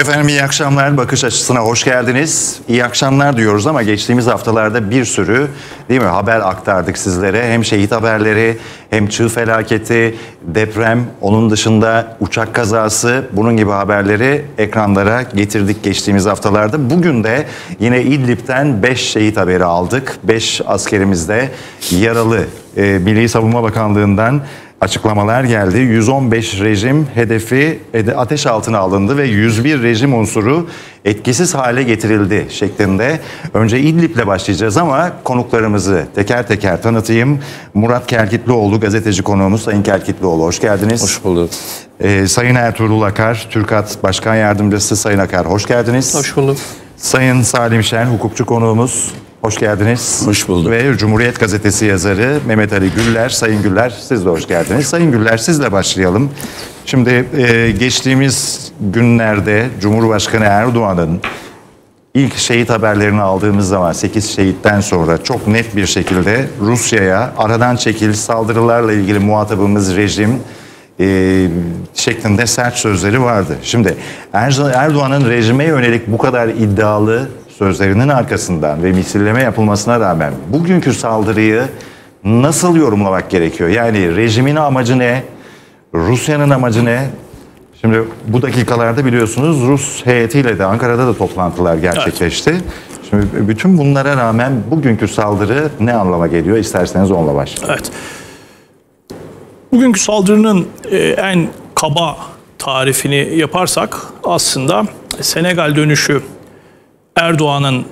Efendim iyi akşamlar. Bakış açısına hoş geldiniz. İyi akşamlar diyoruz ama geçtiğimiz haftalarda bir sürü değil mi haber aktardık sizlere. Hem şehit haberleri hem çığ felaketi, deprem, onun dışında uçak kazası bunun gibi haberleri ekranlara getirdik geçtiğimiz haftalarda. Bugün de yine İdlib'den 5 şehit haberi aldık. 5 askerimiz de yaralı. Ee, Milli Savunma Bakanlığı'ndan açıklamalar geldi. 115 rejim hedefi ateş altına alındı ve 101 rejim unsuru etkisiz hale getirildi şeklinde. Önce İdlib'le başlayacağız ama konuklarımızı teker teker tanıtayım. Murat Kelkitlioğlu gazeteci konuğumuz Sayın Kelkitlioğlu hoş geldiniz. Hoş bulduk. Ee, Sayın Ertuğrul Akar, TÜRKAT Başkan Yardımcısı Sayın Akar hoş geldiniz. Hoş bulduk. Sayın Salim Şen hukukçu konuğumuz Hoş geldiniz. Hoş bulduk. Ve Cumhuriyet Gazetesi yazarı Mehmet Ali Güller. Sayın Güller siz de hoş geldiniz. Sayın Güller sizle başlayalım. Şimdi e, geçtiğimiz günlerde Cumhurbaşkanı Erdoğan'ın ilk şehit haberlerini aldığımız zaman 8 şehitten sonra çok net bir şekilde Rusya'ya aradan çekil saldırılarla ilgili muhatabımız rejim e, şeklinde sert sözleri vardı. Şimdi Erdoğan'ın rejime yönelik bu kadar iddialı sözlerinin arkasından ve misilleme yapılmasına rağmen bugünkü saldırıyı nasıl yorumlamak gerekiyor? Yani rejimin amacı ne? Rusya'nın amacı ne? Şimdi bu dakikalarda biliyorsunuz Rus heyetiyle de Ankara'da da toplantılar gerçekleşti. Evet. Şimdi bütün bunlara rağmen bugünkü saldırı ne anlama geliyor? İsterseniz onunla başlayalım. Evet. Bugünkü saldırının e, en kaba tarifini yaparsak aslında Senegal dönüşü Erdoğan'ın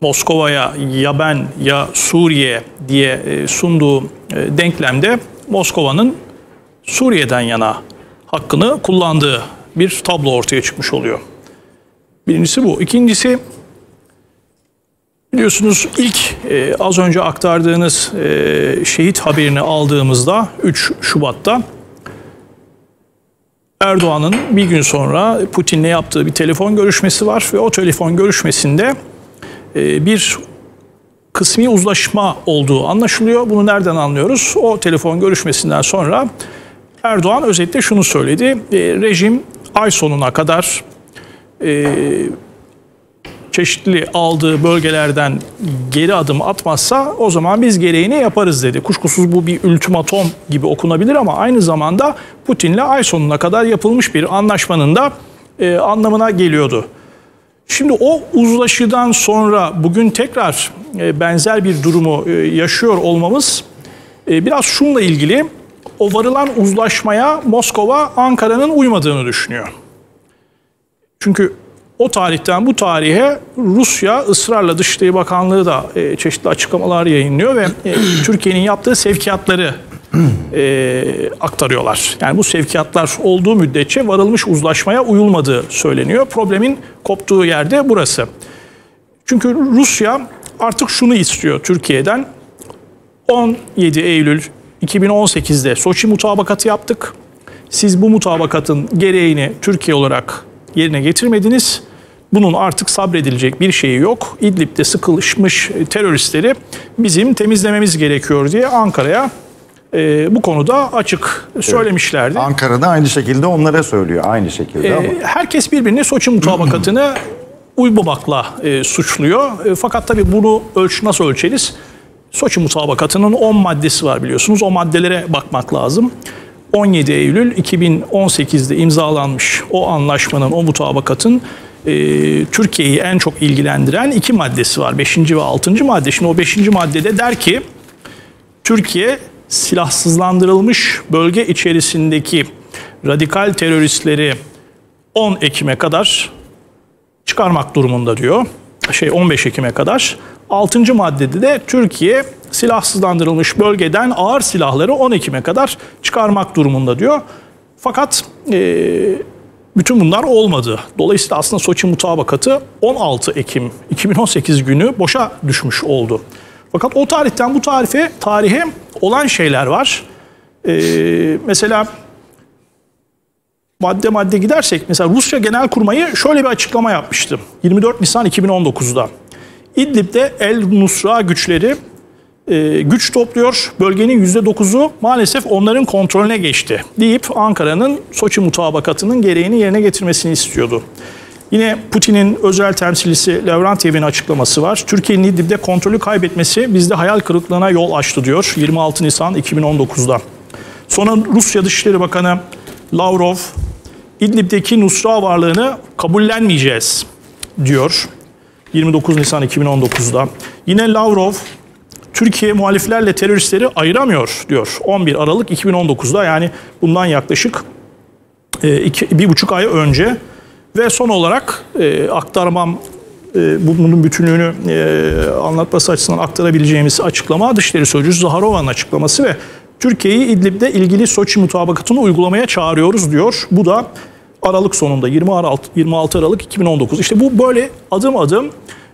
Moskova'ya ya ben ya Suriye diye e, sunduğu e, denklemde Moskova'nın Suriye'den yana hakkını kullandığı bir tablo ortaya çıkmış oluyor. Birincisi bu. İkincisi biliyorsunuz ilk e, az önce aktardığınız e, şehit haberini aldığımızda 3 Şubat'ta Erdoğan'ın bir gün sonra Putin'le yaptığı bir telefon görüşmesi var ve o telefon görüşmesinde e, bir kısmi uzlaşma olduğu anlaşılıyor. Bunu nereden anlıyoruz? O telefon görüşmesinden sonra Erdoğan özetle şunu söyledi. E, rejim ay sonuna kadar e, çeşitli aldığı bölgelerden geri adım atmazsa o zaman biz gereğini yaparız dedi. Kuşkusuz bu bir ultimatom gibi okunabilir ama aynı zamanda Putin'le ay sonuna kadar yapılmış bir anlaşmanın da e, anlamına geliyordu. Şimdi o uzlaşıdan sonra bugün tekrar e, benzer bir durumu e, yaşıyor olmamız e, biraz şunla ilgili. O varılan uzlaşmaya Moskova Ankara'nın uymadığını düşünüyor. Çünkü o tarihten bu tarihe Rusya ısrarla Dışişleri Bakanlığı da e, çeşitli açıklamalar yayınlıyor ve e, Türkiye'nin yaptığı sevkiyatları e, aktarıyorlar. Yani bu sevkiyatlar olduğu müddetçe varılmış uzlaşmaya uyulmadığı söyleniyor. Problemin koptuğu yerde burası. Çünkü Rusya artık şunu istiyor Türkiye'den. 17 Eylül 2018'de Soçi mutabakatı yaptık. Siz bu mutabakatın gereğini Türkiye olarak yerine getirmediniz. Bunun artık sabredilecek bir şeyi yok. İdlib'de sıkılışmış teröristleri bizim temizlememiz gerekiyor diye Ankara'ya e, bu konuda açık söylemişlerdi. Evet. Ankara'da aynı şekilde onlara söylüyor aynı şekilde e, ama. Herkes birbirini Soçi mutabakatını uymamakla e, suçluyor. E, fakat tabii bunu ölç nasıl ölçeriz? Soçi mutabakatının 10 maddesi var biliyorsunuz. O maddelere bakmak lazım. 17 Eylül 2018'de imzalanmış o anlaşmanın, o mutabakatın e, Türkiye'yi en çok ilgilendiren iki maddesi var. 5. ve 6. madde. Şimdi o 5. maddede der ki Türkiye silahsızlandırılmış bölge içerisindeki radikal teröristleri 10 Ekim'e kadar çıkarmak durumunda diyor. Şey 15 Ekim'e kadar. 6. maddede de Türkiye silahsızlandırılmış bölgeden ağır silahları 10 Ekim'e kadar çıkarmak durumunda diyor. Fakat e, bütün bunlar olmadı. Dolayısıyla aslında Soçi mutabakatı 16 Ekim 2018 günü boşa düşmüş oldu. Fakat o tarihten bu tarife tarihe olan şeyler var. Ee, mesela madde madde gidersek mesela Rusya Genel Kurmayı şöyle bir açıklama yapmıştı. 24 Nisan 2019'da. İdlib'de El Nusra güçleri e, güç topluyor. Bölgenin %9'u maalesef onların kontrolüne geçti deyip Ankara'nın Soçi mutabakatının gereğini yerine getirmesini istiyordu. Yine Putin'in özel temsilcisi Levrantyev'in açıklaması var. Türkiye'nin İdlib'de kontrolü kaybetmesi bizde hayal kırıklığına yol açtı diyor 26 Nisan 2019'da. Sonra Rusya Dışişleri Bakanı Lavrov İdlib'deki Nusra varlığını kabullenmeyeceğiz diyor 29 Nisan 2019'da. Yine Lavrov Türkiye muhaliflerle teröristleri ayıramıyor diyor 11 Aralık 2019'da yani bundan yaklaşık e, iki, bir buçuk ay önce ve son olarak e, aktarmam e, bunun bütünlüğünü e, anlatması açısından aktarabileceğimiz açıklama Dışişleri Sözcüsü Zaharova'nın açıklaması ve Türkiye'yi İdlib'de ilgili Soçi mutabakatını uygulamaya çağırıyoruz diyor. Bu da Aralık sonunda 20 Aralık 26 Aralık 2019. İşte bu böyle adım adım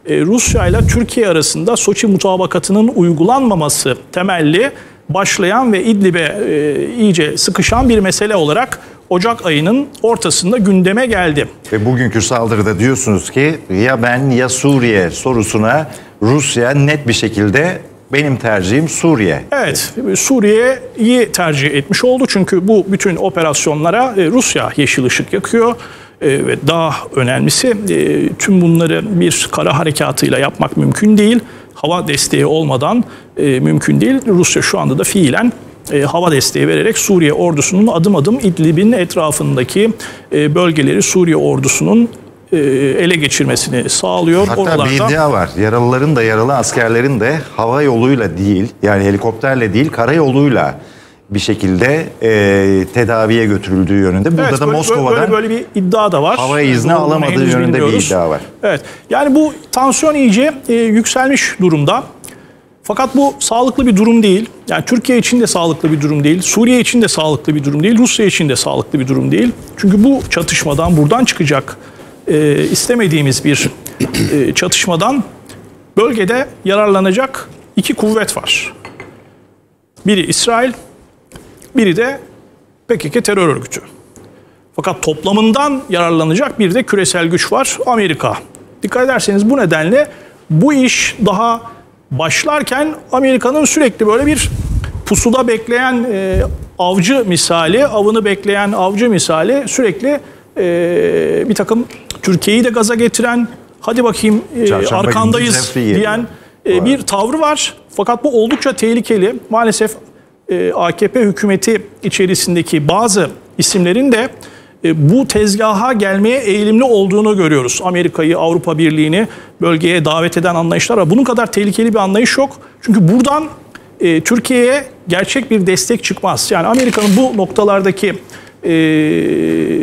Rusya ile Türkiye arasında Soçi mutabakatının uygulanmaması temelli başlayan ve İdlib'e e, iyice sıkışan bir mesele olarak Ocak ayının ortasında gündeme geldi. Ve bugünkü saldırıda diyorsunuz ki ya ben ya Suriye sorusuna Rusya net bir şekilde benim tercihim Suriye. Evet, Suriye'yi tercih etmiş oldu çünkü bu bütün operasyonlara e, Rusya yeşil ışık yakıyor e, ve daha önemlisi e, tüm bunları bir kara harekatıyla yapmak mümkün değil. Hava desteği olmadan mümkün değil. Rusya şu anda da fiilen hava desteği vererek Suriye ordusunun adım adım İdlib'in etrafındaki bölgeleri Suriye ordusunun ele geçirmesini sağlıyor. Hatta Oralarda, bir iddia var. Yaralıların da yaralı askerlerin de hava yoluyla değil yani helikopterle değil karayoluyla bir şekilde e, tedaviye götürüldüğü yönünde. Burada Evet, da böyle, Moskova'dan böyle, böyle bir iddia da var. hava izni mu alamadığı yönünde bir iddia var. Evet. Yani bu tansiyon iyice e, yükselmiş durumda. Fakat bu sağlıklı bir durum değil. Yani Türkiye için de sağlıklı bir durum değil. Suriye için de sağlıklı bir durum değil. Rusya için de sağlıklı bir durum değil. Çünkü bu çatışmadan buradan çıkacak e, istemediğimiz bir e, çatışmadan bölgede yararlanacak iki kuvvet var. Biri İsrail, biri de PKK terör örgütü. Fakat toplamından yararlanacak bir de küresel güç var Amerika. Dikkat ederseniz bu nedenle bu iş daha başlarken Amerika'nın sürekli böyle bir pusuda bekleyen e, avcı misali, avını bekleyen avcı misali sürekli e, bir takım Türkiye'yi de gaza getiren, hadi bakayım e, Çarşamba arkandayız diyen e, bir tavrı var. Fakat bu oldukça tehlikeli. Maalesef e, AKP hükümeti içerisindeki bazı isimlerin de e, bu tezgaha gelmeye eğilimli olduğunu görüyoruz. Amerika'yı, Avrupa Birliği'ni bölgeye davet eden anlayışlar var. Bunun kadar tehlikeli bir anlayış yok. Çünkü buradan e, Türkiye'ye gerçek bir destek çıkmaz. Yani Amerika'nın bu noktalardaki e,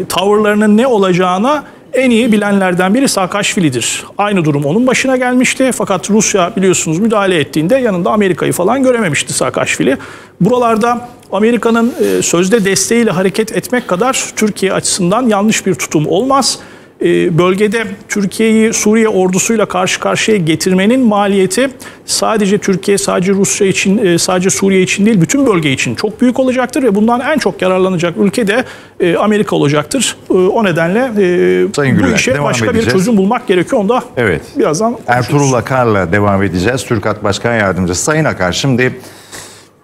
tavırlarının ne olacağına en iyi bilenlerden biri Saakashvili'dir. Aynı durum onun başına gelmişti. Fakat Rusya biliyorsunuz müdahale ettiğinde yanında Amerika'yı falan görememişti Saakashvili. Buralarda Amerika'nın e, sözde desteğiyle hareket etmek kadar Türkiye açısından yanlış bir tutum olmaz. E, bölgede Türkiye'yi Suriye ordusuyla karşı karşıya getirmenin maliyeti sadece Türkiye, sadece Rusya için, e, sadece Suriye için değil bütün bölge için çok büyük olacaktır ve bundan en çok yararlanacak ülke de e, Amerika olacaktır. E, O nedenle e, Sayın bu Güler, işe devam başka bir edeceğiz. çözüm bulmak gerekiyor. Onu da Evet. birazdan. Ertuğrul Akar'la devam edeceğiz. Türkat Başkan Yardımcısı Sayın Akar şimdi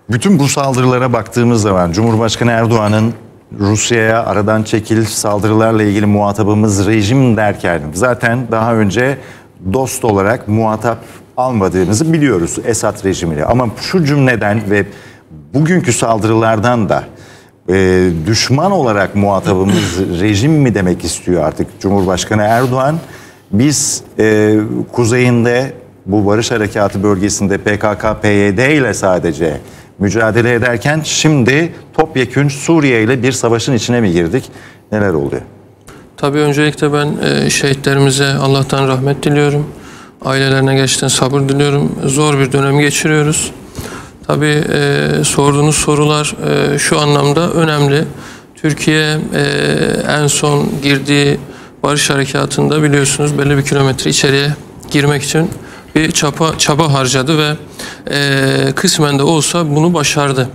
bütün bu saldırılara baktığımız zaman Cumhurbaşkanı Erdoğan'ın Rusya'ya aradan çekil saldırılarla ilgili muhatabımız rejim derken zaten daha önce dost olarak muhatap almadığımızı biliyoruz Esad rejimini. Ama şu cümleden ve bugünkü saldırılardan da e, düşman olarak muhatabımız rejim mi demek istiyor artık Cumhurbaşkanı Erdoğan? Biz e, kuzeyinde bu barış harekatı bölgesinde PKK, PYD ile sadece mücadele ederken şimdi topyekün Suriye ile bir savaşın içine mi girdik? Neler oluyor? Tabii öncelikle ben e, şehitlerimize Allah'tan rahmet diliyorum. Ailelerine gerçekten sabır diliyorum. Zor bir dönem geçiriyoruz. Tabii e, sorduğunuz sorular e, şu anlamda önemli. Türkiye e, en son girdiği barış harekatında biliyorsunuz belli bir kilometre içeriye girmek için bir çaba, çaba harcadı ve e, kısmen de olsa bunu başardı.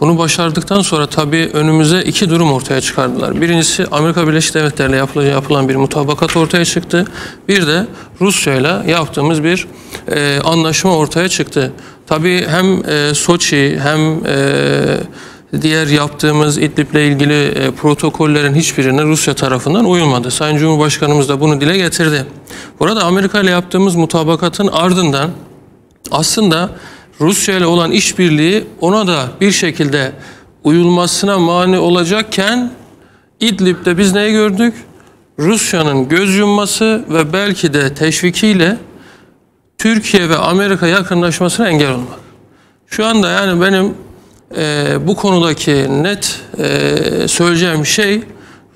Bunu başardıktan sonra tabii önümüze iki durum ortaya çıkardılar. Birincisi Amerika Birleşik Devletleri ile yapılan, yapılan bir mutabakat ortaya çıktı. Bir de Rusya ile yaptığımız bir e, anlaşma ortaya çıktı. Tabii hem e, Soçi hem e, diğer yaptığımız İdlib'le ilgili e, protokollerin hiçbirine Rusya tarafından uyulmadı. Sayın Cumhurbaşkanımız da bunu dile getirdi. Burada Amerika ile yaptığımız mutabakatın ardından aslında Rusya ile olan işbirliği ona da bir şekilde uyulmasına mani olacakken İdlib'de biz neyi gördük? Rusya'nın göz yumması ve belki de teşvikiyle Türkiye ve Amerika yakınlaşmasına engel olmak. Şu anda yani benim e, bu konudaki net e, söyleyeceğim şey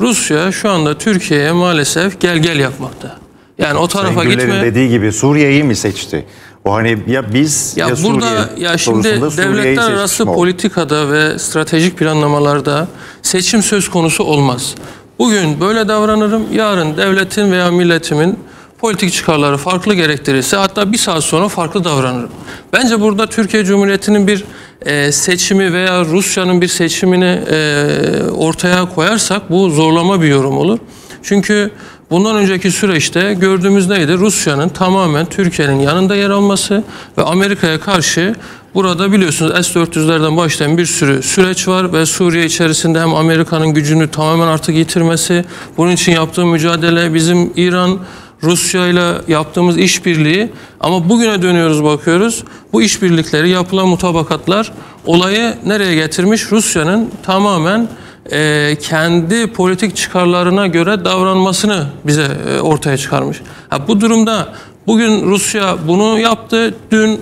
Rusya şu anda Türkiye'ye maalesef gel gel yapmakta. Yani o tarafa Sayın gitme. dediği gibi Suriye'yi mi seçti? O hani ya biz ya, Ya burada Suriye ya şimdi devletler arası politikada ve stratejik planlamalarda seçim söz konusu olmaz. Bugün böyle davranırım, yarın devletin veya milletimin politik çıkarları farklı gerektirirse hatta bir saat sonra farklı davranırım. Bence burada Türkiye Cumhuriyeti'nin bir e, seçimi veya Rusya'nın bir seçimini e, ortaya koyarsak bu zorlama bir yorum olur. Çünkü bundan önceki süreçte gördüğümüz neydi? Rusya'nın tamamen Türkiye'nin yanında yer alması ve Amerika'ya karşı burada biliyorsunuz S-400'lerden başlayan bir sürü süreç var ve Suriye içerisinde hem Amerika'nın gücünü tamamen artık yitirmesi, bunun için yaptığı mücadele, bizim İran, Rusya ile yaptığımız işbirliği ama bugüne dönüyoruz bakıyoruz. Bu işbirlikleri yapılan mutabakatlar olayı nereye getirmiş? Rusya'nın tamamen e, kendi politik çıkarlarına göre davranmasını bize e, ortaya çıkarmış. Ha, bu durumda bugün Rusya bunu yaptı. Dün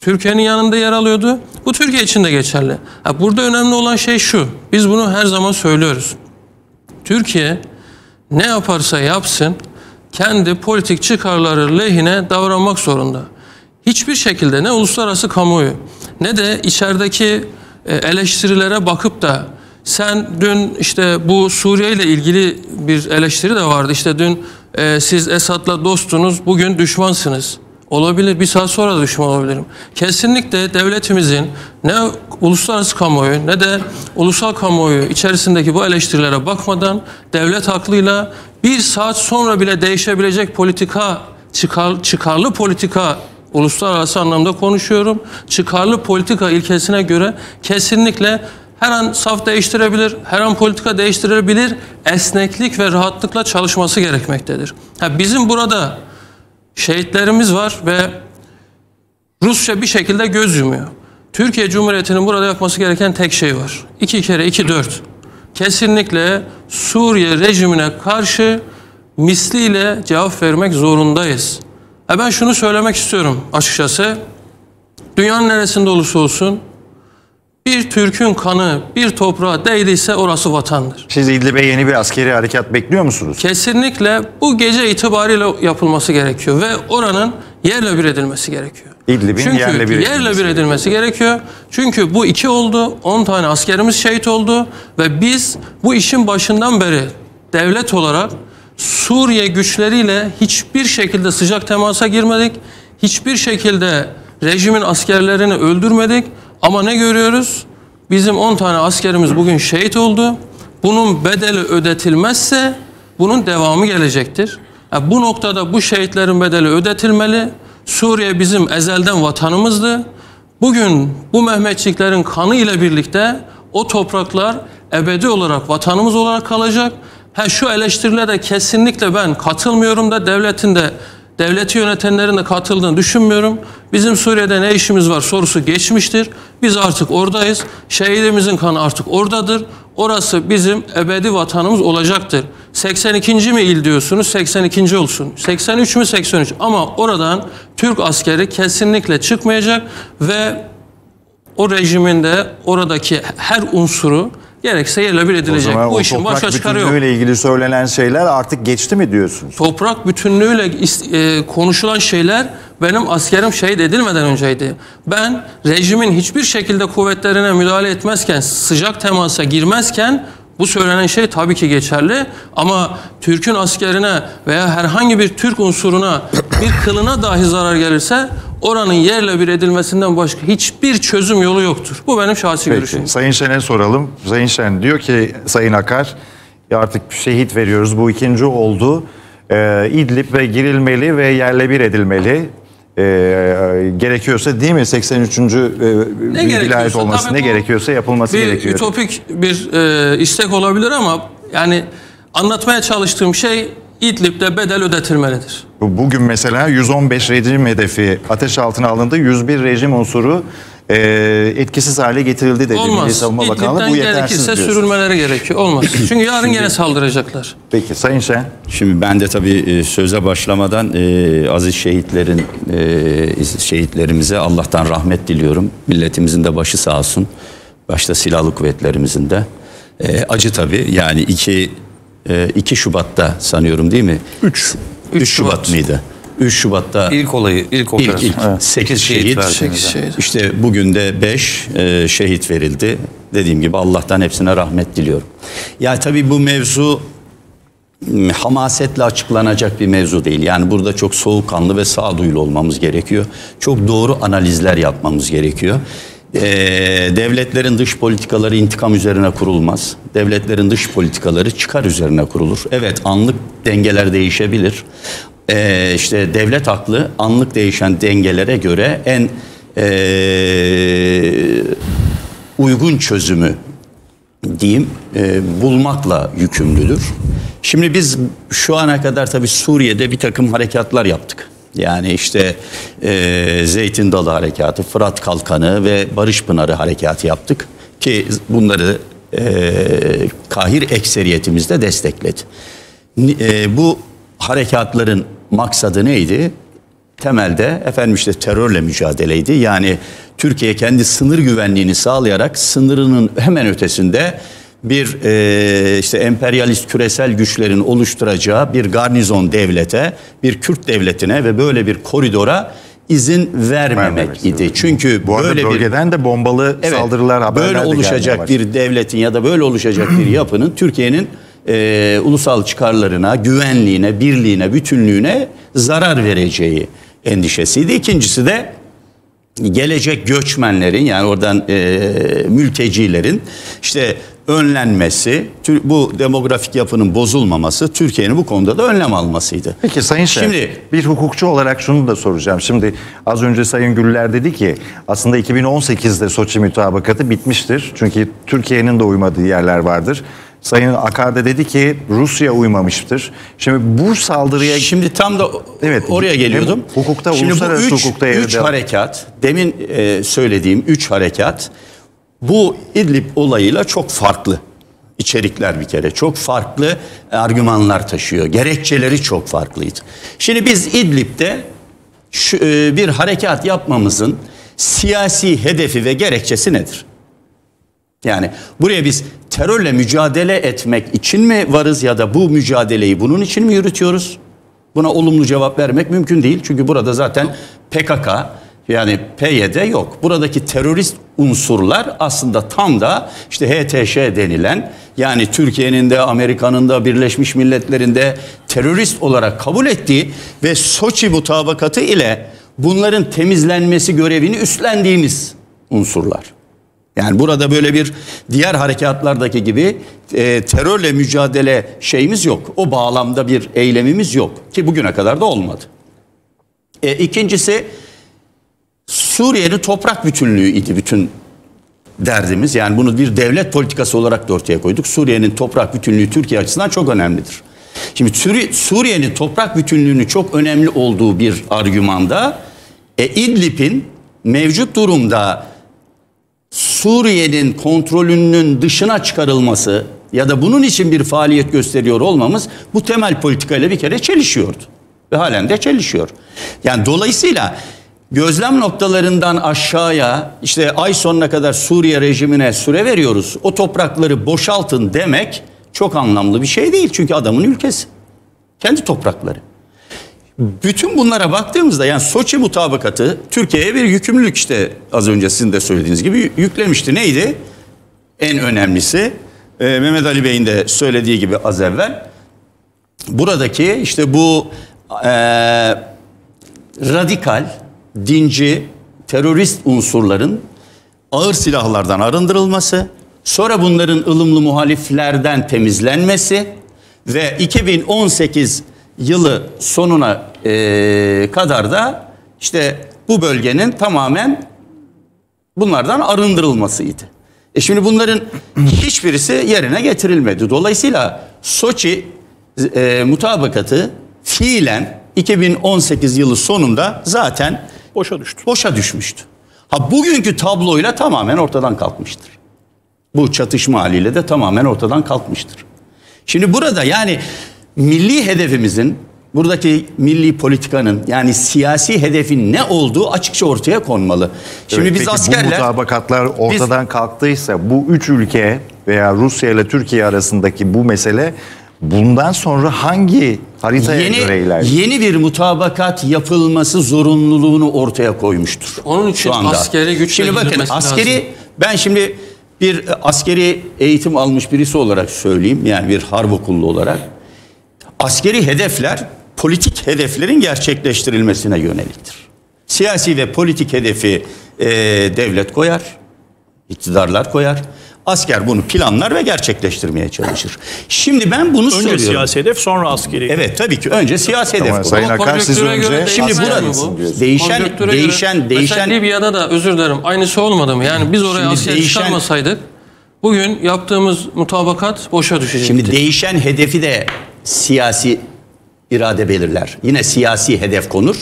Türkiye'nin yanında yer alıyordu. Bu Türkiye için de geçerli. Ha, burada önemli olan şey şu. Biz bunu her zaman söylüyoruz. Türkiye ne yaparsa yapsın kendi politik çıkarları lehine davranmak zorunda. Hiçbir şekilde ne uluslararası kamuoyu ne de içerideki e, eleştirilere bakıp da sen dün işte bu Suriye ile ilgili bir eleştiri de vardı. İşte dün e, siz Esad'la dostunuz, bugün düşmansınız. Olabilir, bir saat sonra da düşman olabilirim. Kesinlikle devletimizin ne uluslararası kamuoyu ne de ulusal kamuoyu içerisindeki bu eleştirilere bakmadan devlet aklıyla bir saat sonra bile değişebilecek politika, çıkar, çıkarlı politika uluslararası anlamda konuşuyorum. Çıkarlı politika ilkesine göre kesinlikle her an saf değiştirebilir, her an politika değiştirebilir, esneklik ve rahatlıkla çalışması gerekmektedir. Ha, bizim burada şehitlerimiz var ve Rusya bir şekilde göz yumuyor. Türkiye Cumhuriyeti'nin burada yapması gereken tek şey var. İki kere iki dört. Kesinlikle Suriye rejimine karşı misliyle cevap vermek zorundayız. E ben şunu söylemek istiyorum açıkçası. Dünyanın neresinde olursa olsun bir Türk'ün kanı bir toprağa değdiyse orası vatandır. Siz İdlib'e yeni bir askeri harekat bekliyor musunuz? Kesinlikle bu gece itibariyle yapılması gerekiyor ve oranın yerle bir edilmesi gerekiyor. İdlib'in Çünkü yerle bir yerle bir edilmesi gerekiyor. Çünkü bu iki oldu, 10 tane askerimiz şehit oldu ve biz bu işin başından beri devlet olarak Suriye güçleriyle hiçbir şekilde sıcak temasa girmedik. Hiçbir şekilde rejimin askerlerini öldürmedik. Ama ne görüyoruz? Bizim 10 tane askerimiz bugün şehit oldu. Bunun bedeli ödetilmezse bunun devamı gelecektir. Ya bu noktada bu şehitlerin bedeli ödetilmeli. Suriye bizim ezelden vatanımızdı. Bugün bu Mehmetçiklerin kanı ile birlikte o topraklar ebedi olarak vatanımız olarak kalacak. Ha şu eleştirilere de kesinlikle ben katılmıyorum da devletin de devleti yönetenlerin de katıldığını düşünmüyorum. Bizim Suriye'de ne işimiz var sorusu geçmiştir. Biz artık oradayız. Şehidimizin kanı artık oradadır. Orası bizim ebedi vatanımız olacaktır. 82. mi il diyorsunuz? 82. olsun. 83 mü 83 ama oradan Türk askeri kesinlikle çıkmayacak ve o rejiminde oradaki her unsuru gerekse yerle bir edilecek. Bu işin başka çıkarı yok bütünlüğüyle ilgili söylenen şeyler artık geçti mi diyorsunuz? toprak bütünlüğüyle e, konuşulan şeyler benim askerim şehit edilmeden önceydi. Ben rejimin hiçbir şekilde kuvvetlerine müdahale etmezken, sıcak temasa girmezken bu söylenen şey tabii ki geçerli ama Türk'ün askerine veya herhangi bir Türk unsuruna bir kılına dahi zarar gelirse oranın yerle bir edilmesinden başka hiçbir çözüm yolu yoktur. Bu benim şahsi görüşüm. Peki, Sayın Şen'e soralım. Sayın Şen diyor ki Sayın Akar artık şehit veriyoruz bu ikinci oldu. Ee, İdlib ve girilmeli ve yerle bir edilmeli. Ee, gerekiyorsa değil mi 83. E, gerekiyorsa, vilayet olması ne gerekiyorsa yapılması bir gerekiyor. ütopik bir e, istek olabilir ama yani anlatmaya çalıştığım şey İdlib'de bedel ödetilmelidir. Bu- Bugün mesela 115 rejim hedefi ateş altına alındı. 101 rejim unsuru e, etkisiz hale getirildi dedi Milli Olmaz. Savunma Bakanlığı. Bu yetersiz gerekirse sürülmeleri gerekiyor. Olmaz. Çünkü yarın gene saldıracaklar. Peki Sayın Şen. Şimdi ben de tabii e, söze başlamadan e, aziz şehitlerin e, şehitlerimize Allah'tan rahmet diliyorum. Milletimizin de başı sağ olsun. Başta silahlı kuvvetlerimizin de. E, acı tabii yani 2 2 Şubat'ta sanıyorum değil mi? 3. 3 Şubat mıydı? 3 Şubat'ta İlk olayı, ilk ilk, operasyon. ilk 8 şehit şehit, şehit. işte bugün de 5 şehit verildi. Dediğim gibi Allah'tan hepsine rahmet diliyorum. Ya tabii bu mevzu m, hamasetle açıklanacak bir mevzu değil. Yani burada çok soğukkanlı ve sağduyulu olmamız gerekiyor. Çok doğru analizler yapmamız gerekiyor. Ee, devletlerin dış politikaları intikam üzerine kurulmaz. Devletlerin dış politikaları çıkar üzerine kurulur. Evet anlık dengeler değişebilir. Ee, işte devlet aklı anlık değişen dengelere göre en ee, uygun çözümü diyeyim e, bulmakla yükümlüdür. Şimdi biz şu ana kadar tabii Suriye'de bir takım harekatlar yaptık. Yani işte e, Zeytin Dalı Harekatı, Fırat Kalkanı ve Barış Pınarı Harekatı yaptık. Ki bunları e, Kahir ekseriyetimizde de destekledi. E, bu harekatların maksadı neydi? temelde efendim işte terörle mücadeleydi. Yani Türkiye kendi sınır güvenliğini sağlayarak sınırının hemen ötesinde bir e, işte emperyalist küresel güçlerin oluşturacağı bir garnizon devlete, bir Kürt devletine ve böyle bir koridora izin vermemek Vermemek idi. Çünkü Bu böyle bir bölgeden de bombalı Evet, saldırılar haberler böyle oluşacak bir devletin ya da böyle oluşacak bir yapının Türkiye'nin e, ulusal çıkarlarına, güvenliğine, birliğine, bütünlüğüne zarar vereceği endişesiydi. İkincisi de gelecek göçmenlerin yani oradan e, mültecilerin işte önlenmesi, bu demografik yapının bozulmaması, Türkiye'nin bu konuda da önlem almasıydı. Peki Sayın Şen, Şimdi bir hukukçu olarak şunu da soracağım. Şimdi az önce Sayın Güller dedi ki aslında 2018'de Soçi mütabakatı bitmiştir. Çünkü Türkiye'nin de uymadığı yerler vardır. Sayın Akar da dedi ki Rusya uymamıştır. Şimdi bu saldırıya Şimdi tam da Evet, oraya geliyordum. hukukta, Şimdi bu uluslararası üç, hukukta üç harekat, demin e, söylediğim üç harekat bu İdlib olayıyla çok farklı içerikler bir kere. Çok farklı argümanlar taşıyor. Gerekçeleri çok farklıydı. Şimdi biz İdlib'de şu, e, bir harekat yapmamızın siyasi hedefi ve gerekçesi nedir? Yani buraya biz terörle mücadele etmek için mi varız ya da bu mücadeleyi bunun için mi yürütüyoruz? Buna olumlu cevap vermek mümkün değil. Çünkü burada zaten PKK yani PYD yok. Buradaki terörist unsurlar aslında tam da işte HTŞ denilen yani Türkiye'nin de Amerika'nın da Birleşmiş Milletler'in de terörist olarak kabul ettiği ve Soçi mutabakatı ile bunların temizlenmesi görevini üstlendiğimiz unsurlar. Yani burada böyle bir diğer harekatlardaki gibi e, terörle mücadele şeyimiz yok. O bağlamda bir eylemimiz yok ki bugüne kadar da olmadı. E, ikincisi Suriye'nin toprak bütünlüğü idi bütün derdimiz. Yani bunu bir devlet politikası olarak da ortaya koyduk. Suriye'nin toprak bütünlüğü Türkiye açısından çok önemlidir. Şimdi Suri- Suriye'nin toprak bütünlüğünün çok önemli olduğu bir argümanda e, İdlib'in mevcut durumda Suriye'nin kontrolünün dışına çıkarılması ya da bunun için bir faaliyet gösteriyor olmamız bu temel politikayla bir kere çelişiyordu. Ve halen de çelişiyor. Yani dolayısıyla gözlem noktalarından aşağıya işte ay sonuna kadar Suriye rejimine süre veriyoruz. O toprakları boşaltın demek çok anlamlı bir şey değil. Çünkü adamın ülkesi. Kendi toprakları. Bütün bunlara baktığımızda yani Soçi mutabakatı Türkiye'ye bir yükümlülük işte az önce sizin de söylediğiniz gibi yüklemişti. Neydi? En önemlisi e, Mehmet Ali Bey'in de söylediği gibi az evvel buradaki işte bu e, radikal, dinci, terörist unsurların ağır silahlardan arındırılması, sonra bunların ılımlı muhaliflerden temizlenmesi ve 2018 yılı sonuna eee, kadar da işte bu bölgenin tamamen bunlardan arındırılmasıydı. E şimdi bunların hiçbirisi yerine getirilmedi. Dolayısıyla Soçi e, mutabakatı fiilen 2018 yılı sonunda zaten Boşa düştü. boşa düşmüştü. Ha bugünkü tabloyla tamamen ortadan kalkmıştır. Bu çatışma haliyle de tamamen ortadan kalkmıştır. Şimdi burada yani milli hedefimizin buradaki milli politikanın yani siyasi hedefin ne olduğu açıkça ortaya konmalı. Şimdi Evet, biz peki askerler bu mutabakatlar ortadan kalktıysa bu üç ülke veya Rusya ile Türkiye arasındaki bu mesele bundan sonra hangi haritaya yeni göre ilerleyecek? yeni bir mutabakat yapılması zorunluluğunu ortaya koymuştur. Onun için şu anda. askeri güçle Şimdi bakın askeri lazım. ben şimdi bir askeri eğitim almış birisi olarak söyleyeyim yani bir harp okullu olarak askeri hedefler politik hedeflerin gerçekleştirilmesine yöneliktir. Siyasi ve politik hedefi e, devlet koyar, iktidarlar koyar. Asker bunu planlar ve gerçekleştirmeye çalışır. Şimdi ben bunu Önce soruyorum. siyasi hedef sonra askeri. Evet tabii ki önce siyasi hedef. Sayın Akar siz önce Şimdi burada. Değişen- değişen- değişen- Mesela Libya'da da özür dilerim aynısı olmadı mı? Yani biz oraya asker değişen- çıkarmasaydık bugün yaptığımız mutabakat boşa düşecekti. Şimdi değişen hedefi de siyasi irade belirler. Yine siyasi hedef konur.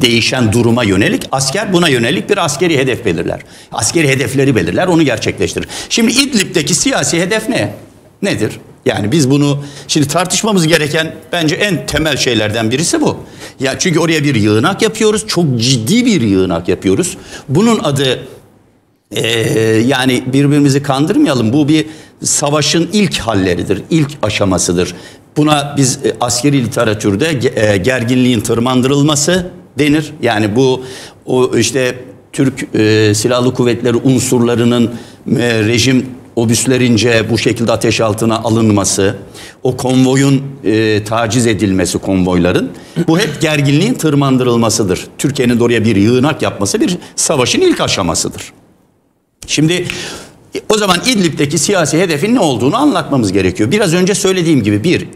Değişen duruma yönelik asker buna yönelik bir askeri hedef belirler. Askeri hedefleri belirler, onu gerçekleştirir. Şimdi İdlib'deki siyasi hedef ne? Nedir? Yani biz bunu şimdi tartışmamız gereken bence en temel şeylerden birisi bu. Ya çünkü oraya bir yığınak yapıyoruz. Çok ciddi bir yığınak yapıyoruz. Bunun adı ee, yani birbirimizi kandırmayalım. Bu bir savaşın ilk halleridir, ilk aşamasıdır. Buna biz e, askeri literatürde e, gerginliğin tırmandırılması denir. Yani bu o işte Türk e, Silahlı Kuvvetleri unsurlarının e, rejim obüslerince bu şekilde ateş altına alınması, o konvoyun e, taciz edilmesi konvoyların bu hep gerginliğin tırmandırılmasıdır. Türkiye'nin oraya bir yığınak yapması bir savaşın ilk aşamasıdır. Şimdi o zaman İdlib'deki siyasi hedefin ne olduğunu anlatmamız gerekiyor. Biraz önce söylediğim gibi bir,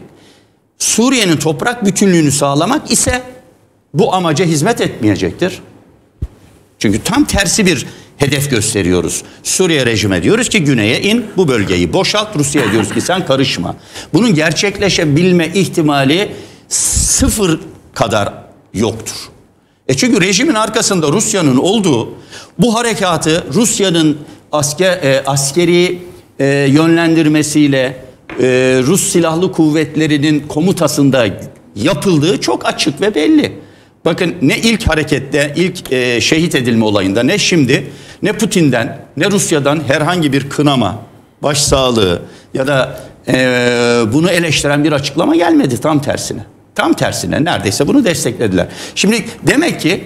Suriye'nin toprak bütünlüğünü sağlamak ise bu amaca hizmet etmeyecektir. Çünkü tam tersi bir hedef gösteriyoruz. Suriye rejime diyoruz ki güneye in bu bölgeyi boşalt. Rusya'ya diyoruz ki sen karışma. Bunun gerçekleşebilme ihtimali sıfır kadar yoktur. E çünkü rejimin arkasında Rusya'nın olduğu bu harekatı Rusya'nın asker, e, askeri e, yönlendirmesiyle e, Rus Silahlı Kuvvetleri'nin komutasında yapıldığı çok açık ve belli. Bakın ne ilk harekette, ilk e, şehit edilme olayında ne şimdi ne Putin'den ne Rusya'dan herhangi bir kınama, başsağlığı ya da e, bunu eleştiren bir açıklama gelmedi tam tersine. Tam tersine neredeyse bunu desteklediler. Şimdi demek ki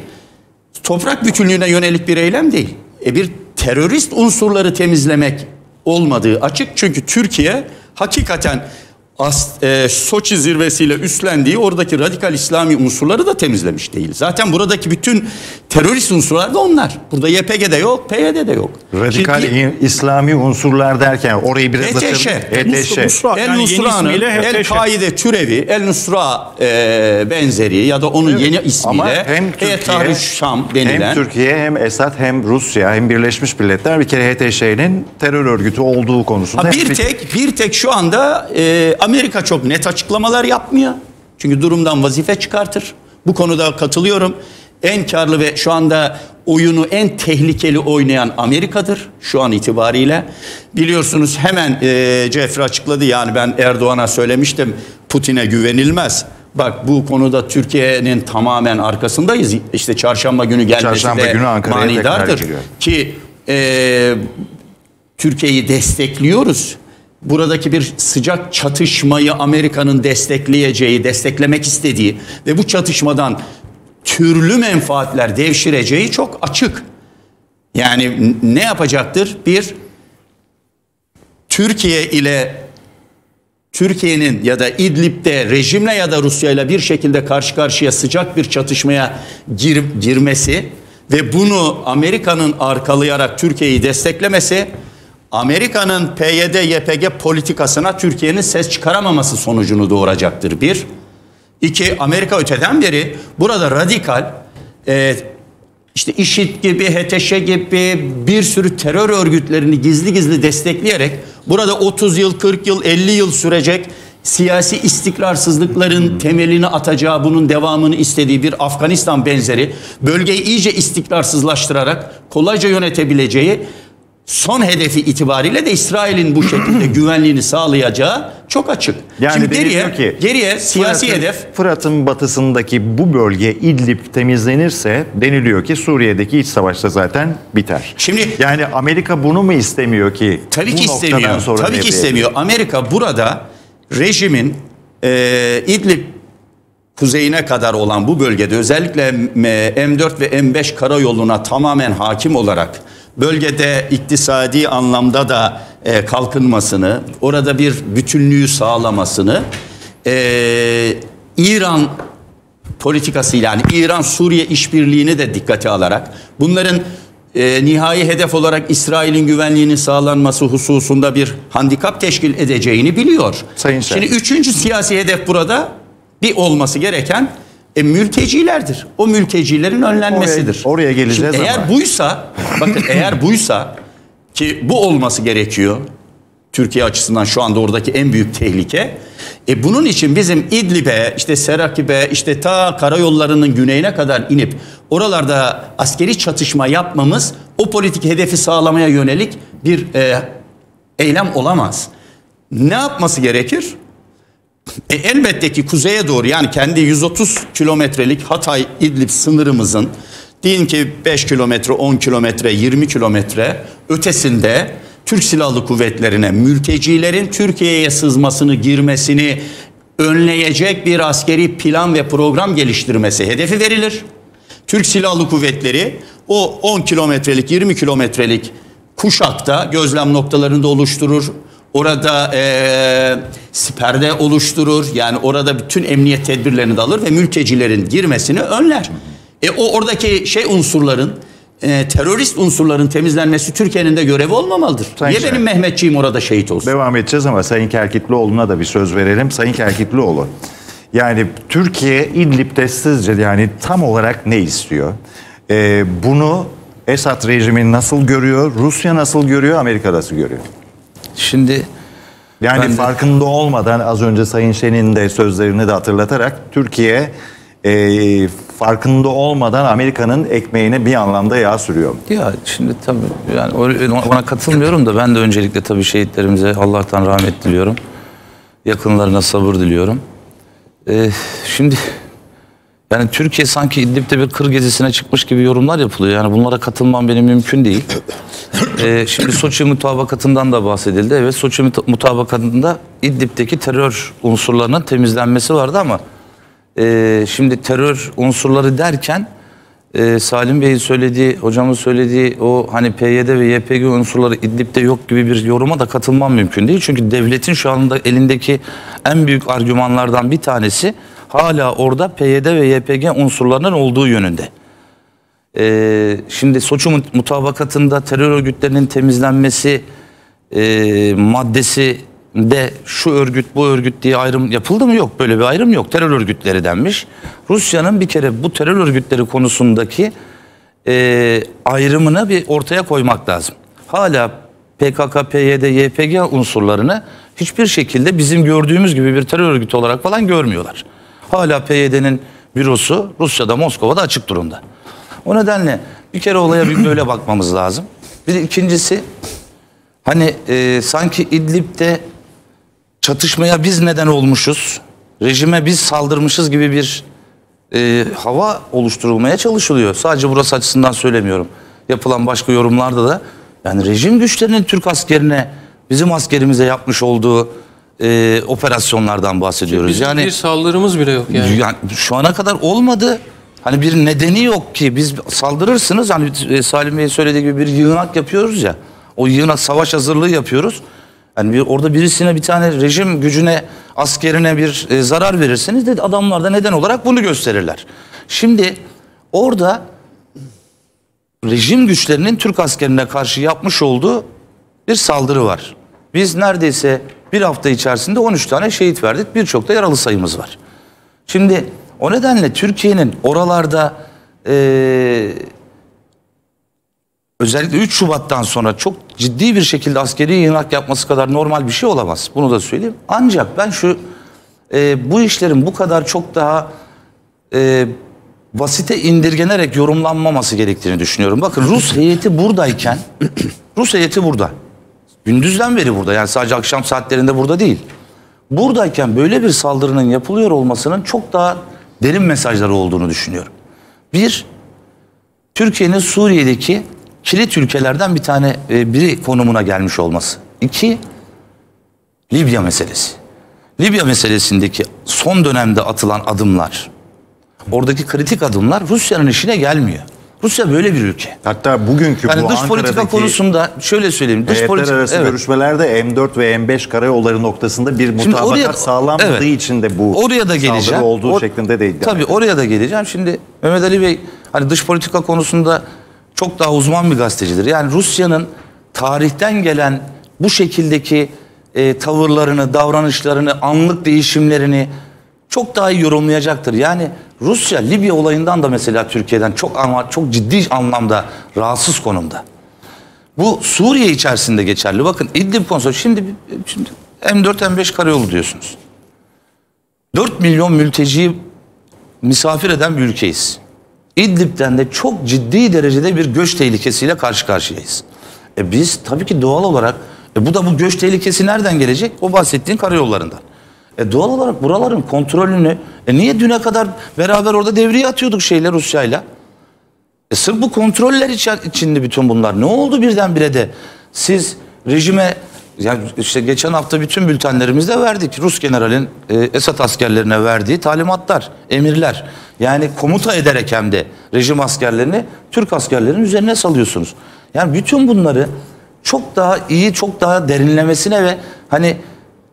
toprak bütünlüğüne yönelik bir eylem değil. E bir terörist unsurları temizlemek olmadığı açık. Çünkü Türkiye hakikaten As, e, Soçi zirvesiyle üstlendiği oradaki radikal İslami unsurları da temizlemiş değil. Zaten buradaki bütün terörist unsurlar da onlar. Burada YPG'de yok, PYD'de yok. Radikal Şimdi- İ- İslami unsurlar derken orayı biraz. Nusra- Nusra. El Yani yeni Nusra'nın, El. Kaide türevi, El Nusra e, benzeri ya da onun yeni Ama ismiyle hem Heyet Tahrir Türkiye, Şam denilen hem Türkiye hem Esad hem Rusya hem Birleşmiş Milletler bir kere HTŞ'nin terör örgütü olduğu konusunda Ha, hep bir tek bir tek şu anda e, Amerika çok net açıklamalar yapmıyor. Çünkü durumdan vazife çıkartır. Bu konuda katılıyorum. En karlı ve şu anda oyunu en tehlikeli oynayan Amerika'dır şu an itibariyle. Biliyorsunuz hemen e, Cefri açıkladı yani ben Erdoğan'a söylemiştim Putin'e güvenilmez. Bak bu konuda Türkiye'nin tamamen arkasındayız. İşte çarşamba günü gelmesi Çarşamba de günü manidardır. Ki e, Türkiye'yi destekliyoruz. Buradaki bir sıcak çatışmayı Amerika'nın destekleyeceği, desteklemek istediği ve bu çatışmadan türlü menfaatler devşireceği çok açık. Yani ne yapacaktır? Bir, Türkiye ile Türkiye'nin ya da İdlib'de rejimle ya da Rusya'yla bir şekilde karşı karşıya sıcak bir çatışmaya gir, girmesi ve bunu Amerika'nın arkalayarak Türkiye'yi desteklemesi Amerika'nın PYD YPG politikasına Türkiye'nin ses çıkaramaması sonucunu doğuracaktır. Bir. İki, Amerika öteden beri burada radikal e, işte IŞİD gibi, HTŞ gibi bir sürü terör örgütlerini gizli gizli destekleyerek burada 30 yıl, 40 yıl, 50 yıl sürecek siyasi istikrarsızlıkların temelini atacağı, bunun devamını istediği bir Afganistan benzeri bölgeyi iyice istikrarsızlaştırarak kolayca yönetebileceği son hedefi itibariyle de İsrail'in bu şekilde güvenliğini sağlayacağı çok açık. Yani Şimdi geriye, ki geriye siyasi Fırat'ın- hedef Fırat'ın batısındaki bu bölge İdlib temizlenirse deniliyor ki Suriye'deki iç savaşta zaten biter. Şimdi- yani Amerika bunu mu istemiyor ki? Tabii bu ki istemiyor. sonra Tabii ki istemiyor. Amerika burada rejimin e, İdlib kuzeyine kadar olan bu bölgede özellikle M- M4 ve M5 karayoluna tamamen hakim olarak bölgede iktisadi anlamda da e, kalkınmasını, orada bir bütünlüğü sağlamasını, e, İran politikası yani İran-Suriye işbirliğini de dikkate alarak bunların e, nihai hedef olarak İsrail'in güvenliğinin sağlanması hususunda bir handikap teşkil edeceğini biliyor. Sayın. Şimdi üçüncü siyasi hedef burada bir olması gereken e, mültecilerdir. O mültecilerin önlenmesidir. Oraya- oraya geleceğiz Şimdi eğer ama. buysa bakın eğer buysa ki bu olması gerekiyor. Türkiye açısından şu anda oradaki en büyük tehlike. E bunun için bizim İdlib'e, işte Serakib'e, işte ta karayollarının güneyine kadar inip oralarda askeri çatışma yapmamız o politik hedefi sağlamaya yönelik bir e, eylem olamaz. Ne yapması gerekir? E, elbette ki kuzeye doğru yani kendi 130 kilometrelik Hatay İdlib sınırımızın diyelim ki 5 kilometre, 10 kilometre, 20 kilometre ötesinde Türk Silahlı Kuvvetlerine mültecilerin Türkiye'ye sızmasını, girmesini önleyecek bir askeri plan ve program geliştirmesi hedefi verilir. Türk Silahlı Kuvvetleri o 10 kilometrelik 20 kilometrelik kuşakta gözlem noktalarında oluşturur. Orada eee siperde oluşturur. Yani orada bütün emniyet tedbirlerini de alır ve mültecilerin girmesini önler. E o oradaki şey unsurların e, terörist unsurların temizlenmesi Türkiye'nin de görevi olmamalıdır. Sayın Niye benim Mehmetçiğim orada şehit olsun? Devam edeceğiz ama Sayın Kerkitlioğlu'na da bir söz verelim. Sayın Kerkitlioğlu, yani Türkiye İdlib'de sizce yani tam olarak ne istiyor? Ee, bunu Esad rejimi nasıl görüyor, Rusya nasıl görüyor, Amerika nasıl görüyor? Şimdi Yani Ben de- farkında olmadan az önce Sayın Şen'in de sözlerini de hatırlatarak Türkiye e, farkında olmadan Amerika'nın ekmeğine bir anlamda yağ sürüyor. ya şimdi tabii yani ona katılmıyorum da ben de öncelikle tabii şehitlerimize Allah'tan rahmet diliyorum. Yakınlarına sabır diliyorum. Ee, şimdi yani Türkiye sanki İdlib'de bir kır gezisine çıkmış gibi yorumlar yapılıyor. Yani bunlara katılmam benim mümkün değil. Ee, şimdi Soçi mutabakatından da bahsedildi. Evet Soçi muta- mutabakatında İdlib'deki terör unsurlarının temizlenmesi vardı ama e, şimdi terör unsurları derken e, Salim Bey'in söylediği, hocamın söylediği o hani PYD ve YPG unsurları İdlib'de yok gibi bir yoruma da katılmam mümkün değil. Çünkü devletin şu anda elindeki en büyük argümanlardan bir tanesi hala orada PYD ve YPG unsurlarının olduğu yönünde. Ee, şimdi Soçu mut- mutabakatında terör örgütlerinin temizlenmesi e, maddesi de şu örgüt bu örgüt diye ayrım yapıldı mı? Yok böyle bir ayrım yok. Terör örgütleri denmiş. Rusya'nın bir kere bu terör örgütleri konusundaki e, ayrımını bir ortaya koymak lazım. Hala PKK, PYD, YPG unsurlarını hiçbir şekilde bizim gördüğümüz gibi bir terör örgütü olarak falan görmüyorlar. Hala PYD'nin bürosu Rusya'da, Moskova'da açık durumda. O nedenle bir kere olaya bir böyle bakmamız lazım. Bir ikincisi hani e, sanki İdlib'de çatışmaya biz neden olmuşuz, rejime biz saldırmışız gibi bir e, hava oluşturulmaya çalışılıyor. Sadece burası açısından söylemiyorum. Yapılan başka yorumlarda da yani rejim güçlerinin Türk askerine bizim askerimize yapmış olduğu e, operasyonlardan bahsediyoruz. Bizim yani bir saldırımız bile yok yani. yani şu ana kadar olmadı. Hani bir nedeni yok ki biz saldırırsınız. Hani e, Salim Bey'in söylediği gibi bir yığınak yapıyoruz ya. O yığınak savaş hazırlığı yapıyoruz. Yani bir, orada birisine bir tane rejim gücüne, askerine bir e, zarar verirseniz de adamlar da neden olarak bunu gösterirler. Şimdi orada rejim güçlerinin Türk askerine karşı yapmış olduğu bir saldırı var. Biz neredeyse bir hafta içerisinde 13 tane şehit verdik. Birçok da yaralı sayımız var. Şimdi o nedenle Türkiye'nin oralarda eee, özellikle 3 Şubat'tan sonra çok ciddi bir şekilde askeri yığınak yapması kadar normal bir şey olamaz. Bunu da söyleyeyim. Ancak ben şu e, bu işlerin bu kadar çok daha e, basite indirgenerek yorumlanmaması gerektiğini düşünüyorum. Bakın Rus heyeti buradayken Rus heyeti burada. Gündüzden beri burada. Yani sadece akşam saatlerinde burada değil. Buradayken böyle bir saldırının yapılıyor olmasının çok daha derin mesajları olduğunu düşünüyorum. Bir, Türkiye'nin Suriye'deki kilit ülkelerden bir tane e, biri konumuna gelmiş olması. İki, Libya meselesi. Libya meselesindeki son dönemde atılan adımlar, oradaki kritik adımlar Rusya'nın işine gelmiyor. Rusya böyle bir ülke. Hatta bugünkü Yani bu dış politika Ankara'daki konusunda şöyle söyleyeyim. Dış politika arası evet. görüşmelerde M4 ve M5 karayolları noktasında bir Şimdi mutabakat oraya- sağlanmadığı evet. için de bu oraya da geleceğim. olduğu O- şeklinde de iddia Tabii oraya da geleceğim. Şimdi Mehmet Ali Bey hani dış politika konusunda çok daha uzman bir gazetecidir. Yani Rusya'nın tarihten gelen bu şekildeki e, tavırlarını, davranışlarını, anlık değişimlerini çok daha iyi yorumlayacaktır. Yani Rusya Libya olayından da mesela Türkiye'den çok ama çok ciddi anlamda rahatsız konumda. Bu Suriye içerisinde geçerli. Bakın İdlib konusunda şimdi, şimdi M4 M5 karayolu diyorsunuz. 4 milyon mülteciyi misafir eden bir ülkeyiz. İdlib'den de çok ciddi derecede bir göç tehlikesiyle karşı karşıyayız. E biz tabii ki doğal olarak e bu da bu göç tehlikesi nereden gelecek? O bahsettiğin karayollarından. E doğal olarak buraların kontrolünü e niye düne kadar beraber orada devriye atıyorduk şeyle Rusya'yla? E sırf bu kontroller içi- içinde bütün bunlar. Ne oldu birdenbire de siz rejime yani işte geçen hafta bütün bültenlerimizde verdik. Rus generalin e, Esad askerlerine verdiği talimatlar, emirler. Yani komuta ederek hem de rejim askerlerini Türk askerlerinin üzerine salıyorsunuz. Yani bütün bunları çok daha iyi, çok daha derinlemesine ve hani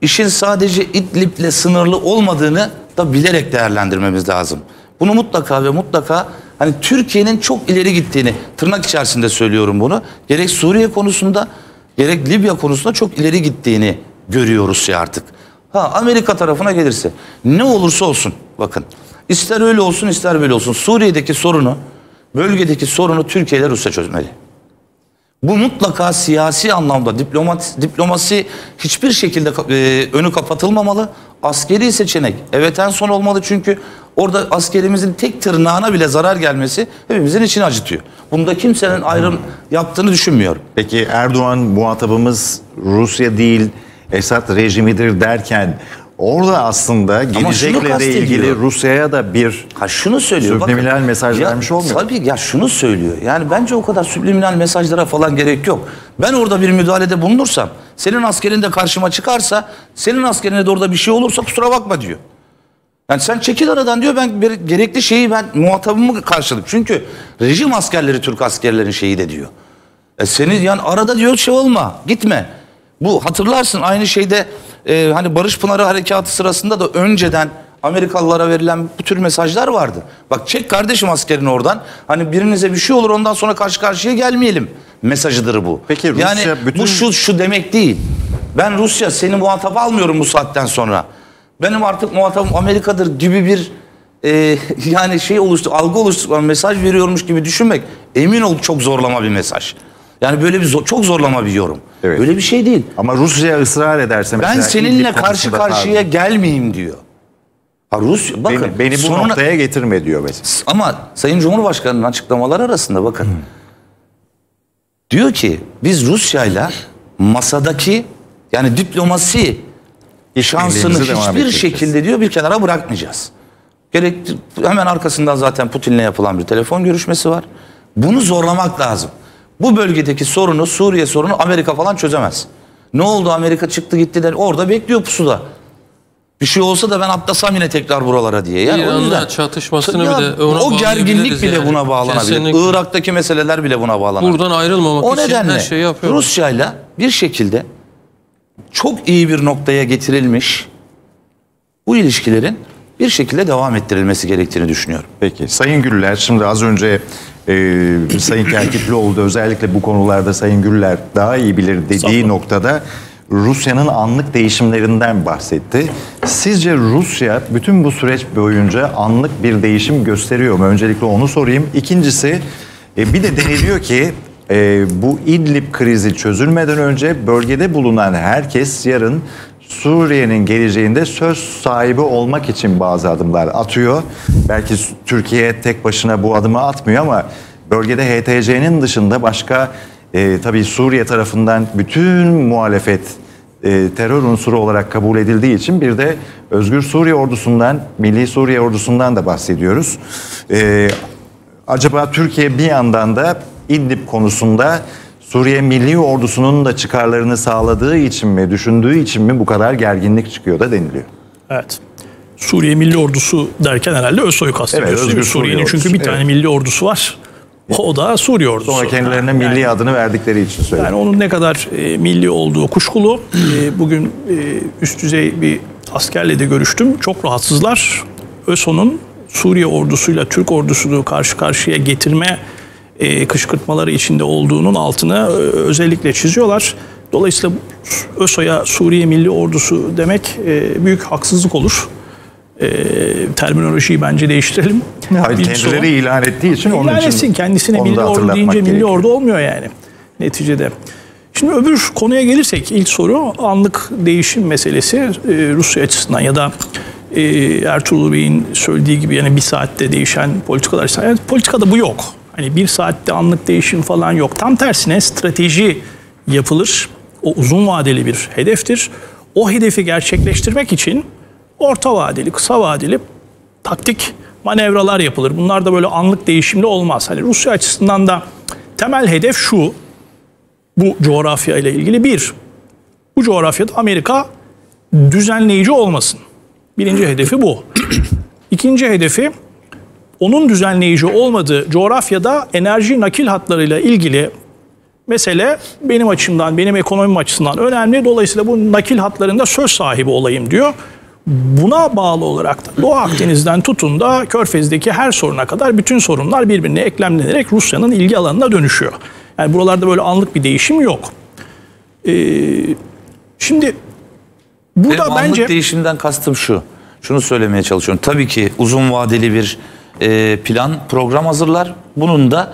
işin sadece İdlib'le sınırlı olmadığını da bilerek değerlendirmemiz lazım. Bunu mutlaka ve mutlaka hani Türkiye'nin çok ileri gittiğini tırnak içerisinde söylüyorum bunu. Gerek Suriye konusunda gerek Libya konusunda çok ileri gittiğini görüyoruz ya artık. Ha Amerika tarafına gelirse ne olursa olsun bakın ister öyle olsun ister böyle olsun Suriye'deki sorunu bölgedeki sorunu Türkiye ile Rusya çözmeli. Bu mutlaka siyasi anlamda diplomat, diplomasi hiçbir şekilde e, önü kapatılmamalı. Askeri seçenek evet en son olmalı çünkü orada askerimizin tek tırnağına bile zarar gelmesi hepimizin içini acıtıyor. Bunda kimsenin ayrım yaptığını düşünmüyorum. Peki Erdoğan muhatabımız Rusya değil Esad rejimidir derken orada aslında gelecekle de ilgili Rusya'ya da bir Ha şunu söylüyor. Subliminal bakın. mesaj Ya, vermiş olmuyor mu? Tabii ya şunu söylüyor. Yani bence o kadar subliminal mesajlara falan gerek yok. Ben orada bir müdahalede bulunursam, senin askerin de karşıma çıkarsa, senin askerine de orada bir şey olursa kusura bakma diyor. Yani sen çekil aradan diyor ben gerekli şeyi ben muhatabımı karşıladım. Çünkü rejim askerleri Türk askerlerin şeyi de diyor. E seni yani arada diyor şey olma gitme. Bu hatırlarsın aynı şeyde e, hani Barış Pınarı harekatı sırasında da önceden Amerikalılara verilen bu tür mesajlar vardı. Bak çek kardeşim askerini oradan. Hani birinize bir şey olur ondan sonra karşı karşıya gelmeyelim mesajıdır bu. Peki Rusya yani bütün- bu şu şu demek değil. Ben Rusya seni muhatap almıyorum bu saatten sonra. Benim artık muhatabım Amerika'dır gibi bir e, yani şey oluştu, algı oluştu, mesaj veriyormuş gibi düşünmek emin ol çok zorlama bir mesaj. Yani böyle bir zor- çok zorlama bir yorum. Evet. Böyle bir şey değil. ama Rusya ısrar ederse Ben mesela seninle İdlib karşı karşıya tabii, gelmeyeyim diyor. Ha Rusya bakın beni, beni bu sonuna- noktaya getirme diyor mesela. ama Sayın Cumhurbaşkanı'nın açıklamaları arasında bakın. Diyor ki biz Rusya'yla masadaki yani diplomasi şansını İşbirliğimizi devam hiçbir şekilde diyor bir kenara bırakmayacağız. Gerek hemen arkasından zaten Putin'le yapılan bir telefon görüşmesi var. Bunu zorlamak lazım. Bu bölgedeki sorunu Suriye sorunu Amerika falan çözemez. Ne oldu Amerika çıktı gitti der orada bekliyor pusuda. Bir şey olsa da ben atlasam yine tekrar buralara diye. Yani o İran'la yüzden çatışmasını Ya bir de ona o gerginlik bile yani. buna bağlanabilir. Kesinlikle. Irak'taki meseleler bile buna bağlanabilir. Buradan ayrılmamak o için nedenle her şeyi yapıyorlar. Rusya'yla bir şekilde çok iyi bir noktaya getirilmiş bu ilişkilerin bir şekilde devam ettirilmesi gerektiğini düşünüyorum. Peki Sayın Güller şimdi az önce e, Sayın Kerkiplioğlu da özellikle bu konularda Sayın Güller daha iyi bilir dediği noktada Rusya'nın anlık değişimlerinden bahsetti. Sizce Rusya bütün bu süreç boyunca anlık bir değişim gösteriyor mu? Öncelikle onu sorayım. İkincisi e, bir de deniliyor ki e, bu İdlib krizi çözülmeden önce bölgede bulunan herkes yarın Suriye'nin geleceğinde söz sahibi olmak için bazı adımlar atıyor. Belki Türkiye tek başına bu adımı atmıyor ama bölgede HTC'nin dışında başka e, tabii Suriye tarafından bütün muhalefet e, terör unsuru olarak kabul edildiği için bir de Özgür Suriye ordusundan, Milli Suriye ordusundan da bahsediyoruz. E, acaba Türkiye bir yandan da İdlib konusunda Suriye Milli Ordusu'nun da çıkarlarını sağladığı için mi, düşündüğü için mi bu kadar gerginlik çıkıyor da deniliyor. Evet. Suriye Milli Ordusu derken herhalde ÖSO'yu kastediyorsun. Evet, Suriye'nin çünkü Ordusu, bir tane evet. milli ordusu var. O da Suriye ordusu. Sonra kendilerine milli adını verdikleri için söylüyorum. Yani onun ne kadar e, milli olduğu kuşkulu. E, bugün e, üst düzey bir askerle de görüştüm. Çok rahatsızlar. ÖSO'nun Suriye ordusuyla Türk ordusunu karşı karşıya getirme e, kışkırtmaları içinde olduğunun altını e, özellikle çiziyorlar. Dolayısıyla ÖSO'ya Suriye Milli Ordusu demek e, büyük haksızlık olur. E, terminolojiyi bence değiştirelim. Hayır, Bir kendileri ilan ettiği için onun için etsin kendisine milli ordu deyince milli gerekiyor. ordu olmuyor yani neticede. Şimdi öbür konuya gelirsek ilk soru anlık değişim meselesi e, Rusya açısından ya da e, Ertuğrul Bey'in söylediği gibi yani bir saatte değişen politikalar. Yani politikada bu yok. Hani bir saatte anlık değişim falan yok. Tam tersine strateji yapılır. O uzun vadeli bir hedeftir. O hedefi gerçekleştirmek için orta vadeli, kısa vadeli taktik manevralar yapılır. Bunlar da böyle anlık değişimli olmaz. Hani Rusya açısından da temel hedef şu. Bu coğrafya ile ilgili bir. Bu coğrafyada Amerika düzenleyici olmasın. Birinci hedefi bu. İkinci hedefi onun düzenleyici olmadığı coğrafyada enerji nakil hatlarıyla ilgili mesele benim açımdan, benim ekonomim açısından önemli. Dolayısıyla bu nakil hatlarında söz sahibi olayım diyor. Buna bağlı olarak da Doğu Akdeniz'den tutun da Körfez'deki her soruna kadar bütün sorunlar birbirine eklemlenerek Rusya'nın ilgi alanına dönüşüyor. Yani buralarda böyle anlık bir değişim yok. Ee, şimdi burada Benim anlık bence değişimden kastım şu. Şunu söylemeye çalışıyorum. Tabii ki uzun vadeli bir e, plan, program hazırlar. Bunun da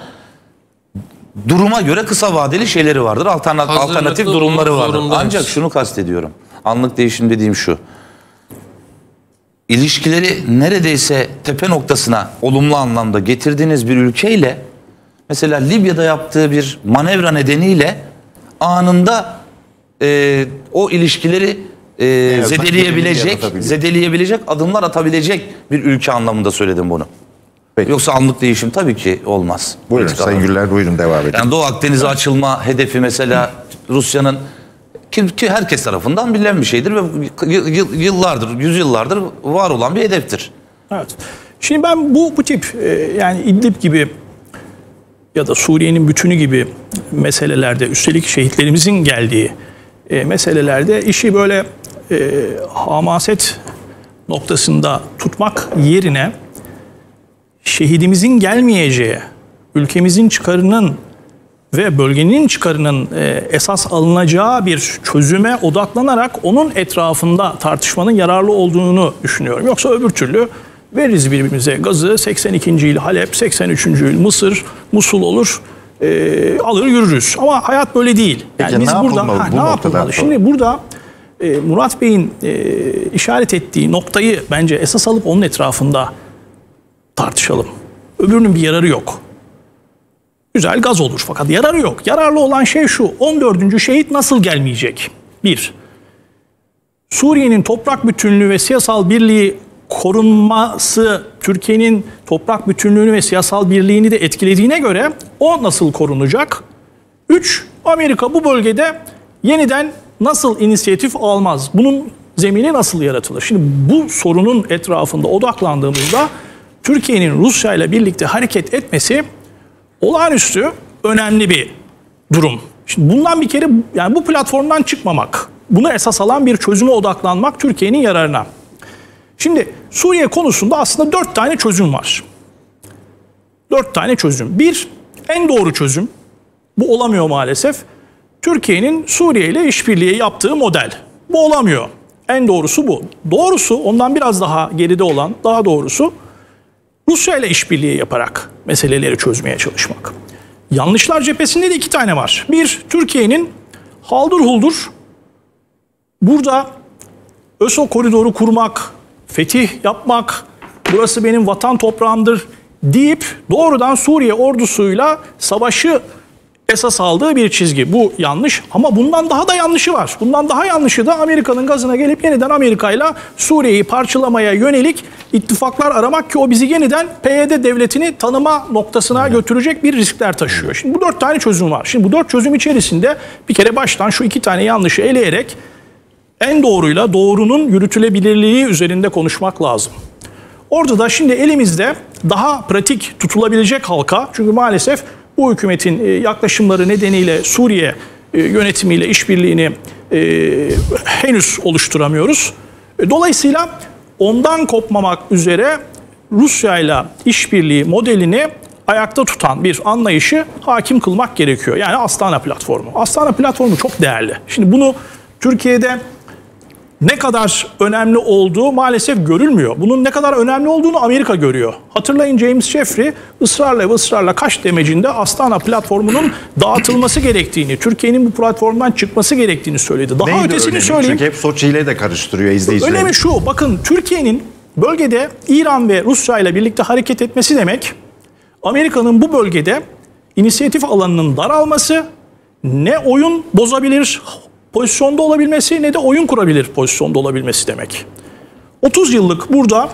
duruma göre kısa vadeli şeyleri vardır. Alternatif, Hazırlıklı alternatif durumları vardır. zorundayız. Ancak şunu kastediyorum. Anlık değişim dediğim şu. İlişkileri neredeyse tepe noktasına olumlu anlamda getirdiğiniz bir ülkeyle mesela Libya'da yaptığı bir manevra nedeniyle anında e, o ilişkileri e, zedeleyebilecek, zedeleyebilecek adımlar atabilecek bir ülke anlamında söyledim bunu. Peki. Yoksa anlık değişim tabii ki olmaz. Buyurun Politikalar. Sayın Güller buyurun devam edin. Yani Doğu Akdeniz'e açılma hedefi mesela Rusya'nın ki, ki herkes tarafından bilinen bir şeydir ve yıllardır, yüzyıllardır var olan bir hedeftir. Evet. Şimdi ben bu bu tip e, yani İdlib gibi ya da Suriye'nin bütünü gibi meselelerde üstelik şehitlerimizin geldiği e, meselelerde işi böyle e, hamaset noktasında tutmak yerine şehidimizin gelmeyeceği, ülkemizin çıkarının ve bölgenin çıkarının e, esas alınacağı bir çözüme odaklanarak onun etrafında tartışmanın yararlı olduğunu düşünüyorum. Yoksa öbür türlü veririz birbirimize gazı 82. yıl Halep, 83. yıl Mısır, Musul olur e, alır yürürüz. Ama hayat böyle değil. Peki ne yapılmalı bu ne yapılmalı? sonra? Şimdi burada e, Murat Bey'in e, işaret ettiği noktayı bence esas alıp onun etrafında tartışalım. Öbürünün bir yararı yok. Güzel gaz olur fakat yararı yok. Yararlı olan şey şu. 14. şehit nasıl gelmeyecek? Bir. Suriye'nin toprak bütünlüğü ve siyasal birliği korunması Türkiye'nin toprak bütünlüğünü ve siyasal birliğini de etkilediğine göre o nasıl korunacak? 3. Amerika bu bölgede yeniden nasıl inisiyatif almaz? Bunun zemini nasıl yaratılır? Şimdi bu sorunun etrafında odaklandığımızda Türkiye'nin Rusya ile birlikte hareket etmesi olağanüstü önemli bir durum. Şimdi bundan bir kere yani bu platformdan çıkmamak bunu esas alan bir çözüme odaklanmak Türkiye'nin yararına. Şimdi Suriye konusunda aslında dört tane çözüm var. Dört tane çözüm. Bir, en doğru çözüm. Bu olamıyor maalesef. Türkiye'nin Suriye ile işbirliği yaptığı model. Bu olamıyor. En doğrusu bu. Doğrusu ondan biraz daha geride olan, daha doğrusu Rusya ile işbirliği yaparak meseleleri çözmeye çalışmak. Yanlışlar cephesinde de iki tane var. Bir, Türkiye'nin haldır huldur burada ÖSO koridoru kurmak, fetih yapmak, burası benim vatan toprağımdır deyip doğrudan Suriye ordusuyla savaşı esas aldığı bir çizgi. Bu yanlış ama bundan daha da yanlışı var. Bundan daha yanlışı da Amerika'nın gazına gelip yeniden Amerika ile Suriye'yi parçalamaya yönelik ittifaklar aramak ki o bizi yeniden PYD devletini tanıma noktasına götürecek bir riskler taşıyor. Şimdi bu dört tane çözüm var. Şimdi bu dört çözüm içerisinde bir kere baştan şu iki tane yanlışı eleyerek en doğruyla doğrunun yürütülebilirliği üzerinde konuşmak lazım. Orada da şimdi elimizde daha pratik tutulabilecek halka çünkü maalesef bu hükümetin e, yaklaşımları nedeniyle Suriye e, yönetimiyle işbirliğini e, henüz oluşturamıyoruz. Dolayısıyla ondan kopmamak üzere Rusya ile işbirliği modelini ayakta tutan bir anlayışı hakim kılmak gerekiyor. Yani Astana platformu. Astana platformu çok değerli. Şimdi bunu Türkiye'de ne kadar önemli olduğu maalesef görülmüyor. Bunun ne kadar önemli olduğunu Amerika görüyor. Hatırlayın James Jeffrey ısrarla ve ısrarla kaç demecinde Astana platformunun dağıtılması gerektiğini, Türkiye'nin bu platformdan çıkması gerektiğini söyledi. Daha Neydi ötesini önemi? söyleyeyim. Çünkü hep Soçi ile de karıştırıyor izleyiciler. Önemi şu, bakın Türkiye'nin bölgede İran ve Rusya ile birlikte hareket etmesi demek, Amerika'nın bu bölgede inisiyatif alanının daralması, ne oyun bozabilir pozisyonda olabilmesi ne de oyun kurabilir pozisyonda olabilmesi demek. 30 yıllık burada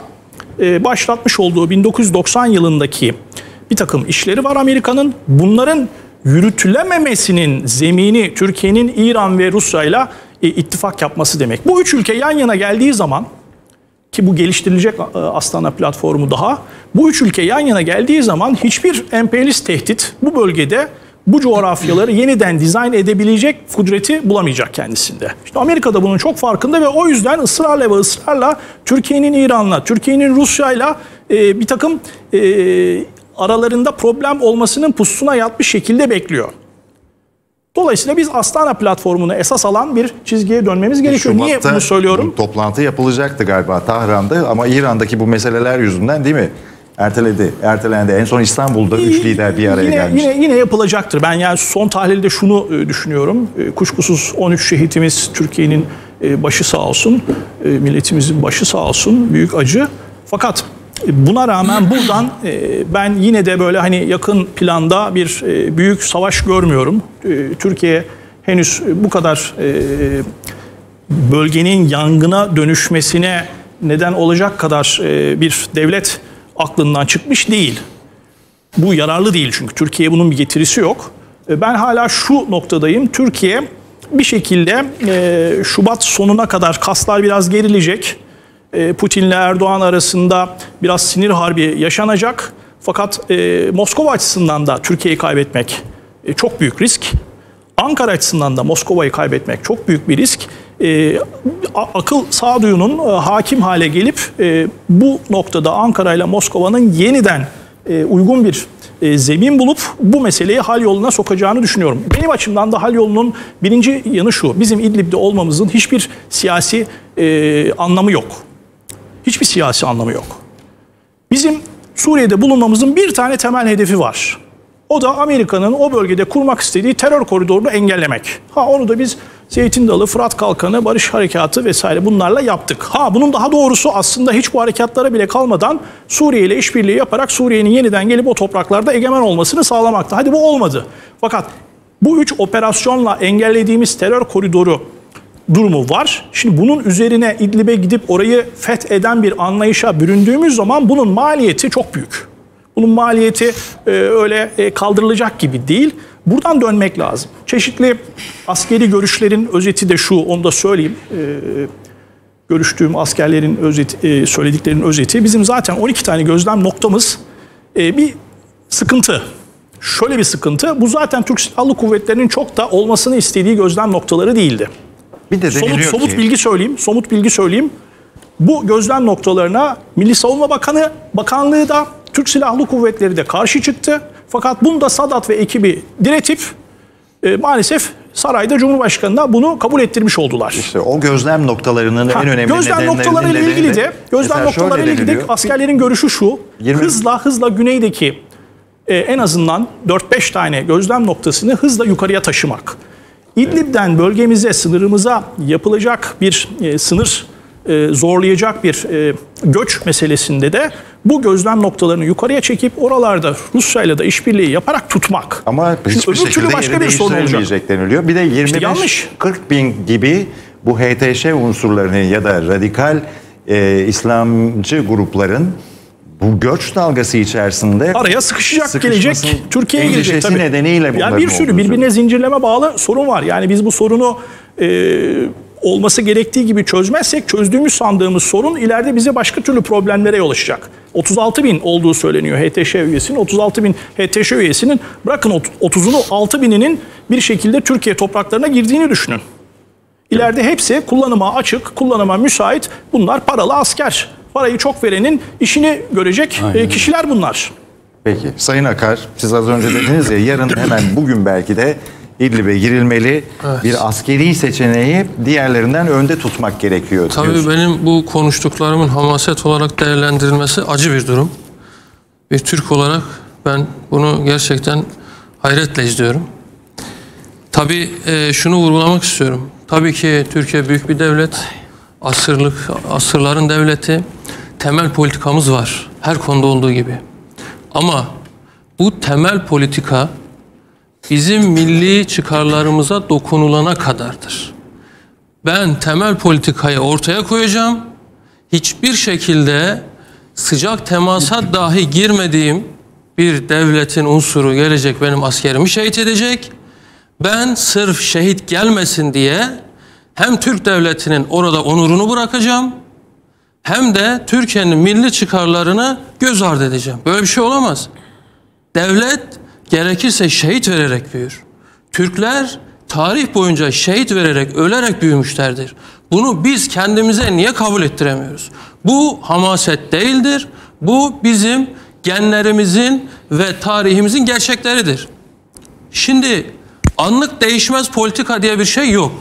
e, başlatmış olduğu 1990 yılındaki bir takım işleri var Amerika'nın. Bunların yürütülememesinin zemini Türkiye'nin İran ve Rusya ile e, ittifak yapması demek. Bu üç ülke yan yana geldiği zaman ki bu geliştirilecek e, Astana platformu daha. Bu üç ülke yan yana geldiği zaman hiçbir emperyalist tehdit bu bölgede bu coğrafyaları yeniden dizayn edebilecek kudreti bulamayacak kendisinde. İşte Amerika da bunun çok farkında ve o yüzden ısrarla ve ısrarla Türkiye'nin İran'la, Türkiye'nin Rusya'yla e, bir takım e, aralarında problem olmasının pusuna yatmış şekilde bekliyor. Dolayısıyla biz Astana platformunu esas alan bir çizgiye dönmemiz gerekiyor. Niye bunu söylüyorum? Toplantı yapılacaktı galiba Tahran'da ama İran'daki bu meseleler yüzünden değil mi? Erteledi, ertelendi. En son İstanbul'da üç lider bir araya yine, gelmişti. Yine, yine yapılacaktır. Ben yani son tahlilde şunu e, düşünüyorum. E, kuşkusuz 13 şehitimiz Türkiye'nin e, başı sağ olsun. Milletimizin başı sağ olsun. Büyük acı. Fakat buna rağmen buradan ben yine de böyle hani yakın planda bir büyük savaş görmüyorum. Türkiye henüz bu kadar bölgenin yangına dönüşmesine neden olacak kadar bir devlet aklından çıkmış değil. Bu yararlı değil çünkü Türkiye bunun bir getirisi yok. E, Ben hala şu noktadayım. Türkiye bir şekilde e, Şubat sonuna kadar kaslar biraz gerilecek. E, Putin'le Erdoğan arasında biraz sinir harbi yaşanacak. Fakat e, Moskova açısından da Türkiye'yi kaybetmek e, çok büyük risk. Ankara açısından da Moskova'yı kaybetmek çok büyük bir risk. E, akıl sağduyunun e, hakim hale gelip e, bu noktada Ankara ile Moskova'nın yeniden e, uygun bir e, zemin bulup bu meseleyi hal yoluna sokacağını düşünüyorum. Benim açımdan da hal yolunun birinci yanı şu. Bizim İdlib'de olmamızın hiçbir siyasi e, anlamı yok. Hiçbir siyasi anlamı yok. Bizim Suriye'de bulunmamızın bir tane temel hedefi var. O da Amerika'nın o bölgede kurmak istediği terör koridorunu engellemek. Ha onu da biz Zeytin Dalı, Fırat Kalkanı, Barış Harekatı vesaire bunlarla yaptık. Ha bunun daha doğrusu aslında hiç bu harekatlara bile kalmadan Suriye ile işbirliği yaparak Suriye'nin yeniden gelip o topraklarda egemen olmasını sağlamaktı. Hadi bu olmadı. Fakat bu üç operasyonla engellediğimiz terör koridoru durumu var. Şimdi bunun üzerine İdlib'e gidip orayı fetheden bir anlayışa büründüğümüz zaman bunun maliyeti çok büyük. Bunun maliyeti e, öyle e, kaldırılacak gibi değil. Buradan dönmek lazım. Çeşitli askeri görüşlerin özeti de şu, onu da söyleyeyim. E, görüştüğüm askerlerin özeti, e, söylediklerinin özeti. Bizim zaten 12 tane gözlem noktamız e, bir sıkıntı. Şöyle bir sıkıntı. Bu zaten Türk Silahlı Kuvvetleri'nin çok da olmasını istediği gözlem noktaları değildi. Bir de somut, somut ki- bilgi söyleyeyim. Somut bilgi söyleyeyim. Bu gözlem noktalarına Milli Savunma Bakanı Bakanlığı da Türk Silahlı Kuvvetleri de karşı çıktı. Fakat bunda Sadat ve ekibi diretip e, maalesef sarayda Cumhurbaşkanı'na bunu kabul ettirmiş oldular. İşte o gözlem noktalarının Ha, en önemli gözlem noktalarıyla ilgili de gözlem noktalarıyla ilgili de askerlerin görüşü şu. 20 Hızla hızla güneydeki e, en azından 4-5 tane gözlem noktasını hızla yukarıya taşımak. İdlib'den bölgemize, sınırımıza yapılacak bir e, sınır e, zorlayacak bir e, göç meselesinde de bu gözlem noktalarını yukarıya çekip oralarda Rusya'yla da işbirliği yaparak tutmak. Ama Şimdi hiçbir öbür türlü şekilde başka bir sorun olacak. deniliyor. Bir de 25 yanlış. 40 bin gibi bu HTŞ unsurlarının ya da radikal e, İslamcı grupların bu göç dalgası içerisinde Araya sıkışacak gelecek Türkiye'ye endişesi tabii. nedeniyle yani bir sürü birbirine zincirleme bağlı sorun var. Yani biz bu sorunu e, olması gerektiği gibi çözmezsek çözdüğümüz sandığımız sorun ileride bize başka türlü problemlere yol açacak. 36 bin olduğu söyleniyor HTŞ üyesinin. 36 bin HTŞ üyesinin bırakın ot- 30'unu 6 bininin bir şekilde Türkiye topraklarına girdiğini düşünün. İleride hepsi kullanıma açık, kullanıma müsait. Bunlar paralı asker. Parayı çok verenin işini görecek e, kişiler bunlar. Peki Sayın Akar siz az önce dediniz ya yarın hemen bugün belki de İdlib'e girilmeli bir askeri seçeneği diğerlerinden önde tutmak gerekiyor Tabii diyorsun. benim bu konuştuklarımın hamaset olarak değerlendirilmesi acı bir durum. Bir Türk olarak ben bunu gerçekten hayretle izliyorum. Tabii e, şunu vurgulamak istiyorum. Tabii ki Türkiye büyük bir devlet. Asırlık, asırların devleti. Temel politikamız var. Her konuda olduğu gibi. Ama bu temel politika bizim milli çıkarlarımıza dokunulana kadardır. Ben temel politikayı ortaya koyacağım. Hiçbir şekilde sıcak temasa dahi girmediğim bir devletin unsuru gelecek benim askerimi şehit edecek. Ben sırf şehit gelmesin diye hem Türk devletinin orada onurunu bırakacağım hem de Türkiye'nin milli çıkarlarını göz ardı edeceğim. Böyle bir şey olamaz. Devlet gerekirse şehit vererek büyür. Türkler tarih boyunca şehit vererek, ölerek büyümüşlerdir. Bunu biz kendimize niye kabul ettiremiyoruz? Bu hamaset değildir. Bu bizim genlerimizin ve tarihimizin gerçekleridir. Şimdi anlık değişmez politika diye bir şey yok.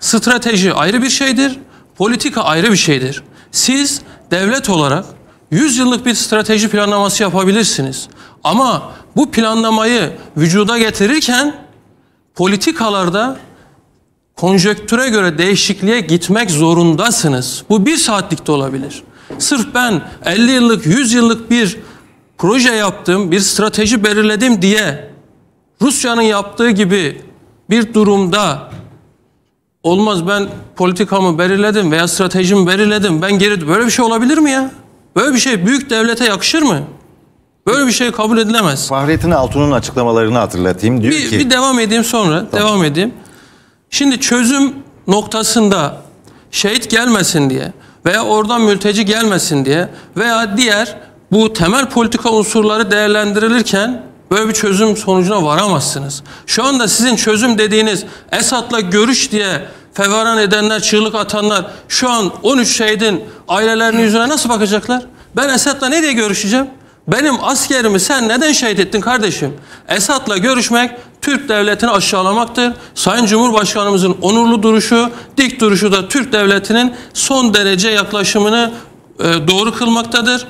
Strateji ayrı bir şeydir, politika ayrı bir şeydir. Siz devlet olarak 100 yıllık bir strateji planlaması yapabilirsiniz. Ama bu planlamayı vücuda getirirken politikalarda konjöktüre göre değişikliğe gitmek zorundasınız. Bu bir saatlik de olabilir. Sırf ben 50 yıllık, 100 yıllık bir proje yaptım, bir strateji belirledim diye Rusya'nın yaptığı gibi bir durumda olmaz ben politikamı belirledim veya stratejimi belirledim ben geri böyle bir şey olabilir mi ya? Böyle bir şey büyük devlete yakışır mı? Böyle bir şey kabul edilemez. Fahrettin Altun'un açıklamalarını hatırlatayım. Diyor Bir, ki bir devam edeyim sonra devam edeyim. Şimdi çözüm noktasında şehit gelmesin diye veya oradan mülteci gelmesin diye veya diğer bu temel politika unsurları değerlendirilirken böyle bir çözüm sonucuna varamazsınız. Şu anda sizin çözüm dediğiniz Esad'la görüş diye feveran edenler, çığlık atanlar şu an 13 şehidin ailelerinin yüzüne nasıl bakacaklar? Ben Esad'la ne diye görüşeceğim? Benim askerimi sen neden şehit ettin kardeşim? Esad'la görüşmek Türk devletini aşağılamaktır. Sayın Cumhurbaşkanımızın onurlu duruşu, dik duruşu da Türk devletinin son derece yaklaşımını e, doğru kılmaktadır.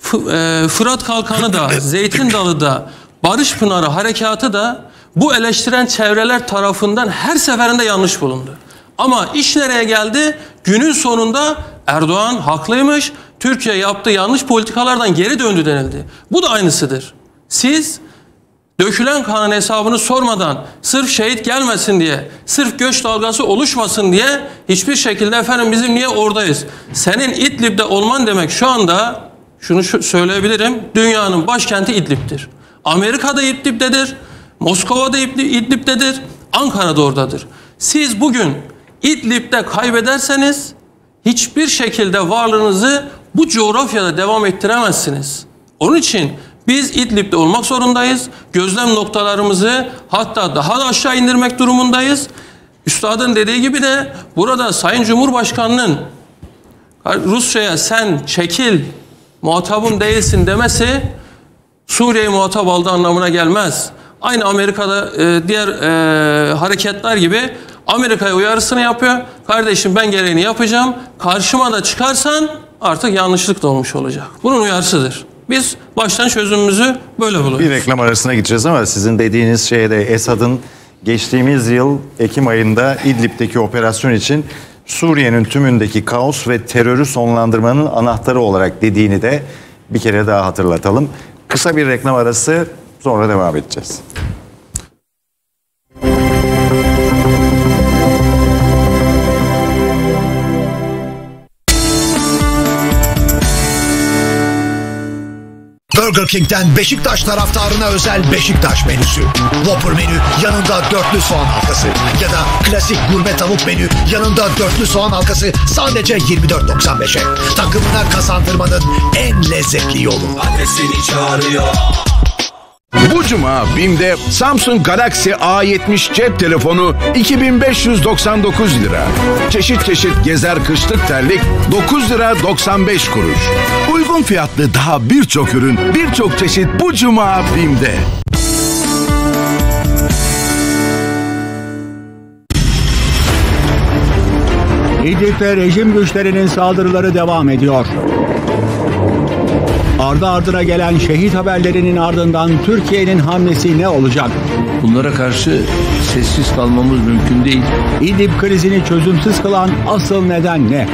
F- e, Fırat Kalkanı da, Zeytin Dalı da, Barış Pınarı harekatı da bu eleştiren çevreler tarafından her seferinde yanlış bulundu. Ama iş nereye geldi? Günün sonunda Erdoğan haklıymış. Türkiye yaptığı yanlış politikalardan geri döndü denildi. Bu da aynısıdır. Siz dökülen kanın hesabını sormadan sırf şehit gelmesin diye, sırf göç dalgası oluşmasın diye hiçbir şekilde efendim bizim niye oradayız? Senin İdlib'de olman demek şu anda şunu şu- söyleyebilirim. Dünyanın başkenti İdlib'dir. Amerika'da İdlib'dedir. Moskova'da İdlib- İdlib'dedir. Ankara'da oradadır. Siz bugün İdlib'de kaybederseniz hiçbir şekilde varlığınızı bu coğrafyada devam ettiremezsiniz. Onun için biz İdlib'de olmak zorundayız. Gözlem noktalarımızı hatta daha da aşağı indirmek durumundayız. Üstadın dediği gibi de burada Sayın Cumhurbaşkanı'nın Rusya'ya sen çekil muhatabım değilsin demesi Suriye'yi muhatap aldığı anlamına gelmez. Aynı Amerika'da e, diğer e, hareketler gibi Amerika'ya uyarısını yapıyor. Kardeşim ben gereğini yapacağım. Karşıma da çıkarsan artık yanlışlık da olmuş olacak. Bunun uyarısıdır. Biz baştan çözümümüzü böyle buluyoruz. Bir reklam arasına gideceğiz ama sizin dediğiniz şeyde Esad'ın geçtiğimiz yıl Ekim ayında İdlib'deki operasyon için Suriye'nin tümündeki kaos ve terörü sonlandırmanın anahtarı olarak dediğini de bir kere daha hatırlatalım. Kısa bir reklam arası sonra devam edeceğiz. Burger King'den Beşiktaş taraftarına özel Beşiktaş menüsü. Whopper menü yanında dörtlü soğan halkası. Ya da klasik gurme tavuk menü yanında dörtlü soğan halkası sadece 24.95'e. Takımına kazandırmanın en lezzetli yolu. Adresini çağırıyor. Bu cuma BİM'de Samsung Galaxy A70 cep telefonu 2599 lira. Çeşit çeşit gezer kışlık terlik 9 lira 95 kuruş. Uygun fiyatlı daha birçok ürün, birçok çeşit bu cuma BİM'de. İdlib'de rejim güçlerinin saldırıları devam ediyor. Ardı ardına gelen şehit haberlerinin ardından Türkiye'nin hamlesi ne olacak? Bunlara karşı sessiz kalmamız mümkün değil. İdlib krizini çözümsüz kılan asıl neden ne?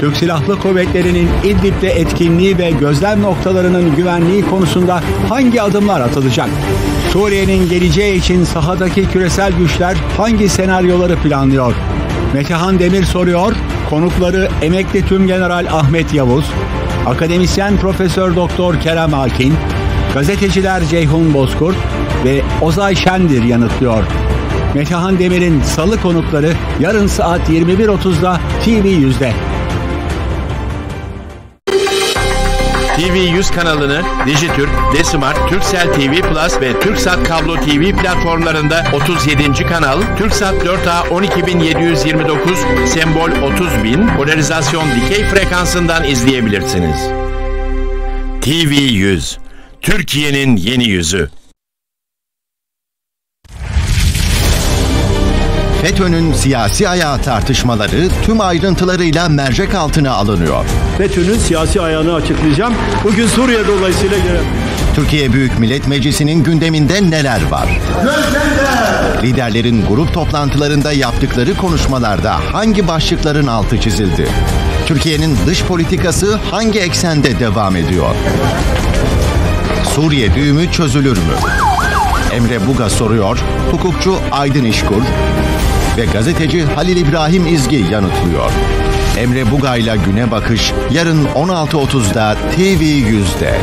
Türk Silahlı Kuvvetleri'nin İdlib'de etkinliği ve gözlem noktalarının güvenliği konusunda hangi adımlar atılacak? Suriye'nin geleceği için sahadaki küresel güçler hangi senaryoları planlıyor? Metehan Demir soruyor, konukları emekli Tümgeneral Ahmet Yavuz, akademisyen Profesör Doktor Kerem Akin, gazeteciler Ceyhun Bozkurt ve Ozay Şendir yanıtlıyor. Metehan Demir'in salı konukları yarın saat 21.30'da TV100'de. TV100 kanalını Dijitürk, Desmart, Turkcell TV Plus ve Turksat Kablo TV platformlarında 37. kanal, Turksat 4A 12729, sembol 30000, polarizasyon dikey frekansından izleyebilirsiniz. TV100, Türkiye'nin yeni yüzü. FETÖ'nün siyasi ayağı tartışmaları tüm ayrıntılarıyla mercek altına alınıyor. FETÖ'nün siyasi ayağını açıklayacağım. Bugün Suriye dolayısıyla göre. Türkiye Büyük Millet Meclisi'nin gündeminde neler var? Liderlerin grup toplantılarında yaptıkları konuşmalarda hangi başlıkların altı çizildi? Türkiye'nin dış politikası hangi eksende devam ediyor? Suriye düğümü çözülür mü? Emre Buga soruyor, hukukçu Aydın İşkur ve gazeteci Halil İbrahim İzgi yanıtlıyor. Emre Bugay'la Güne Bakış yarın 16.30'da TV100'de.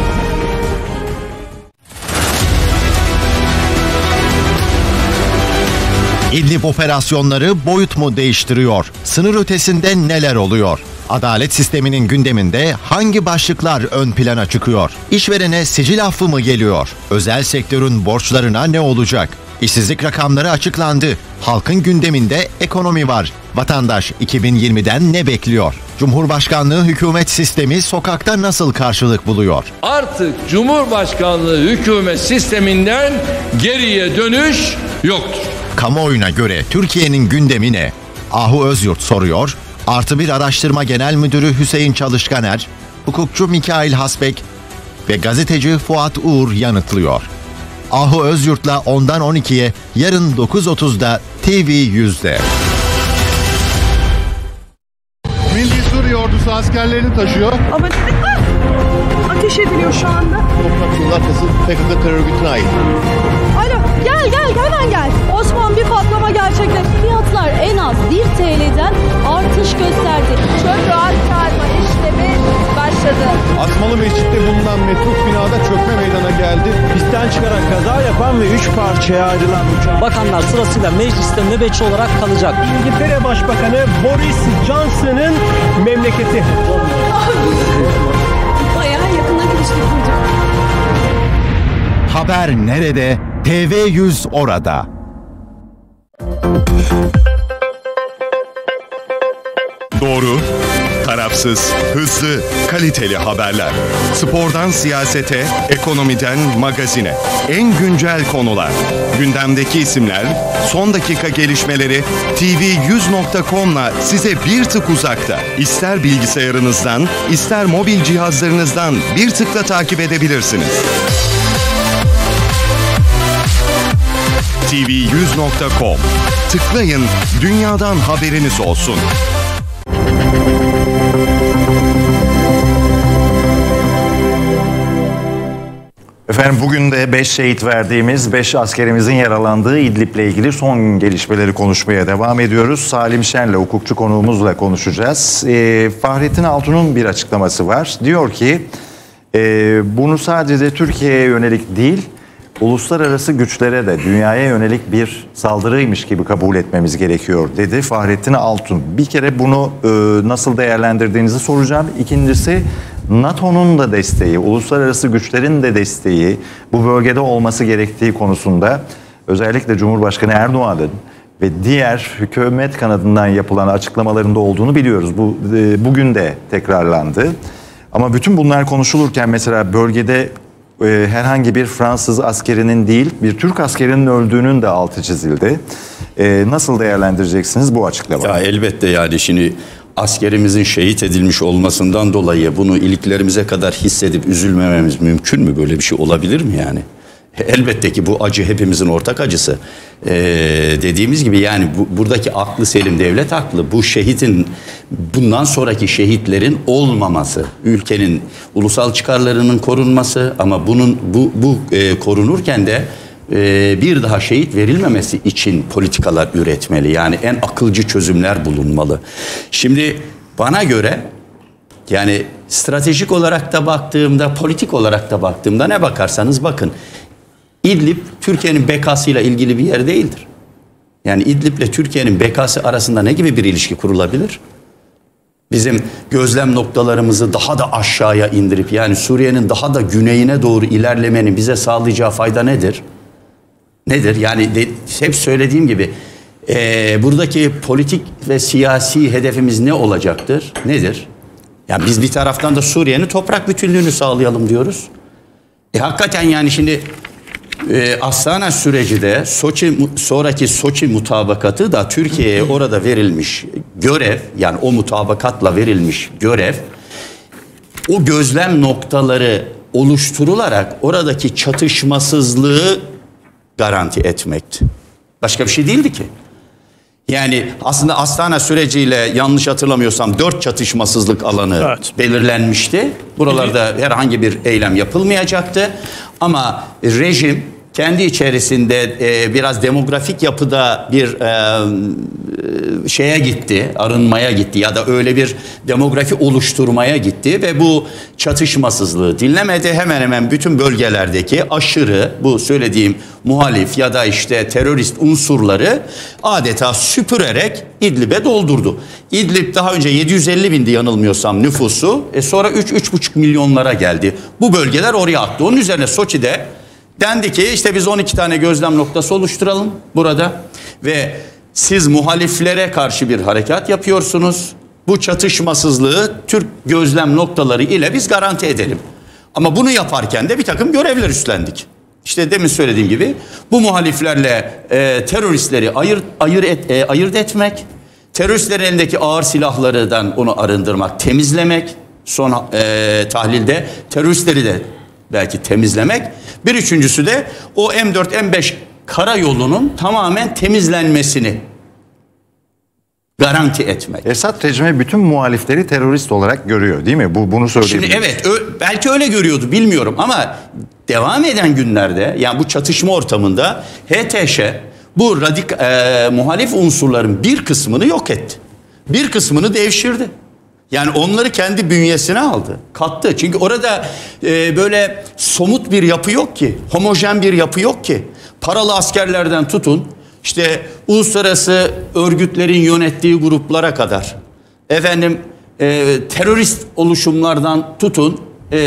İdlib operasyonları boyut mu değiştiriyor? Sınır ötesinde neler oluyor? Adalet sisteminin gündeminde hangi başlıklar ön plana çıkıyor? İşverene sicil affı mı geliyor? Özel sektörün borçlarına ne olacak? İşsizlik rakamları açıklandı. Halkın gündeminde ekonomi var. Vatandaş 2020'den ne bekliyor? Cumhurbaşkanlığı hükümet sistemi sokakta nasıl karşılık buluyor? Artık Cumhurbaşkanlığı hükümet sisteminden geriye dönüş yoktur. Kamuoyuna göre Türkiye'nin gündemi ne? Ahu Özyurt soruyor. Artı bir araştırma genel müdürü Hüseyin Çalışkaner, hukukçu Mikail Hasbek ve gazeteci Fuat Uğur yanıtlıyor. Ahu Özyurt'la 10'dan 12'ye yarın 9.30'da TV100'de. Milli Suriye ordusu askerlerini taşıyor. Ama ateş ediliyor şu anda. Toprak arkası PKK terör örgütüne ait. Alo gel gel hemen gel. Osman bir patlama gerçekleşti. Fiyatlar en az 1 TL'den artış gösterdi. Çöp rahat çağırma işlemi başladı. Asmalı Mescid'de bulunan metruk binada çökme meydana geldi. Pistten çıkarak kaza yapan ve 3 parçaya ayrılan uçağın. Bakanlar sırasıyla mecliste nöbetçi olarak kalacak. İngiltere Başbakanı Boris Johnson'ın memleketi. Bayağı yakına gidiştik Haber nerede? TV100 orada. Doğru, tarafsız, hızlı, kaliteli haberler. Spordan siyasete, ekonomiden magazine. En güncel konular. Gündemdeki isimler, son dakika gelişmeleri tv100.com'la size bir tık uzakta. İster bilgisayarınızdan, ister mobil cihazlarınızdan bir tıkla takip edebilirsiniz. tv100.com Tıklayın, dünyadan haberiniz olsun. Efendim bugün de 5 şehit verdiğimiz 5 askerimizin yaralandığı İdlib'le ilgili son gelişmeleri konuşmaya devam ediyoruz. Salim Şen'le hukukçu konuğumuzla konuşacağız. Ee, Fahrettin Altun'un bir açıklaması var. Diyor ki e, bunu sadece Türkiye'ye yönelik değil uluslararası güçlere de dünyaya yönelik bir saldırıymış gibi kabul etmemiz gerekiyor dedi Fahrettin Altun. Bir kere bunu e, nasıl değerlendirdiğinizi soracağım. İkincisi NATO'nun da desteği, uluslararası güçlerin de desteği bu bölgede olması gerektiği konusunda özellikle Cumhurbaşkanı Erdoğan'ın ve diğer hükümet kanadından yapılan açıklamalarında olduğunu biliyoruz. Bu e, bugün de tekrarlandı. Ama bütün bunlar konuşulurken mesela bölgede e, herhangi bir Fransız askerinin değil bir Türk askerinin öldüğünün de altı çizildi. E, nasıl değerlendireceksiniz bu açıklamayı? Ya elbette yani şimdi askerimizin şehit edilmiş olmasından dolayı bunu iliklerimize kadar hissedip üzülmememiz mümkün mü? Böyle bir şey olabilir mi yani? Elbette ki bu acı hepimizin ortak acısı. Ee, dediğimiz gibi yani bu, buradaki aklı selim devlet aklı bu şehitin bundan sonraki şehitlerin olmaması, ülkenin ulusal çıkarlarının korunması ama bunun bu, bu e, korunurken de e, bir daha şehit verilmemesi için politikalar üretmeli. Yani en akılcı çözümler bulunmalı. Şimdi bana göre yani stratejik olarak da baktığımda, politik olarak da baktığımda ne bakarsanız bakın. İdlib Türkiye'nin bekasıyla ilgili bir yer değildir. Yani İdlib'le Türkiye'nin bekası arasında ne gibi bir ilişki kurulabilir? Bizim gözlem noktalarımızı daha da aşağıya indirip yani Suriye'nin daha da güneyine doğru ilerlemenin bize sağlayacağı fayda nedir? Nedir? Yani de, hep söylediğim gibi e, buradaki politik ve siyasi hedefimiz ne olacaktır? Nedir? Ya biz bir taraftan da Suriye'nin toprak bütünlüğünü sağlayalım diyoruz. E hakikaten yani şimdi e, Astana süreci de Soçi sonraki Soçi mutabakatı da Türkiye'ye orada verilmiş görev yani o mutabakatla verilmiş görev o gözlem noktaları oluşturularak oradaki çatışmasızlığı garanti etmekti. Başka bir şey değildi ki. Yani aslında Astana süreciyle yanlış hatırlamıyorsam dört çatışmasızlık alanı evet. belirlenmişti. Buralarda herhangi bir eylem yapılmayacaktı. Ama rejim kendi içerisinde e, biraz demografik yapıda bir e, şeye gitti, arınmaya gitti ya da öyle bir demografi oluşturmaya gitti ve bu çatışmasızlığı dinlemedi. Hemen hemen bütün bölgelerdeki aşırı bu söylediğim muhalif ya da işte terörist unsurları adeta süpürerek İdlib'e doldurdu. İdlib daha önce 750 bindi yanılmıyorsam nüfusu. E sonra 3-3,5 milyonlara geldi. Bu bölgeler oraya aktı. Onun üzerine Soçi'de Dendi ki işte biz 12 tane gözlem noktası oluşturalım burada ve siz muhaliflere karşı bir harekat yapıyorsunuz. Bu çatışmasızlığı Türk gözlem noktaları ile biz garanti edelim. Ama bunu yaparken de bir takım görevler üstlendik. İşte demin söylediğim gibi bu muhaliflerle e, teröristleri ayırt, ayır et, e, ayırt etmek, teröristlerin elindeki ağır silahlardan onu arındırmak, temizlemek, son e, tahlilde teröristleri de belki temizlemek. Bir üçüncüsü de o M4 M5 karayolunun tamamen temizlenmesini garanti etmek. Esad rejimi bütün muhalifleri terörist olarak görüyor değil mi? Bu bunu söyleyeyim. Şimdi evet belki öyle görüyordu bilmiyorum ama devam eden günlerde yani bu çatışma ortamında HTŞ bu radik e, muhalif unsurların bir kısmını yok etti. Bir kısmını devşirdi. Yani onları kendi bünyesine aldı, kattı. Çünkü orada e, böyle somut bir yapı yok ki, homojen bir yapı yok ki. Paralı askerlerden tutun, işte uluslararası örgütlerin yönettiği gruplara kadar, efendim e, terörist oluşumlardan tutun, e,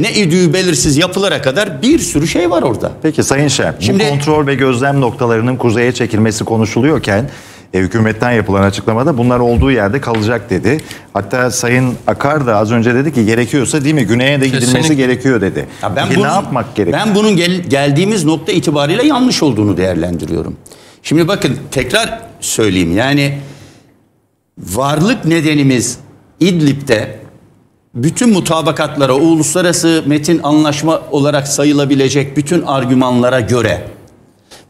ne idüğü belirsiz yapılara kadar bir sürü şey var orada. Peki Sayın Şen, Şimdi, bu kontrol ve gözlem noktalarının kuzeye çekilmesi konuşuluyorken E, hükümetten yapılan açıklamada bunlar olduğu yerde kalacak dedi. Hatta Sayın Akar da az önce dedi ki gerekiyorsa değil mi güneye de gidilmesi Kesinlikle. gerekiyor dedi. Ya ben Peki bunun, ne yapmak gerekiyor? Ben bunun gel- geldiğimiz nokta itibariyle yanlış olduğunu değerlendiriyorum. Şimdi bakın tekrar söyleyeyim yani varlık nedenimiz İdlib'de bütün mutabakatlara, uluslararası metin anlaşma olarak sayılabilecek bütün argümanlara göre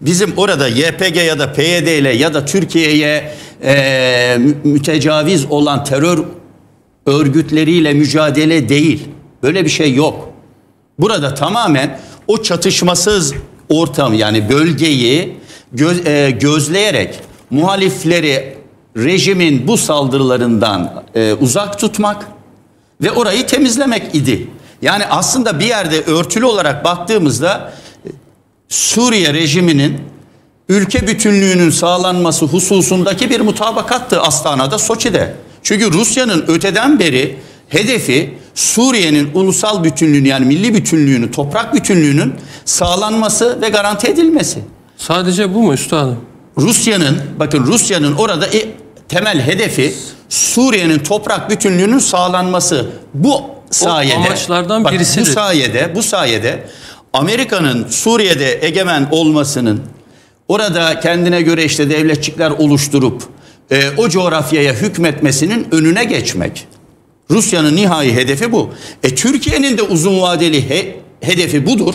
bizim orada YPG ya da PYD ile ya da Türkiye'ye e, mü- mütecaviz olan terör örgütleriyle mücadele değil. Böyle bir şey yok. Burada tamamen o çatışmasız ortam yani bölgeyi gö- e, gözleyerek muhalifleri rejimin bu saldırılarından e, uzak tutmak ve orayı temizlemek idi. Yani aslında bir yerde örtülü olarak baktığımızda Suriye rejiminin ülke bütünlüğünün sağlanması hususundaki bir mutabakattı Astana'da, Soçi'de. Çünkü Rusya'nın öteden beri hedefi Suriye'nin ulusal bütünlüğünü yani milli bütünlüğünü, toprak bütünlüğünün sağlanması ve garanti edilmesi. Sadece bu mu üstadım? Rusya'nın bakın Rusya'nın orada e- temel hedefi Suriye'nin toprak bütünlüğünün sağlanması. Bu sayede amaçlardan bak, birisidir. Bu sayede bu sayede Amerika'nın Suriye'de egemen olmasının orada kendine göre işte devletçikler oluşturup e, o coğrafyaya hükmetmesinin önüne geçmek. Rusya'nın nihai hedefi bu. E Türkiye'nin de uzun vadeli he- hedefi budur.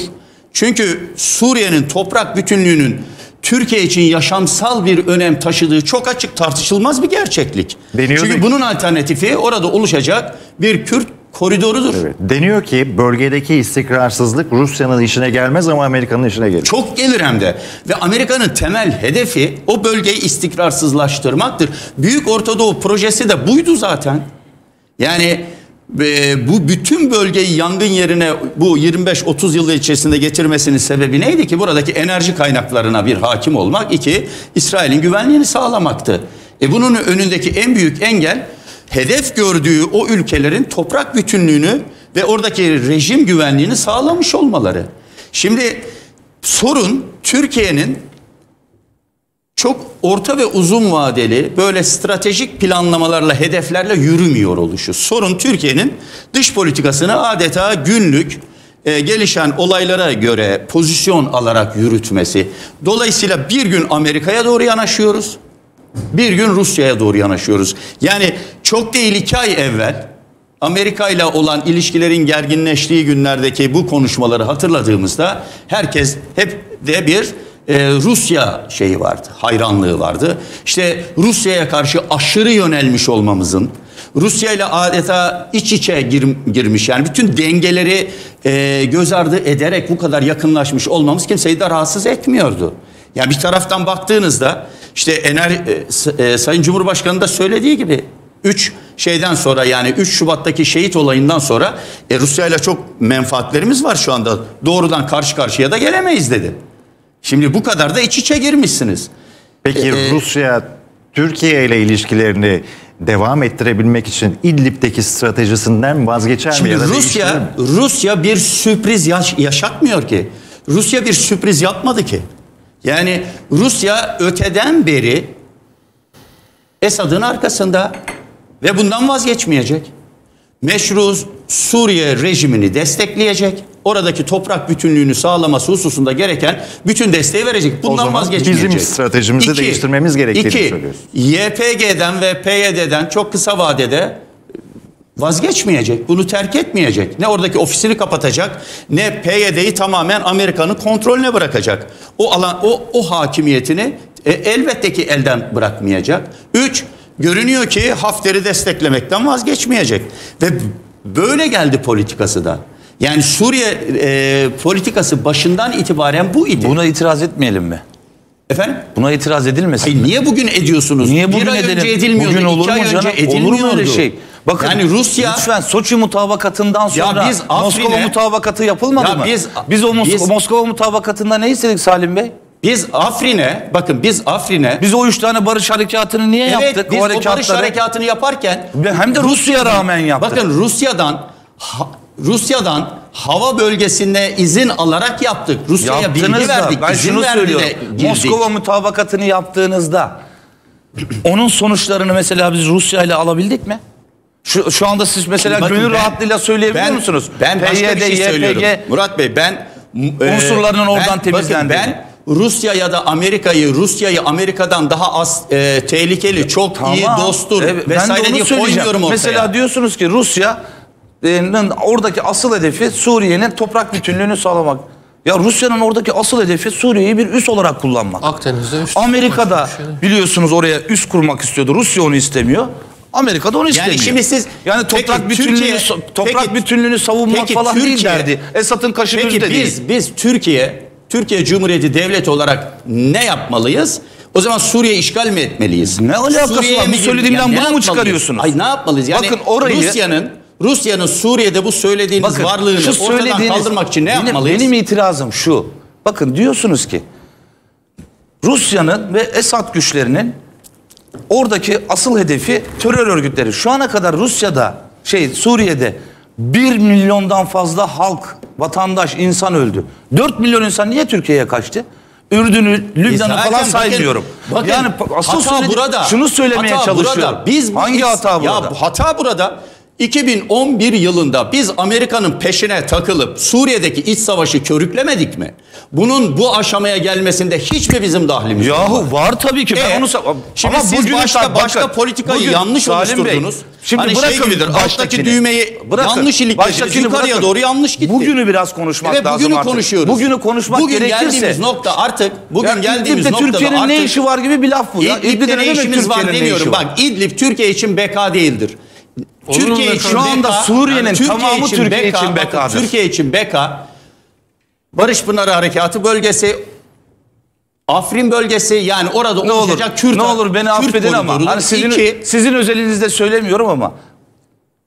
Çünkü Suriye'nin toprak bütünlüğünün Türkiye için yaşamsal bir önem taşıdığı çok açık tartışılmaz bir gerçeklik. Deniyordu Çünkü bunun alternatifi orada oluşacak bir Kürt koridorudur. Deniyor ki bölgedeki istikrarsızlık Rusya'nın işine gelmez ama Amerika'nın işine gelir. Çok gelir hem de. Ve Amerika'nın temel hedefi o bölgeyi istikrarsızlaştırmaktır. Büyük Ortadoğu projesi de buydu zaten. Yani e, bu bütün bölgeyi yangın yerine bu 25-30 yıl içerisinde getirmesinin sebebi neydi ki? Buradaki enerji kaynaklarına bir hakim olmak, iki İsrail'in güvenliğini sağlamaktı. E bunun önündeki en büyük engel hedef gördüğü o ülkelerin toprak bütünlüğünü ve oradaki rejim güvenliğini sağlamış olmaları. Şimdi sorun Türkiye'nin çok orta ve uzun vadeli böyle stratejik planlamalarla, hedeflerle yürümüyor oluşu. Sorun Türkiye'nin dış politikasını adeta günlük e, gelişen olaylara göre pozisyon alarak yürütmesi. Dolayısıyla bir gün Amerika'ya doğru yanaşıyoruz, bir gün Rusya'ya doğru yanaşıyoruz. Yani çok değil iki ay evvel Amerika ile olan ilişkilerin gerginleştiği günlerdeki bu konuşmaları hatırladığımızda herkes hep de bir e, Rusya şeyi vardı, hayranlığı vardı. İşte Rusya'ya karşı aşırı yönelmiş olmamızın, Rusya ile adeta iç içe gir- girmiş yani bütün dengeleri e, göz ardı ederek bu kadar yakınlaşmış olmamız kimseyi de rahatsız etmiyordu. Yani bir taraftan baktığınızda işte ener, e, e, Sayın Cumhurbaşkanı da söylediği gibi 3 şeyden sonra yani 3 Şubat'taki şehit olayından sonra e, Rusya ile çok menfaatlerimiz var şu anda. Doğrudan karşı karşıya da gelemeyiz dedi. Şimdi bu kadar da iç içe girmişsiniz. Peki Ee, Rusya Türkiye ile ilişkilerini devam ettirebilmek için İdlib'deki stratejisinden vazgeçer mi Şimdi da değiştirir Rusya mi? Rusya bir sürpriz yaş- yaşatmıyor ki. Rusya bir sürpriz yapmadı ki. Yani Rusya öteden beri Esad'ın arkasında ve bundan vazgeçmeyecek. Meşru Suriye rejimini destekleyecek. Oradaki toprak bütünlüğünü sağlaması hususunda gereken bütün desteği verecek. Bundan zaman vazgeçmeyecek. bizim stratejimizi değiştirmemiz gerektiğini iki, söylüyorsun. YPG'den ve PYD'den çok kısa vadede vazgeçmeyecek. Bunu terk etmeyecek. Ne oradaki ofisini kapatacak ne PYD'yi tamamen Amerika'nın kontrolüne bırakacak. O alan o o hakimiyetini e, elbette ki elden bırakmayacak. Üç, görünüyor ki Hafter'i desteklemekten vazgeçmeyecek. Ve böyle geldi politikası da. Yani Suriye e, politikası başından itibaren bu idi. Buna itiraz etmeyelim mi? Efendim? Buna itiraz edilmesin Hayır, mi? niye bugün ediyorsunuz? Niye Bir bugün ay edelim? önce edilmiyordu, Bugün olur mu canım? Olur mu öyle şey? Bakın Yani Rusya- lütfen Soçi mutabakatından Ya sonra biz Afrin'e- Moskova mutabakatı yapılmadı Ya mı? biz- biz o Mos- biz- Moskova mutabakatında ne istedik Salim Bey? Biz Afrin'e, bakın biz Afrin'e Biz o üç tane barış harekatını niye Evet yaptık? biz o, harekatları- barış harekatını yaparken Hem de Rusya'ya rağmen yaptık. Bakın Rusya'dan ha- Rusya'dan hava bölgesine izin alarak yaptık. Rusya'ya bilgi verdik. ben izin şunu söylüyorum. Moskova mutabakatını yaptığınızda Onun sonuçlarını mesela biz Rusya ile alabildik mi? Şu, şu anda siz mesela Bakın gönül ben- rahatlığıyla söyleyebiliyor ben- musunuz? Ben başka bir şey PYD, söylüyorum. YPG Murat Bey ben Unsurlarının oradan ben- temizlendiğini. Bakın ben Rusya ya da Amerika'yı Rusya'yı Amerika'dan daha az e, tehlikeli, çok iyi Tamam. dosttur Evet, ben de vesaire onu diye koymuyorum ortaya. Mesela diyorsunuz ki Rusya'nın oradaki asıl hedefi Suriye'nin toprak bütünlüğünü sağlamak. Ya Rusya'nın oradaki asıl hedefi Suriye'yi bir üs olarak kullanmak. Akdeniz'de üst. Amerika'da şey değil. biliyorsunuz oraya üs kurmak istiyordu. Rusya onu istemiyor. Amerika'da onu istemiyor. şimdi siz- yani toprak Peki bütünlüğünü Türkiye- toprak peki- bütünlüğünü savunmak Peki falan değil Türkiye- derdi. Esad'ın kaşı Peki biz değil. biz Türkiye Türkiye Cumhuriyeti devlet olarak ne yapmalıyız? O zaman Suriye işgal mi etmeliyiz? Ne alakası Suriye'ye var? Bu söylediğimden Ya ne bunu mu çıkarıyorsunuz? Ay ne yapmalıyız? Yani Bakın orayı- Rusya'nın Rusya'nın Suriye'de bu söylediğiniz Bakın varlığını şu ortadan kaldırmak için ne benim, yapmalıyız? Benim itirazım şu. Bakın diyorsunuz ki Rusya'nın ve Esad güçlerinin oradaki asıl hedefi terör örgütleri. Şu ana kadar Rusya'da şey Suriye'de 1 milyondan fazla halk, vatandaş, insan öldü. 4 milyon insan niye Türkiye'ye kaçtı? Ürdün'ü, Lübnan'ı falan saymıyorum. bakın, yani asıl hata söyledi- burada. şunu söylemeye Hata çalışıyorum. burada. Biz Hangi is- hata burada? Ya hata burada. 2011 yılında biz Amerika'nın peşine takılıp Suriye'deki iç savaşı körüklemedik mi? Bunun bu aşamaya gelmesinde hiç mi bizim dahlimiz yok? Yahu var tabii ki. Ben E, onu Şimdi Ama siz başta, tak- başta bakın, politikayı bugün yanlış Salim Bey, oluşturdunuz. şimdi hani şey bırakın gibidir, alttaki baştakini. düğmeyi Bırakın, yanlış iliklediniz. Yukarıya bırakın. doğru yanlış gitti. Bugünü biraz konuşmak Evet, lazım bugünü artık. konuşuyoruz. Bugünü konuşmak bugün gerekirse. geldiğimiz nokta artık bugün Ya geldiğimiz İdlib'de noktada Türkiye'nin ne işi var gibi bir laf bu ya. İdlib'de ne işimiz var demiyorum. var? Bak İdlib Türkiye için beka değildir. Olur Türkiye için Şu anda beka- Suriye'nin Türkiye tamamı Türkiye için bakın, bekadır. Türkiye için beka. Barış Pınarı Harekatı bölgesi Afrin bölgesi yani orada Ne olur, oluşacak Kürt ne olur beni Kürt affedin ama hani sizin, İki, sizin özelinizde söylemiyorum ama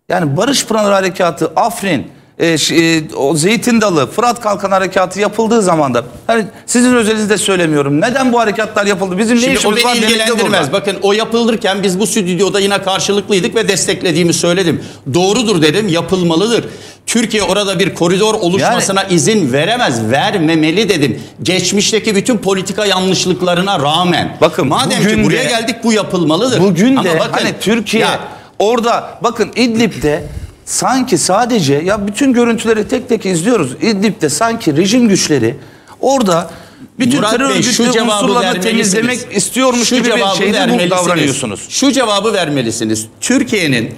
yani Barış Pınar Harekatı, Afrin, e, e, o Zeytin Dalı, Fırat Kalkan Harekatı yapıldığı zaman da hani sizin özelinizde söylemiyorum. Neden bu harekatlar yapıldı? Bizim ne Şimdi o işimiz var beni ilgilendirmez. Bakın o yapılırken biz bu stüdyoda yine karşılıklıydık ve desteklediğimi söyledim. Doğrudur dedim, yapılmalıdır. Türkiye orada bir koridor oluşmasına izin veremez, vermemeli dedim. Geçmişteki bütün politika yanlışlıklarına rağmen. Bakın madem ki buraya de- geldik bu yapılmalıdır. Bugün Ama de bakın, hani Türkiye ya- orada bakın İdlib'de sanki sadece ya bütün görüntüleri tek tek izliyoruz. İdlib'de sanki rejim güçleri orada bütün Murat terör Bey, şu cevabı unsurlarını temizlemek istiyormuş Şu gibi bir şeyde davranıyorsunuz. Şu cevabı vermelisiniz. Türkiye'nin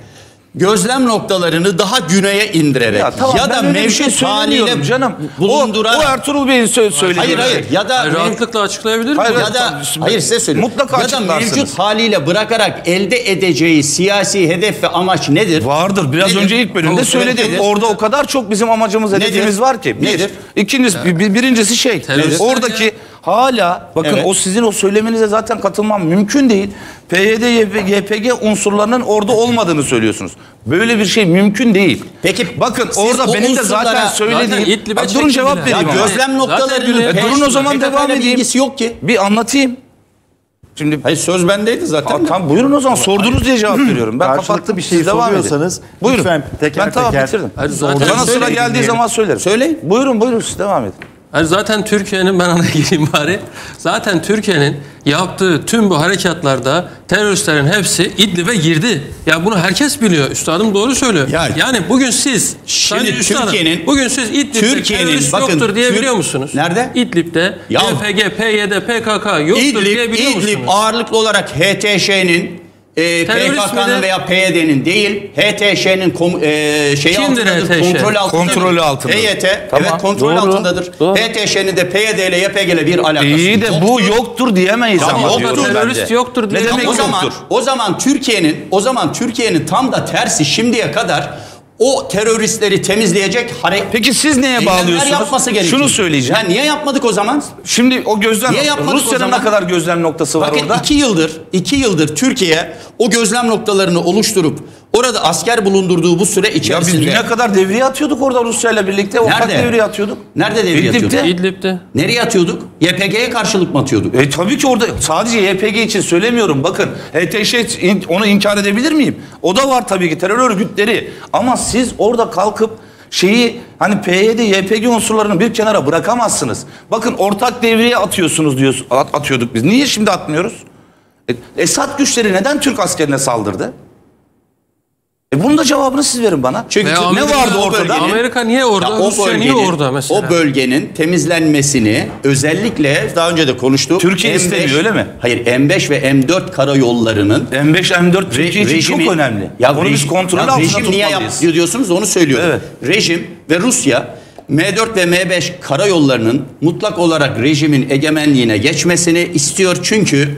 gözlem noktalarını daha güneye indirerek Ya tamam, ya da şey mevcut söylemiyorum haliyle canım. bulundurarak O, o Ertuğrul Bey'in sö- söylediği. Hayır hayır şey. ya da Hayır, rahatlıkla açıklayabilir miyim? Hayır, ya da hayır size söyleyeyim. mutlaka ya da mevcut haliyle bırakarak elde edeceği siyasi hedef ve amaç nedir? Vardır. Biraz Nedir? önce ilk bölümde söyledim. nedir? Orada o kadar çok bizim amacımız, Nedir? hedefimiz var ki. Bir. Nedir? İkincisi, bir- birincisi şey. Teröristler Oradaki ya. Hala bakın Evet. o sizin o söylemenize zaten katılmam mümkün değil. PYD, YP- YPG unsurlarının orada olmadığını söylüyorsunuz. Böyle bir şey mümkün değil. Peki, bakın orada benim de zaten söylediğim. Zaten durun cevap vereyim Ya gözlem noktalarının güney- E, durun o zaman devam edeyim. ilgisi yok ki. Bir anlatayım. Şimdi Hayır söz bendeydi zaten. Aa, tamam buyurun o zaman sordunuz diye cevap veriyorum. Ben kapattım bir şey siz devam edin. soruyorsanız Buyurun. lütfen teker ben tamam teker bitirdim. Hayır, zaten Bana sıra geldiği zaman söylerim. Söyleyin. Buyurun buyurun siz devam edin. Hayır, zaten Türkiye'nin ben araya gireyim bari. Zaten Türkiye'nin yaptığı tüm bu harekatlarda teröristlerin hepsi İdlib'e girdi. Ya bunu herkes biliyor. Üstadım doğru söylüyor. Ya- yani bugün siz Şimdi Türkiye'nin- bugün siz İdlib'de Türkiye'nin- terörist bakın, yoktur diye biliyor musunuz? Nerede? İdlib'de Ya- YPG, PYD, PKK yoktur İdlib, diye biliyor İdlib musunuz? ağırlıklı olarak HTŞ'nin e, Terörist PKK'nın veya PYD'nin değil, HTŞ'nin kom, e, şeyi Kimdir altındadır, HTŞ? kontrol altındadır. Kontrolü altında. EYT, Tamam, evet kontrol doğru, altındadır. doğru. HTŞ'nin de PYD ile YPG ile bir alakası İyi de bu yoktur. yoktur diyemeyiz Tamam, ama yoktur. diyorum ben de. Terörist yoktur Ne diye- demek o zaman yoktur? o zaman Türkiye'nin o zaman Türkiye'nin tam da tersi şimdiye kadar o teröristleri temizleyecek hareket Peki siz neye bağlıyorsunuz? yapması gerekiyor. Şunu söyleyeceğim. Ya niye yapmadık o zaman? Şimdi o gözlem Niye yapmadık Rusya'nın ne kadar gözlem noktası var Bakın orada? iki yıldır, iki yıldır Türkiye o gözlem noktalarını oluşturup orada asker bulundurduğu bu süre Ya biz içerisinde... düne kadar devriye atıyorduk orada Rusya'yla birlikte. Ortak Nerede? devriye atıyorduk. Nerede devriye İdlib'de. atıyorduk? İdlib'de. Nereye atıyorduk? YPG'ye karşılık mı atıyorduk? E tabii ki orada sadece YPG için söylemiyorum. Bakın HTŞ onu inkar edebilir miyim? O da var tabii ki terör örgütleri. Ama siz orada kalkıp şeyi hani PYD, YPG unsurlarını bir kenara bırakamazsınız. Bakın ortak devreye atıyorsunuz diyoruz. at- atıyorduk biz. Niye şimdi atmıyoruz? E, Esad güçleri neden Türk askerine saldırdı? E bunun da cevabını siz verin bana. Çünkü Veya ne Amerika- vardı ortada? Amerika- Amerika niye orada? Ya o Rusya niye bölgenin- orada mesela? O bölgenin temizlenmesini özellikle daha önce de konuştuk. Türkiye istemiyor, öyle mi? Hayır M5 ve M4 karayollarının M5 M4 Türkiye için çok önemli. Ya Onu biz kontrol ya altında rejim niye tutmalıyız. yap diyorsunuz onu söylüyorum. Rejim ve Rusya M4 ve M5 karayollarının mutlak olarak rejimin egemenliğine geçmesini istiyor çünkü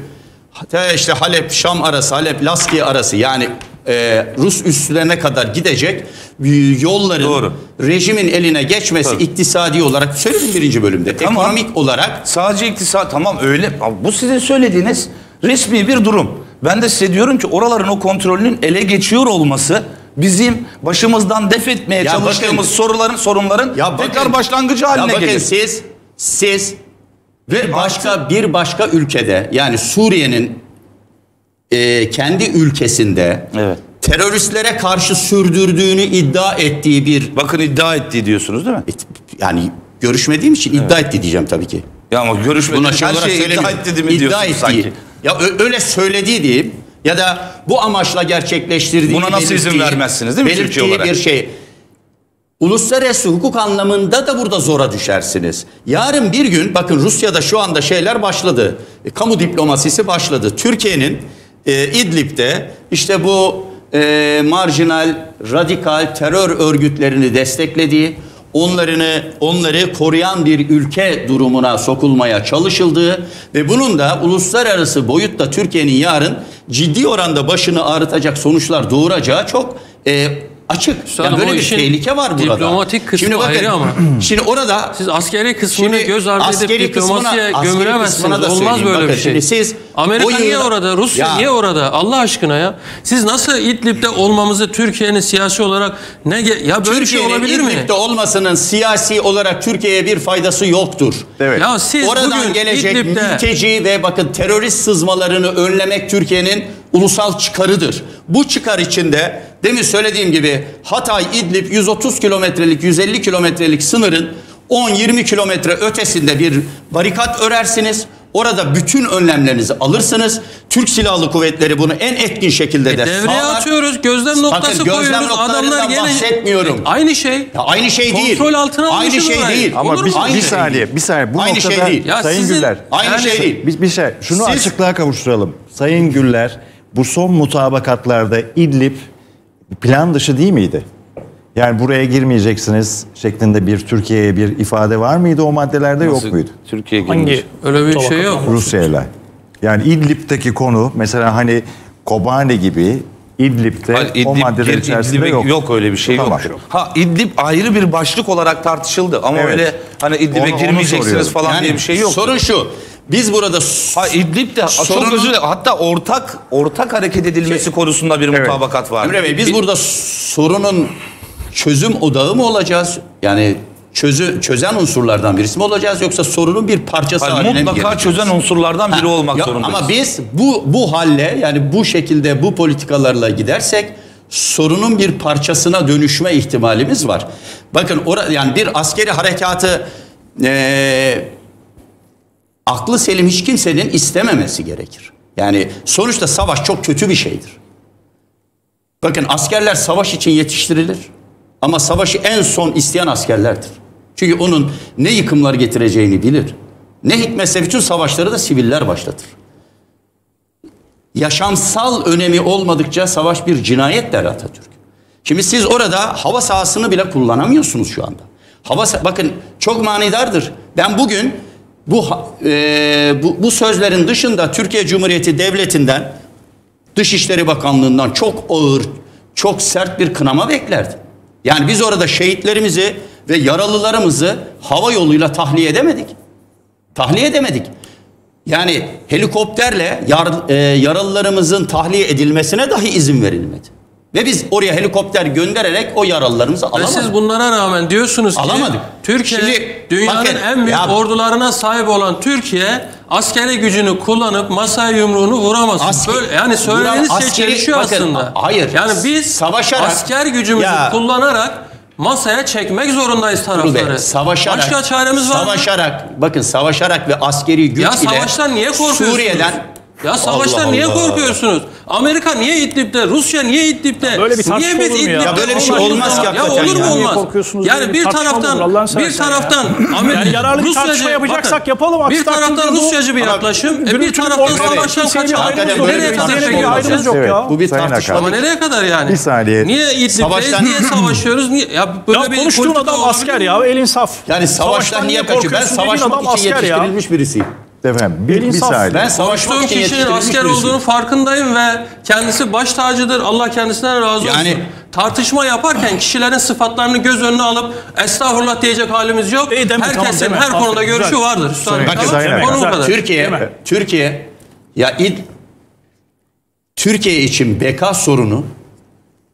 hatta işte Halep Şam arası, Halep Laski arası yani e, Rus üslerine kadar gidecek yolların rejimin eline geçmesi iktisadi olarak söyledim birinci bölümde. Ekonomik olarak Sadece iktisat tamam öyle. Bu sizin söylediğiniz resmi bir durum. Ben de size diyorum ki oraların o kontrolünün ele geçiyor olması bizim başımızdan def etmeye Ya çalıştığımız bakın- sorunların sorunların tekrar bakın- başlangıcı Ya haline bakın gelir. siz siz ve başka bir başka ülkede yani Suriye'nin e, kendi ülkesinde teröristlere karşı sürdürdüğünü iddia ettiği bir bakın iddia ettiği diyorsunuz değil mi? Yani görüşmediğim için iddia etti diyeceğim tabii ki. Ya ama görüşmediğim Buna şey her olarak şeyi iddia etti mi İddia ettiği. sanki? Ya öyle söylediği diyeyim ya da bu amaçla gerçekleştirdiği Buna nasıl izin vermezsiniz değil mi Türkiye olarak? bir şey. Uluslararası hukuk anlamında da burada zora düşersiniz. Yarın bir gün bakın Rusya'da şu anda şeyler başladı. E, kamu diplomasisi başladı. Türkiye'nin e, İdlib'de işte bu e, marjinal, radikal terör örgütlerini desteklediği, onlarını onları koruyan bir ülke durumuna sokulmaya çalışıldığı ve bunun da uluslararası boyutta Türkiye'nin yarın ciddi oranda başını ağrıtacak sonuçlar doğuracağı çok e, açık. Üstadım, Yani böyle bir işin tehlike var burada. diplomatik kısmı Şimdi bakın, ayrı ama. Şimdi orada Siz askeri kısmını Şimdi göz ardı edip diplomasiye gömülemezsiniz. da Olmaz söyleyeyim. böyle Bakın bir şey. şimdi siz Amerika o niye yılda- orada? Rusya Ya- niye orada? Allah aşkına ya. Siz nasıl İdlib'de olmamızı Türkiye'nin siyasi olarak ne ge- ya böyle bir şey Türkiye'nin olabilir mi? İdlib'de olmasının siyasi olarak Türkiye'ye bir faydası yoktur. Evet. Ya siz Oradan bugün gelecek İdlib'de- mülteci ve bakın terörist sızmalarını önlemek Türkiye'nin ulusal çıkarıdır. Bu çıkar içinde demin söylediğim gibi Hatay, İdlib 130 kilometrelik 150 kilometrelik sınırın 10-20 kilometre ötesinde bir barikat örersiniz. Orada bütün önlemlerinizi alırsınız. Türk Silahlı Kuvvetleri bunu en etkin şekilde de E, Devreye sağlar. atıyoruz, gözlem noktası gözlem koyuyoruz. noktalarından Adamlar gene bahsetmiyorum. aynı şey. Ya aynı şey değil. Kontrol altına Aynı şey orayı. değil. Ama Olur bir, mu? bir Aynı şey saniye, değil. bir saniye. Bu Aynı noktada şey değil. Ya Sayın sizin- Güller, Aynı Yani- şey değil. bir, bir şey, şunu Siz- açıklığa kavuşturalım. Sayın Güller, bu son mutabakatlarda İdlib plan dışı değil miydi? Yani buraya girmeyeceksiniz şeklinde bir Türkiye'ye bir ifade var mıydı o maddelerde yok Nasıl muydu? Türkiye Hangi. Öyle bir şey yok. Rusya'yla. Yani İdlib'deki konu mesela hani Kobane gibi İdlib'te Hayır, o İdlib- maddeler gir- içerisinde İdlib'e- yok. Yok öyle bir şey Tamam. yok. Ha İdlib ayrı bir başlık olarak tartışıldı ama Evet. öyle hani İdlib'e onu girmeyeceksiniz falan Yani diye bir şey yok. Sorun şu. Biz burada Ha İdlib de çok Sorunun- özür dilerim. Hatta ortak ortak hareket edilmesi konusunda bir mutabakat var. Emre Bey biz burada sorunun çözüm odağı mı olacağız? Yani çözü çözen unsurlardan birisi mi olacağız yoksa sorunun bir parçası Hayır, haline mi mutlaka geleceğiz? çözen unsurlardan biri Ha, olmak ya zorundayız. Ama biz bu bu halle yani bu şekilde bu politikalarla gidersek sorunun bir parçasına dönüşme ihtimalimiz var. Bakın ora, yani bir askeri harekatı eee aklı selim hiç kimsenin istememesi gerekir. Yani sonuçta savaş çok kötü bir şeydir. Bakın askerler savaş için yetiştirilir. Ama savaşı en son isteyen askerlerdir. Çünkü onun ne yıkımlar getireceğini bilir. Ne hikmetse bütün savaşları da siviller başlatır. Yaşamsal önemi olmadıkça savaş bir cinayet der Atatürk. Şimdi siz orada hava sahasını bile kullanamıyorsunuz şu anda. Hava bakın çok manidardır. Ben bugün bu e, bu, bu sözlerin dışında Türkiye Cumhuriyeti Devleti'nden Dışişleri Bakanlığı'ndan çok ağır, çok sert bir kınama beklerdim. Yani biz orada şehitlerimizi ve yaralılarımızı hava yoluyla tahliye edemedik. Tahliye edemedik. Yani helikopterle yar- e, yaralılarımızın tahliye edilmesine dahi izin verilmedi. Ve biz oraya helikopter göndererek o yaralılarımızı Ve alamadık. siz bunlara rağmen diyorsunuz ki Alamadık. Türkiye Şimdi dünyanın bakın, en büyük ya- ordularına sahip olan Türkiye askeri gücünü kullanıp masaya yumruğunu vuramaz. Asker- Böyle, yani söylediğiniz şey çelişiyor aslında. hayır. Yani biz Savaşarak- asker gücümüzü Ya- kullanarak masaya çekmek zorundayız tarafları. savaşarak, Başka çaremiz var mı? Savaşarak, bakın savaşarak ve askeri güç Ya ile niye? Suriye'den Ya savaştan Allah niye Allah. korkuyorsunuz? Amerika niye İdlib'de? Rusya niye İdlib'de? böyle bir niye biz? İdlib'de Ya böyle bir şey olmaz ki ya? Ya olur mu olmaz? korkuyorsunuz Yani bir taraftan bir taraftan Amerika Yani yararlı bir tartışma yapacaksak yapalım. Bir taraftan Rusyacı bir Ama yaklaşım, e bir taraftan savaştan kaçan. Nereye kadar şey yapacağız? Bu bir tartışma. Ama nereye kadar yani? Bir saniye. Niye İdlib'deyiz? Niye savaşıyoruz? Niye? Ya böyle bir konuştuğun adam asker ya. Elin saf. Yani savaştan niye kaçıyor? Ben savaşmak için yetiştirilmiş birisiyim. Efendim bir, bir saniye. Ben Konuştuğum kişinin asker birisiyim. olduğunu farkındayım ve kendisi baş tacıdır. Allah kendisinden razı olsun. Yani- tartışma yaparken kişilerin sıfatlarını göz önüne alıp estağfurullah diyecek halimiz yok. İyi, deme, tamam, Herkesin deme. her konuda Aferin, görüşü güzel. vardır. Üstadım, Bakın, tamam, Sayın konu kadar. Türkiye, Değil mi? Türkiye ya İd, Türkiye için beka sorunu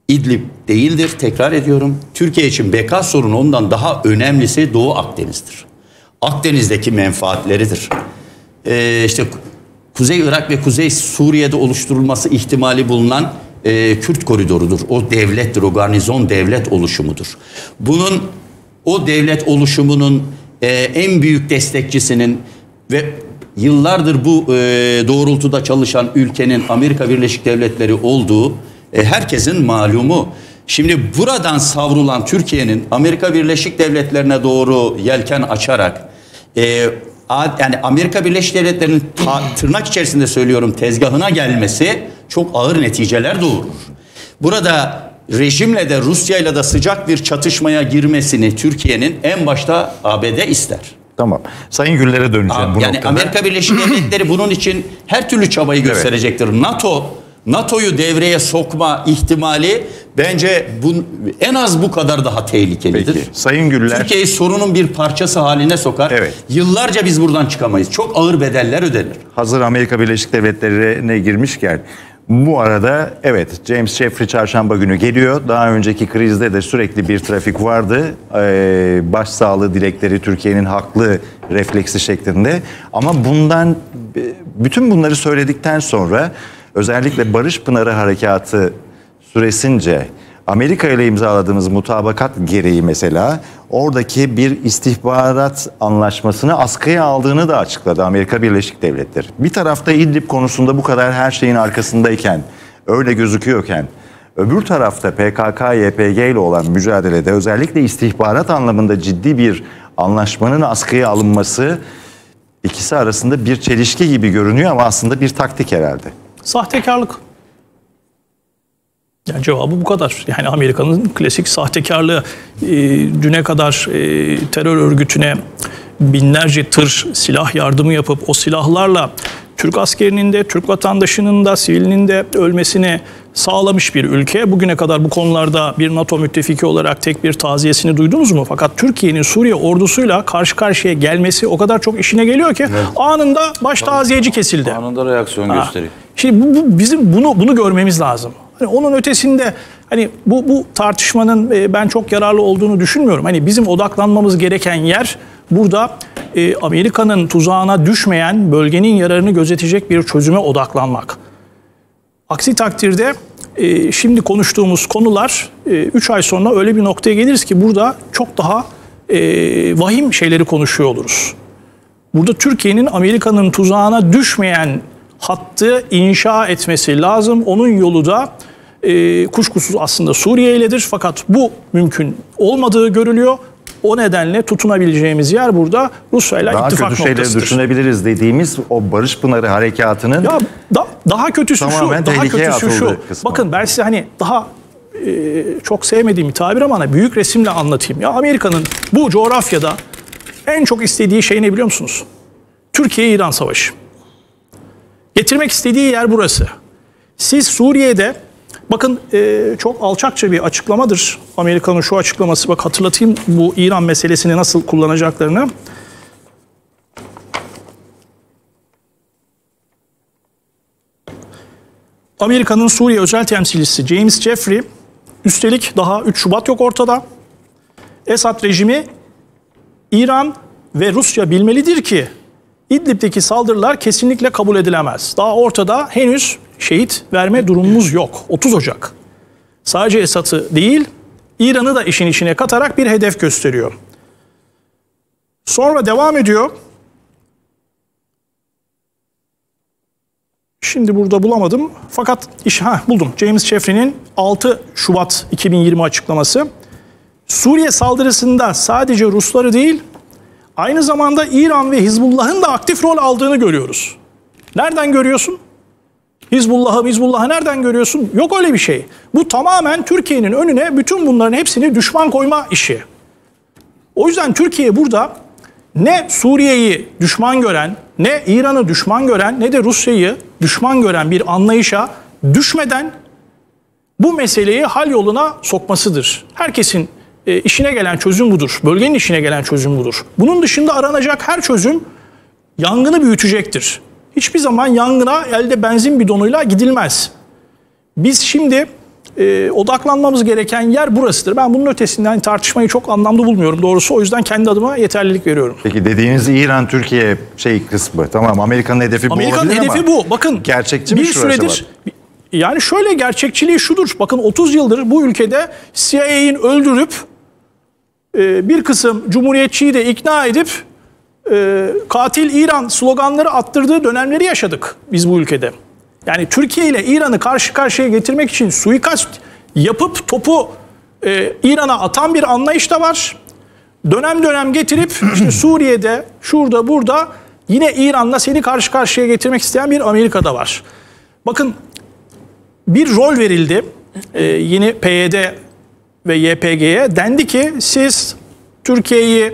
İdlib değildir. Tekrar ediyorum. Türkiye için beka sorunu ondan daha önemlisi Doğu Akdeniz'dir. Akdeniz'deki menfaatleridir. Ee, işte Kuzey Irak ve Kuzey Suriye'de oluşturulması ihtimali bulunan e, Kürt koridorudur. O devlettir, o garnizon devlet oluşumudur. Bunun o devlet oluşumunun e, en büyük destekçisinin ve yıllardır bu e, doğrultuda çalışan ülkenin Amerika Birleşik Devletleri olduğu e, herkesin malumu. Şimdi buradan savrulan Türkiye'nin Amerika Birleşik Devletleri'ne doğru yelken açarak e, yani Amerika Birleşik Devletleri'nin tırnak içerisinde söylüyorum tezgahına gelmesi çok ağır neticeler doğurur. Burada rejimle de Rusya'yla da sıcak bir çatışmaya girmesini Türkiye'nin en başta ABD ister. Tamam. Sayın Güller'e döneceğim bu yani noktada. Amerika Birleşik Devletleri bunun için her türlü çabayı gösterecektir. NATO NATO'yu devreye sokma ihtimali bence bu, en az bu kadar daha tehlikelidir. Peki. Sayın Güller. Türkiye'yi sorunun bir parçası haline sokar. Evet. Yıllarca biz buradan çıkamayız. Çok ağır bedeller ödenir. hazır Amerika Birleşik Devletleri'ne girmişken bu arada evet James Jeffrey çarşamba günü geliyor. Daha önceki krizde de sürekli bir trafik vardı. Ee, başsağlığı dilekleri Türkiye'nin haklı refleksi şeklinde. Ama bundan bütün bunları söyledikten sonra özellikle Barış Pınarı Harekatı süresince Amerika ile imzaladığımız mutabakat gereği mesela oradaki bir istihbarat anlaşmasını askıya aldığını da açıkladı Amerika Birleşik Devletleri. Bir tarafta İdlib konusunda bu kadar her şeyin arkasındayken, öyle gözüküyorken öbür tarafta PKK-YPG ile olan mücadelede özellikle istihbarat anlamında ciddi bir anlaşmanın askıya alınması ikisi arasında bir çelişki gibi görünüyor ama aslında bir taktik herhalde. Sahtekarlık. Yani cevabı bu kadar. Yani Amerika'nın klasik sahtekarlığı. E, düne kadar e, terör örgütüne binlerce tır silah yardımı yapıp o silahlarla Türk askerinin de, Türk vatandaşının da, sivilinin de ölmesini sağlamış bir ülke. Bugüne kadar bu konularda bir NATO müttefiki olarak tek bir taziyesini duydunuz mu? Fakat Türkiye'nin Suriye ordusuyla karşı karşıya gelmesi o kadar çok işine geliyor ki anında baş taziyeci kesildi. Anında reaksiyon Ha. gösteriyor. Şimdi bu, bu bizim bunu bunu görmemiz lazım. Hani onun ötesinde hani bu bu tartışmanın e, ben çok yararlı olduğunu düşünmüyorum. Hani bizim odaklanmamız gereken yer burada e, Amerika'nın tuzağına düşmeyen bölgenin yararını gözetecek bir çözüme odaklanmak. Aksi takdirde e, şimdi konuştuğumuz konular 3 ay sonra öyle bir noktaya geliriz ki burada çok daha e, vahim şeyleri konuşuyor oluruz. Burada Türkiye'nin Amerika'nın tuzağına düşmeyen hattı inşa etmesi lazım. Onun yolu da e, kuşkusuz aslında Suriye iledir. Fakat bu mümkün olmadığı görülüyor. O nedenle tutunabileceğimiz yer burada Rusya ile Daha ittifak kötü şeyleri noktasıdır. düşünebiliriz dediğimiz o Barış Pınarı Harekatının Ya da, daha kötüsü Tamamen şu, daha kötüsü şu. kısmı. Bakın ben size hani daha e, çok sevmediğim bir tabir ama hani büyük resimle anlatayım. Ya Amerika'nın bu coğrafyada en çok istediği şey ne biliyor musunuz? Türkiye-İran savaşı. Getirmek istediği yer burası. Siz Suriye'de bakın e, çok alçakça bir açıklamadır. Amerika'nın şu açıklaması bak hatırlatayım bu İran meselesini nasıl kullanacaklarını. Amerika'nın Suriye özel temsilcisi James Jeffrey, üstelik daha 3 Şubat yok ortada. Esad rejimi İran ve Rusya bilmelidir ki İdlib'deki saldırılar kesinlikle kabul edilemez. Daha ortada henüz şehit verme durumumuz yok. 30 Ocak. Sadece Esad'ı değil, İran'ı da işin içine katarak bir hedef gösteriyor. Sonra devam ediyor. Şimdi burada bulamadım. Fakat iş ha buldum. James Jeffrey'nin 6 Şubat 2020 açıklaması. Suriye saldırısında sadece Rusları değil, aynı zamanda İran ve Hizbullah'ın da aktif rol aldığını görüyoruz. Nereden görüyorsun? Hizbullah'ı, Hizbullah'ı nereden görüyorsun? Yok öyle bir şey. Bu tamamen Türkiye'nin önüne bütün bunların hepsini düşman koyma işi. O yüzden Türkiye burada ne Suriye'yi düşman gören, ne İran'ı düşman gören, ne de Rusya'yı düşman gören bir anlayışa düşmeden bu meseleyi hal yoluna sokmasıdır. Herkesin e, işine gelen çözüm budur. Bölgenin işine gelen çözüm budur. Bunun dışında aranacak her çözüm yangını büyütecektir. Hiçbir zaman yangına elde benzin bidonuyla gidilmez. Biz şimdi e, odaklanmamız gereken yer burasıdır. Ben bunun ötesinden tartışmayı çok anlamlı bulmuyorum doğrusu. O yüzden kendi adıma yeterlilik veriyorum. Peki dediğiniz İran Türkiye şey kısmı tamam Amerika'nın hedefi bu Amerika'nın olabilir hedefi ama bu. Bakın gerçekçi bir süredir var? yani şöyle gerçekçiliği şudur. Bakın 30 yıldır bu ülkede CIA'in öldürüp e, bir kısım cumhuriyetçiyi de ikna edip e, katil İran sloganları attırdığı dönemleri yaşadık biz bu ülkede. Yani Türkiye ile İran'ı karşı karşıya getirmek için suikast yapıp topu e, İran'a atan bir anlayış da var. Dönem dönem getirip işte Suriye'de, şurada, burada yine İran'la seni karşı karşıya getirmek isteyen bir Amerika'da var. Bakın bir rol verildi e, yeni PYD ve YPG'ye. Dendi ki siz Türkiye'yi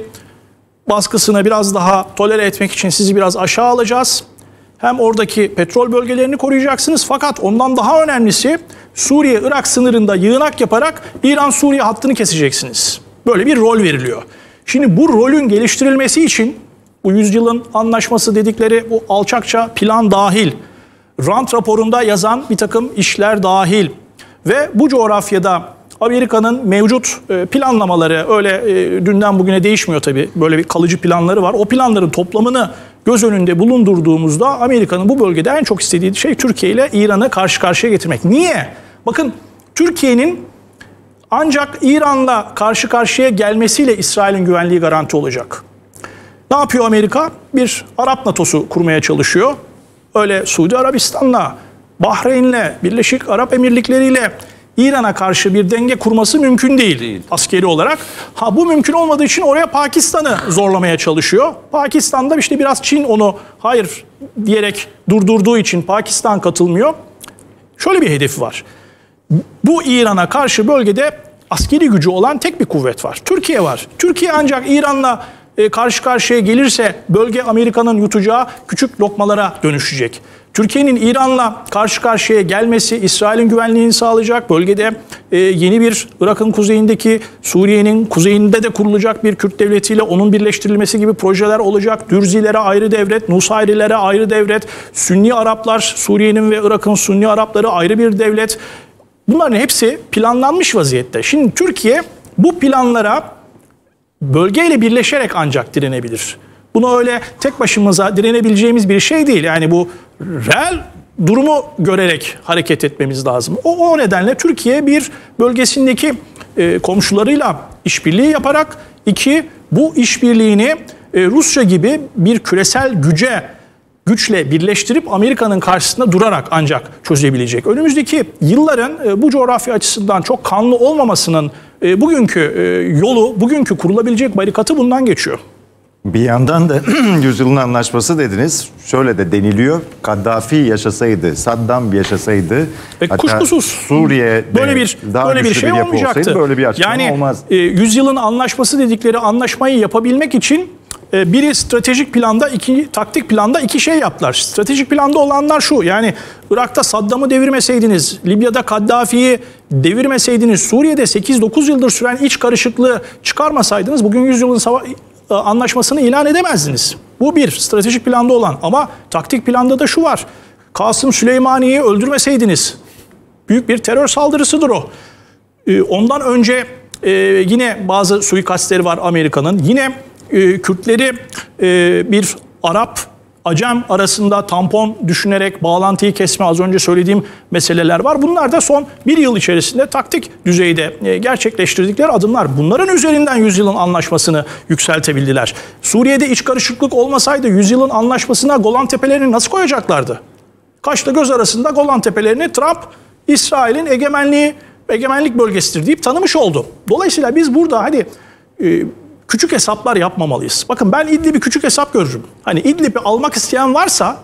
baskısına biraz daha tolere etmek için sizi biraz aşağı alacağız. Hem oradaki petrol bölgelerini koruyacaksınız fakat ondan daha önemlisi Suriye-Irak sınırında yığınak yaparak İran-Suriye hattını keseceksiniz. Böyle bir rol veriliyor. Şimdi bu rolün geliştirilmesi için bu yüzyılın anlaşması dedikleri bu alçakça plan dahil, rant raporunda yazan bir takım işler dahil ve bu coğrafyada Amerika'nın mevcut e, planlamaları öyle e, dünden bugüne değişmiyor tabii. Böyle bir kalıcı planları var. O planların toplamını göz önünde bulundurduğumuzda Amerika'nın bu bölgede en çok istediği şey Türkiye ile İran'ı karşı karşıya getirmek. Niye? Bakın Türkiye'nin ancak İran'la karşı karşıya gelmesiyle İsrail'in güvenliği garanti olacak. Ne yapıyor Amerika? Bir Arap NATO'su kurmaya çalışıyor. Öyle Suudi Arabistan'la, Bahreyn'le, Birleşik Arap Emirlikleri'yle İran'a karşı bir denge kurması mümkün değil, değil askeri olarak. Ha bu mümkün olmadığı için oraya Pakistan'ı zorlamaya çalışıyor. Pakistan'da işte biraz Çin onu hayır diyerek durdurduğu için Pakistan katılmıyor. Şöyle bir hedefi var. Bu İran'a karşı bölgede askeri gücü olan tek bir kuvvet var. Türkiye var. Türkiye ancak İran'la e, karşı karşıya gelirse bölge Amerika'nın yutacağı küçük lokmalara dönüşecek. Türkiye'nin İran'la karşı karşıya gelmesi İsrail'in güvenliğini sağlayacak. Bölgede e, yeni bir Irak'ın kuzeyindeki Suriye'nin kuzeyinde de kurulacak bir Kürt devletiyle onun birleştirilmesi gibi projeler olacak. Dürzilere ayrı devlet, Nusayrilere ayrı devlet, Sünni Araplar, Suriye'nin ve Irak'ın Sünni Arapları ayrı bir devlet. Bunların hepsi planlanmış vaziyette. Şimdi Türkiye bu planlara bölgeyle birleşerek ancak direnebilir. Bunu öyle tek başımıza direnebileceğimiz bir şey değil. Yani bu reel durumu görerek hareket etmemiz lazım. O, o nedenle Türkiye bir bölgesindeki e, komşularıyla işbirliği yaparak iki bu işbirliğini e, Rusya gibi bir küresel güce güçle birleştirip Amerika'nın karşısında durarak ancak çözebilecek. Önümüzdeki yılların e, bu coğrafya açısından çok kanlı olmamasının e, bugünkü e, yolu, bugünkü kurulabilecek barikatı bundan geçiyor. Bir yandan da yüzyılın anlaşması dediniz. Şöyle de deniliyor. Kaddafi yaşasaydı, Saddam yaşasaydı, e, kuşkusuz Suriye böyle bir daha böyle bir şey bir olmayacaktı. Olsaydı, böyle bir açıklama yani, olmaz. E, yüzyılın anlaşması dedikleri anlaşmayı yapabilmek için e, biri stratejik planda, iki taktik planda iki şey yaptılar. Stratejik planda olanlar şu. Yani Irak'ta Saddam'ı devirmeseydiniz, Libya'da Kaddafi'yi devirmeseydiniz, Suriye'de 8-9 yıldır süren iç karışıklığı çıkarmasaydınız bugün yüzyılın sava- e, anlaşmasını ilan edemezdiniz. Bu bir stratejik planda olan ama taktik planda da şu var. Kasım Süleymaniye'yi öldürmeseydiniz büyük bir terör saldırısıdır o. E, Ondan önce e, yine bazı suikastleri var Amerika'nın. Yine e, Kürtleri e, bir Arap Acem arasında tampon düşünerek bağlantıyı kesme az önce söylediğim meseleler var. Bunlar da son bir yıl içerisinde taktik düzeyde e, gerçekleştirdikleri adımlar. Bunların üzerinden yüzyılın anlaşmasını yükseltebildiler. Suriye'de iç karışıklık olmasaydı yüzyılın anlaşmasına Golan Tepelerini nasıl koyacaklardı? Kaşla göz arasında Golan Tepelerini Trump İsrail'in egemenliği egemenlik bölgesidir deyip tanımış oldu. Dolayısıyla biz burada hani e, küçük hesaplar yapmamalıyız. Bakın ben İdlib'i küçük hesap görürüm. Hani İdlib'i almak isteyen varsa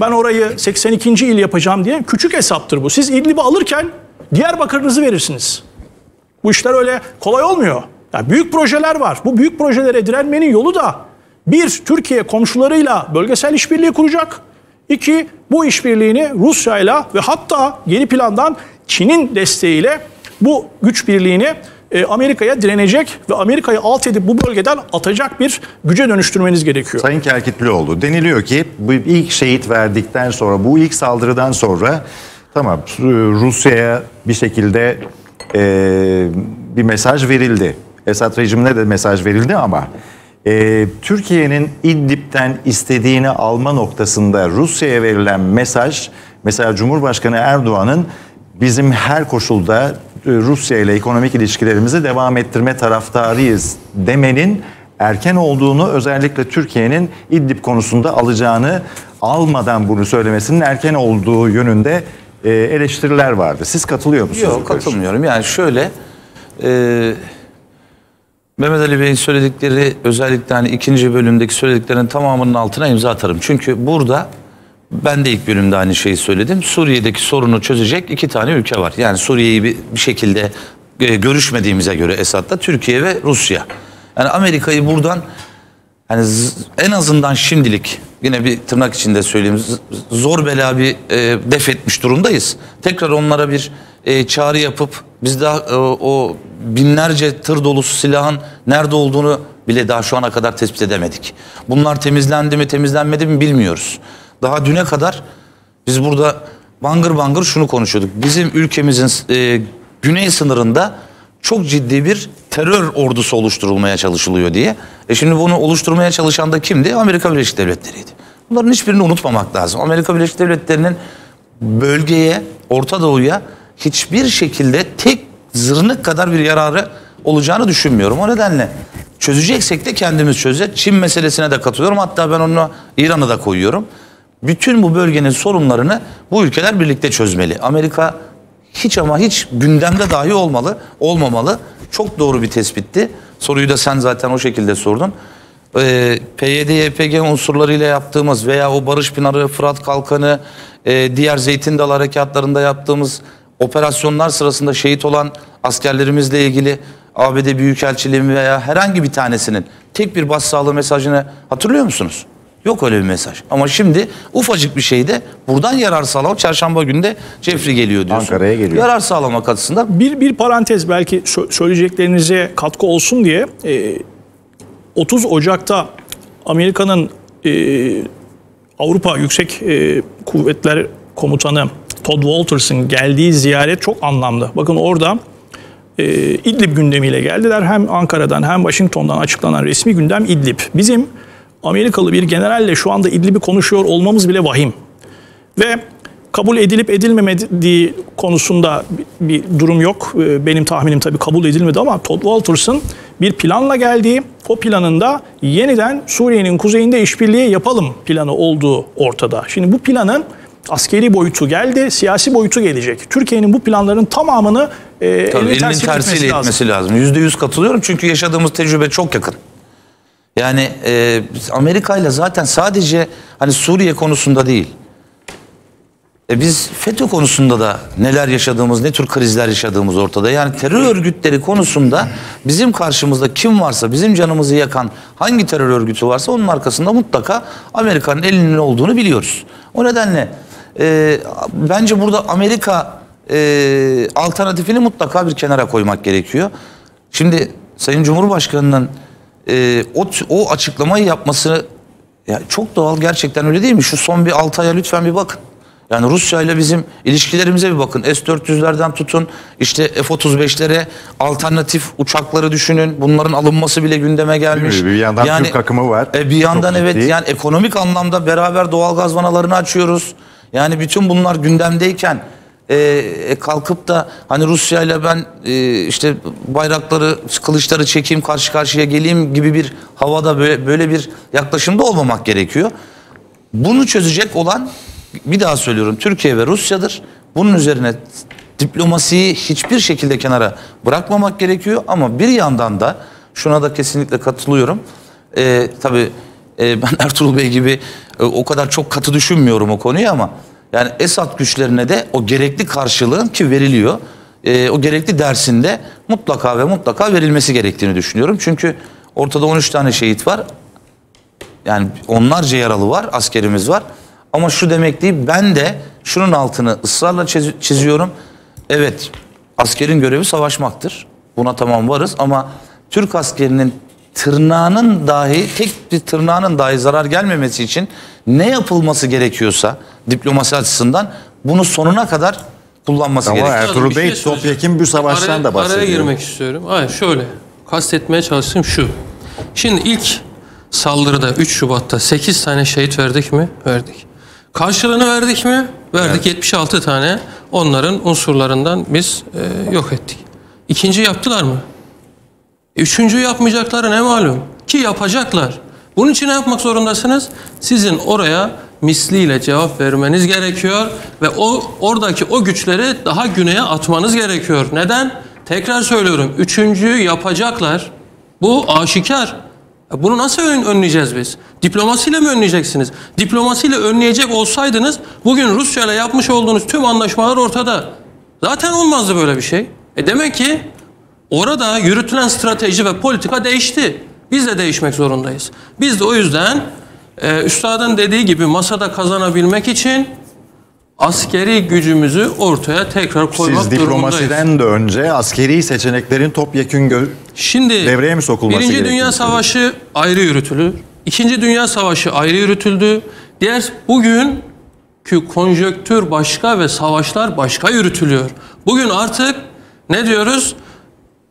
ben orayı 82. il yapacağım diye küçük hesaptır bu. Siz İdlib'i alırken Diyarbakır'ınızı verirsiniz. Bu işler öyle kolay olmuyor. Yani büyük projeler var. Bu büyük projelere direnmenin yolu da bir, Türkiye komşularıyla bölgesel işbirliği kuracak. İki, bu işbirliğini Rusya'yla ve hatta yeni plandan Çin'in desteğiyle bu güç birliğini e, Amerika'ya direnecek ve Amerika'yı alt edip bu bölgeden atacak bir güce dönüştürmeniz gerekiyor. Sayın Kerkitlioğlu deniliyor ki bu ilk şehit verdikten sonra bu ilk saldırıdan sonra tamam Rusya'ya bir şekilde e, bir mesaj verildi. Esad rejimine de mesaj verildi ama e, Türkiye'nin İdlib'den istediğini alma noktasında Rusya'ya verilen mesaj mesela Cumhurbaşkanı Erdoğan'ın bizim her koşulda e, Rusya ile ekonomik ilişkilerimizi devam ettirme taraftarıyız demenin erken olduğunu özellikle Türkiye'nin İdlib konusunda alacağını almadan bunu söylemesinin erken olduğu yönünde e, eleştiriler vardı. Siz katılıyor musunuz? Yok katılmıyorum. Yani şöyle e, Mehmet Ali Bey'in söyledikleri özellikle hani ikinci bölümdeki söylediklerinin tamamının altına imza atarım. Çünkü burada ben de ilk bölümde aynı şeyi söyledim. Suriye'deki sorunu çözecek iki tane ülke var. Yani Suriye'yi bir, şekilde e, görüşmediğimize göre Esad'la Türkiye ve Rusya. Yani Amerika'yı buradan hani en azından şimdilik yine bir tırnak içinde söyleyeyim zor bela bir e, def etmiş durumdayız. Tekrar onlara bir e, çağrı yapıp biz daha e, o binlerce tır dolusu silahın nerede olduğunu bile daha şu ana kadar tespit edemedik. Bunlar temizlendi mi temizlenmedi mi bilmiyoruz. Daha düne kadar biz burada bangır bangır şunu konuşuyorduk. Bizim ülkemizin e, güney sınırında çok ciddi bir terör ordusu oluşturulmaya çalışılıyor diye. E şimdi bunu oluşturmaya çalışan da kimdi? Amerika Birleşik Devletleri'ydi. Bunların hiçbirini unutmamak lazım. Amerika Birleşik Devletleri'nin bölgeye, Orta Doğu'ya hiçbir şekilde tek zırnık kadar bir yararı olacağını düşünmüyorum. O nedenle çözeceksek de kendimiz çözeceğiz. Çin meselesine de katılıyorum. Hatta ben onu İran'ı da koyuyorum. Bütün bu bölgenin sorunlarını bu ülkeler birlikte çözmeli. Amerika hiç ama hiç gündemde dahi olmalı, olmamalı. Çok doğru bir tespitti. Soruyu da sen zaten o şekilde sordun. Ee, PYD, YPG unsurlarıyla yaptığımız veya o Barış Pınarı, Fırat Kalkanı, e, diğer Zeytin Dalı harekatlarında yaptığımız operasyonlar sırasında şehit olan askerlerimizle ilgili ABD Büyükelçiliği veya herhangi bir tanesinin tek bir başsağlığı mesajını hatırlıyor musunuz? Yok öyle bir mesaj. Ama şimdi ufacık bir şeyde buradan yarar sağlamak. Çarşamba günü de Cefri geliyor diyorsun. Ankara'ya geliyor. Yarar sağlamak açısından. Bir, bir parantez belki söyleyeceklerinize katkı olsun diye. E, 30 Ocak'ta Amerika'nın e, Avrupa Yüksek e, Kuvvetler Komutanı Todd Walters'ın geldiği ziyaret çok anlamlı. Bakın orada e, İdlib gündemiyle geldiler. Hem Ankara'dan hem Washington'dan açıklanan resmi gündem İdlib. Bizim Amerikalı bir generalle şu anda İdlib'i konuşuyor olmamız bile vahim. Ve kabul edilip edilmemediği konusunda bir durum yok. Ee, benim tahminim tabii kabul edilmedi ama Todd Walters'ın bir planla geldiği, o planında yeniden Suriye'nin kuzeyinde işbirliği yapalım planı olduğu ortada. Şimdi bu planın askeri boyutu geldi, siyasi boyutu gelecek. Türkiye'nin bu planların tamamını e, Tabii elinin tersiyle etmesi lazım. Yüzde yüz katılıyorum çünkü yaşadığımız tecrübe çok yakın. Yani e, Amerika ile zaten sadece hani Suriye konusunda değil. E biz FETÖ konusunda da neler yaşadığımız, ne tür krizler yaşadığımız ortada. Yani terör örgütleri konusunda bizim karşımızda kim varsa, bizim canımızı yakan hangi terör örgütü varsa onun arkasında mutlaka Amerika'nın elinin olduğunu biliyoruz. O nedenle e, bence burada Amerika e, alternatifini mutlaka bir kenara koymak gerekiyor. Şimdi Sayın Cumhurbaşkanı'nın e, o, o açıklamayı yapması ya çok doğal gerçekten öyle değil mi? Şu son bir 6 aya lütfen bir bakın. Yani Rusya ile bizim ilişkilerimize bir bakın. S-400'lerden tutun işte F-35'lere alternatif uçakları düşünün. Bunların alınması bile gündeme gelmiş. Bir yandan yani, Türk akımı var. E, bir yandan Çok evet ciddi. yani ekonomik anlamda beraber doğal gaz vanalarını açıyoruz. Yani bütün bunlar gündemdeyken e, kalkıp da hani Rusya ile ben e, işte bayrakları, kılıçları çekeyim karşı karşıya geleyim gibi bir havada böyle, böyle bir yaklaşımda olmamak gerekiyor. Bunu çözecek olan bir daha söylüyorum Türkiye ve Rusya'dır. Bunun üzerine diplomasiyi hiçbir şekilde kenara bırakmamak gerekiyor ama bir yandan da şuna da kesinlikle katılıyorum. Ee, tabii e, ben Ertuğrul Bey gibi e, o kadar çok katı düşünmüyorum o konuyu ama yani Esad güçlerine de o gerekli karşılığın ki veriliyor. e, o gerekli dersinde mutlaka ve mutlaka verilmesi gerektiğini düşünüyorum. Çünkü ortada 13 tane şehit var. Yani onlarca yaralı var, askerimiz var. Ama şu demek değil, ben de şunun altını ısrarla çiz- çiziyorum. Evet, askerin görevi savaşmaktır. Buna tamam varız ama Türk askerinin tırnağının dahi, tek bir tırnağının dahi zarar gelmemesi için ne yapılması gerekiyorsa diplomasi açısından bunu sonuna kadar kullanması Ama gerekiyor. Ertuğrul Bir şey Bey söyleyeceğim. topyekun bir savaştan Araya- da bahsediyor. Araya girmek istiyorum. Hayır şöyle. Kastetmeye çalıştığım şu. Şimdi ilk saldırıda 3 Şubat'ta 8 tane şehit verdik mi? Verdik. Karşılığını verdik mi? Verdik. 76 tane onların unsurlarından biz e, yok ettik. İkinci yaptılar mı? E, Üçüncü yapmayacakları ne malum? Ki yapacaklar. Bunun için ne yapmak zorundasınız? Sizin oraya misliyle cevap vermeniz gerekiyor ve o oradaki o güçleri daha güneye atmanız gerekiyor. Neden? Tekrar söylüyorum. Üçüncüyü yapacaklar. Bu aşikar. E, Bunu nasıl ön- önleyeceğiz biz? Diplomasiyle mi önleyeceksiniz? Diplomasiyle önleyecek olsaydınız bugün Rusya ile yapmış olduğunuz tüm anlaşmalar ortada. Zaten olmazdı böyle bir şey. E demek ki Orada yürütülen strateji ve politika değişti. Biz de değişmek zorundayız. Biz de o yüzden e, üstadın dediği gibi masada kazanabilmek için askeri gücümüzü ortaya tekrar koymak Siz durumundayız. diplomasiden de önce askeri seçeneklerin topyekun gö- Şimdi devreye mi sokulması Birinci gerektiğini Dünya söylüyor. Savaşı ayrı yürütülür. İkinci Dünya Savaşı ayrı yürütüldü. Diğer bugünkü konjöktür başka ve savaşlar başka yürütülüyor. Bugün artık ne diyoruz?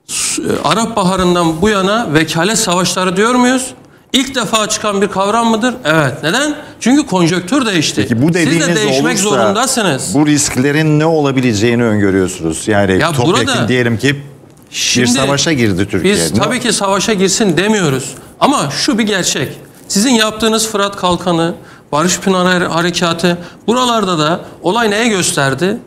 S- Arap Baharı'ndan bu yana vekalet savaşları diyor muyuz? İlk defa çıkan bir kavram mıdır? Evet. Neden? Çünkü konjöktür değişti. Peki bu Siz dediğiniz de değişmek olursa zorundasınız. bu risklerin ne olabileceğini öngörüyorsunuz. Yani Ya topyekun burada- diyelim ki bir savaşa girdi Türkiye. Biz Ne- tabii ki savaşa girsin demiyoruz. Ama şu bir gerçek. Sizin yaptığınız Fırat Kalkanı, Barış Pınarı Harekatı buralarda da olay neye gösterdi?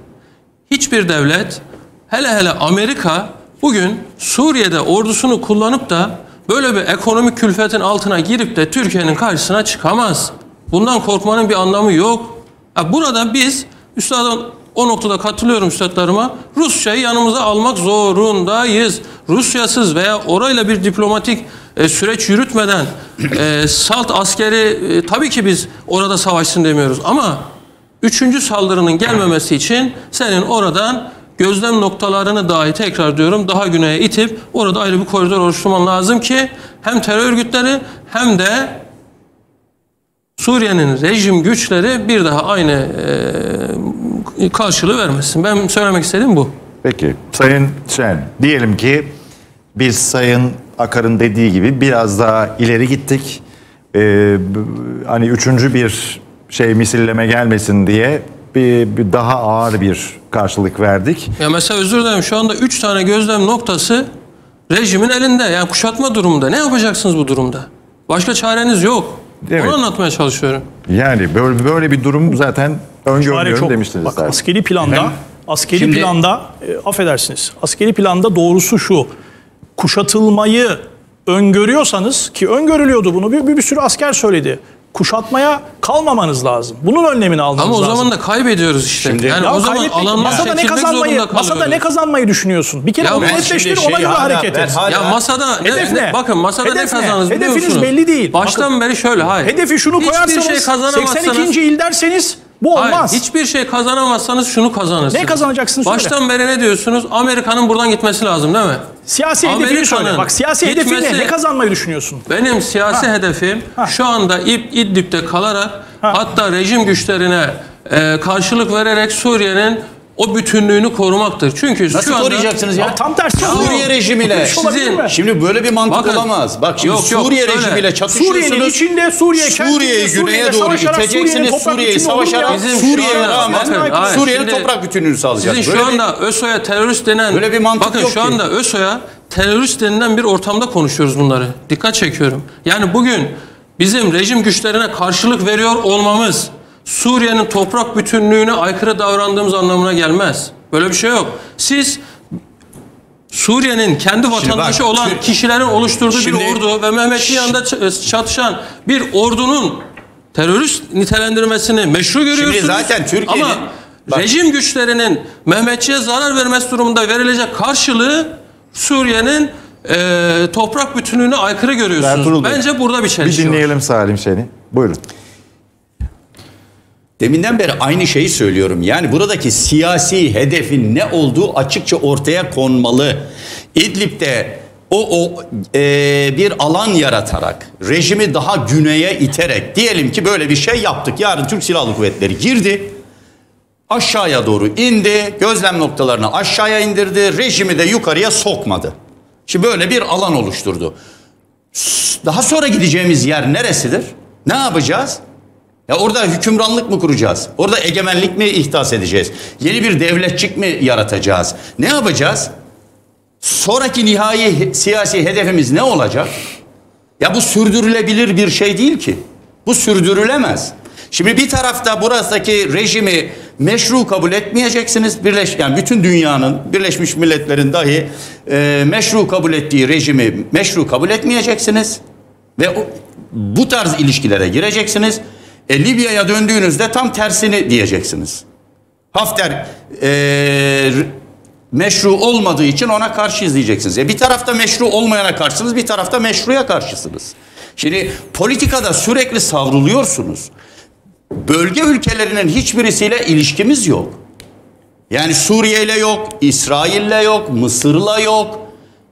Hiçbir devlet hele hele Amerika bugün Suriye'de ordusunu kullanıp da böyle bir ekonomik külfetin altına girip de Türkiye'nin karşısına çıkamaz. Bundan korkmanın bir anlamı yok. Ha, burada biz üstadım o noktada katılıyorum üstadlarıma. Rusya'yı yanımıza almak zorundayız. Rusyasız veya orayla bir diplomatik e, süreç yürütmeden e, salt askeri e, tabii ki biz orada savaşsın demiyoruz ama Üçüncü saldırının gelmemesi için senin oradan gözlem noktalarını dahi tekrar diyorum daha güneye itip orada ayrı bir koridor oluşturman lazım ki hem terör örgütleri hem de Suriye'nin rejim güçleri bir daha aynı e, karşılığı vermesin. Ben söylemek istediğim bu. Peki Sayın Şen diyelim ki biz Sayın Akar'ın dediği gibi biraz daha ileri gittik. Ee, hani üçüncü bir şey misilleme gelmesin diye bir, bir daha ağır bir karşılık verdik. Ya mesela özür dilerim şu anda 3 tane gözlem noktası rejimin elinde. Yani kuşatma durumunda. Ne yapacaksınız bu durumda? Başka çareniz yok. Evet. Onu anlatmaya çalışıyorum. Yani böyle böyle bir durum zaten çok. demiştiniz Bak zaten. askeri planda Efendim? askeri Şimdi- planda e, affedersiniz. Askeri planda doğrusu şu. Kuşatılmayı öngörüyorsanız ki öngörülüyordu bunu bir, bir, bir sürü asker söyledi. Kuşatmaya kalmamanız lazım. Bunun önlemini almanız Ama o lazım. zaman da kaybediyoruz işte. yani Ya o zaman alanlar masada ne kazanmayı masada ne kazanmayı düşünüyorsun? Bir kere Ya onu netleştir şimdi ona şey- göre hala hareket et. Ya masada ne- Hedef ne- bakın masada ne Hedef kazandınız biliyor Hedefiniz belli değil. Baştan Bakın, beri şöyle, hayır. Hedefi şunu Hiçbir koyarsanız şey kazanamazsanız- 82. il derseniz bu Hayır, olmaz. hiçbir şey kazanamazsanız şunu kazanırsınız. Ne kazanacaksınız söyle. Baştan beri ne diyorsunuz? Amerika'nın buradan gitmesi lazım değil mi? Siyasi hedefini söyle. Bak siyasi hedefin ne? gitmesi- Ne kazanmayı düşünüyorsun? Benim siyasi Ha. hedefim şu anda İb, İdlib'de kalarak hatta rejim güçlerine e, karşılık vererek Suriye'nin o bütünlüğünü korumaktır. Çünkü Nasıl şu anda koruyacaksınız ya? tam tersi Suriye rejimiyle. Sizin Şimdi böyle bir mantık Bakın, olamaz. Bak şimdi yok, yok, Suriye şöyle. rejimiyle çatışıyorsunuz. Suriye'nin içinde Suriye Suriye'yi güneye doğru iteceksiniz. Suriye'yi savaşarak Suriye'ye rağmen Suriye'nin toprak bütünlüğünü sağlayacak. Sizin Böyle şu anda ÖSO'ya terörist denen Böyle bir mantık bakın yok şu anda ÖSO'ya terörist denilen bir ortamda konuşuyoruz bunları. Dikkat çekiyorum. Yani bugün bizim rejim güçlerine karşılık veriyor olmamız Suriye'nin toprak bütünlüğüne aykırı davrandığımız anlamına gelmez. Böyle bir şey yok. Siz Suriye'nin kendi vatandaşı bak, olan kişilerin oluşturduğu Şimdi- bir ordu ve Mehmetçi yanında ç- çatışan bir ordunun terörist nitelendirmesini meşru görüyorsunuz. zaten Türkiye'nin- Ama Bak- rejim güçlerinin Mehmetçi'ye zarar vermesi durumunda verilecek karşılığı Suriye'nin e, toprak bütünlüğüne aykırı görüyorsunuz. Ertuğrul Bence burada bir Bir çelişki var. dinleyelim Salim Şen'i. Buyurun. Deminden beri aynı şeyi söylüyorum. Yani buradaki siyasi hedefin ne olduğu açıkça ortaya konmalı. İdlib'de o, o e, bir alan yaratarak, rejimi daha güneye iterek, diyelim ki böyle bir şey yaptık. Yarın Türk Silahlı Kuvvetleri girdi, aşağıya doğru indi, gözlem noktalarını aşağıya indirdi, rejimi de yukarıya sokmadı. Şimdi böyle bir alan oluşturdu. Daha sonra gideceğimiz yer neresidir? Ne yapacağız? Ya orada hükümranlık mı kuracağız? Orada egemenlik mi ihdas edeceğiz? Yeni bir devletçik mi yaratacağız? Ne yapacağız? Sonraki nihai siyasi hedefimiz ne olacak? Ya bu sürdürülebilir bir şey değil ki. Bu sürdürülemez. Şimdi bir tarafta burasındaki rejimi meşru kabul etmeyeceksiniz. Birleş, yani bütün dünyanın, Birleşmiş Milletler'in dahi e, meşru kabul ettiği rejimi meşru kabul etmeyeceksiniz. Ve o, bu tarz ilişkilere gireceksiniz. E, Libya'ya döndüğünüzde tam tersini diyeceksiniz. Hafter e, meşru olmadığı için ona karşı izleyeceksiniz. E, bir tarafta meşru olmayana karşısınız, bir tarafta meşruya karşısınız. Şimdi politikada sürekli savruluyorsunuz. Bölge ülkelerinin hiçbirisiyle ilişkimiz yok. Yani Suriye ile yok, İsrail'le yok, Mısır'la yok.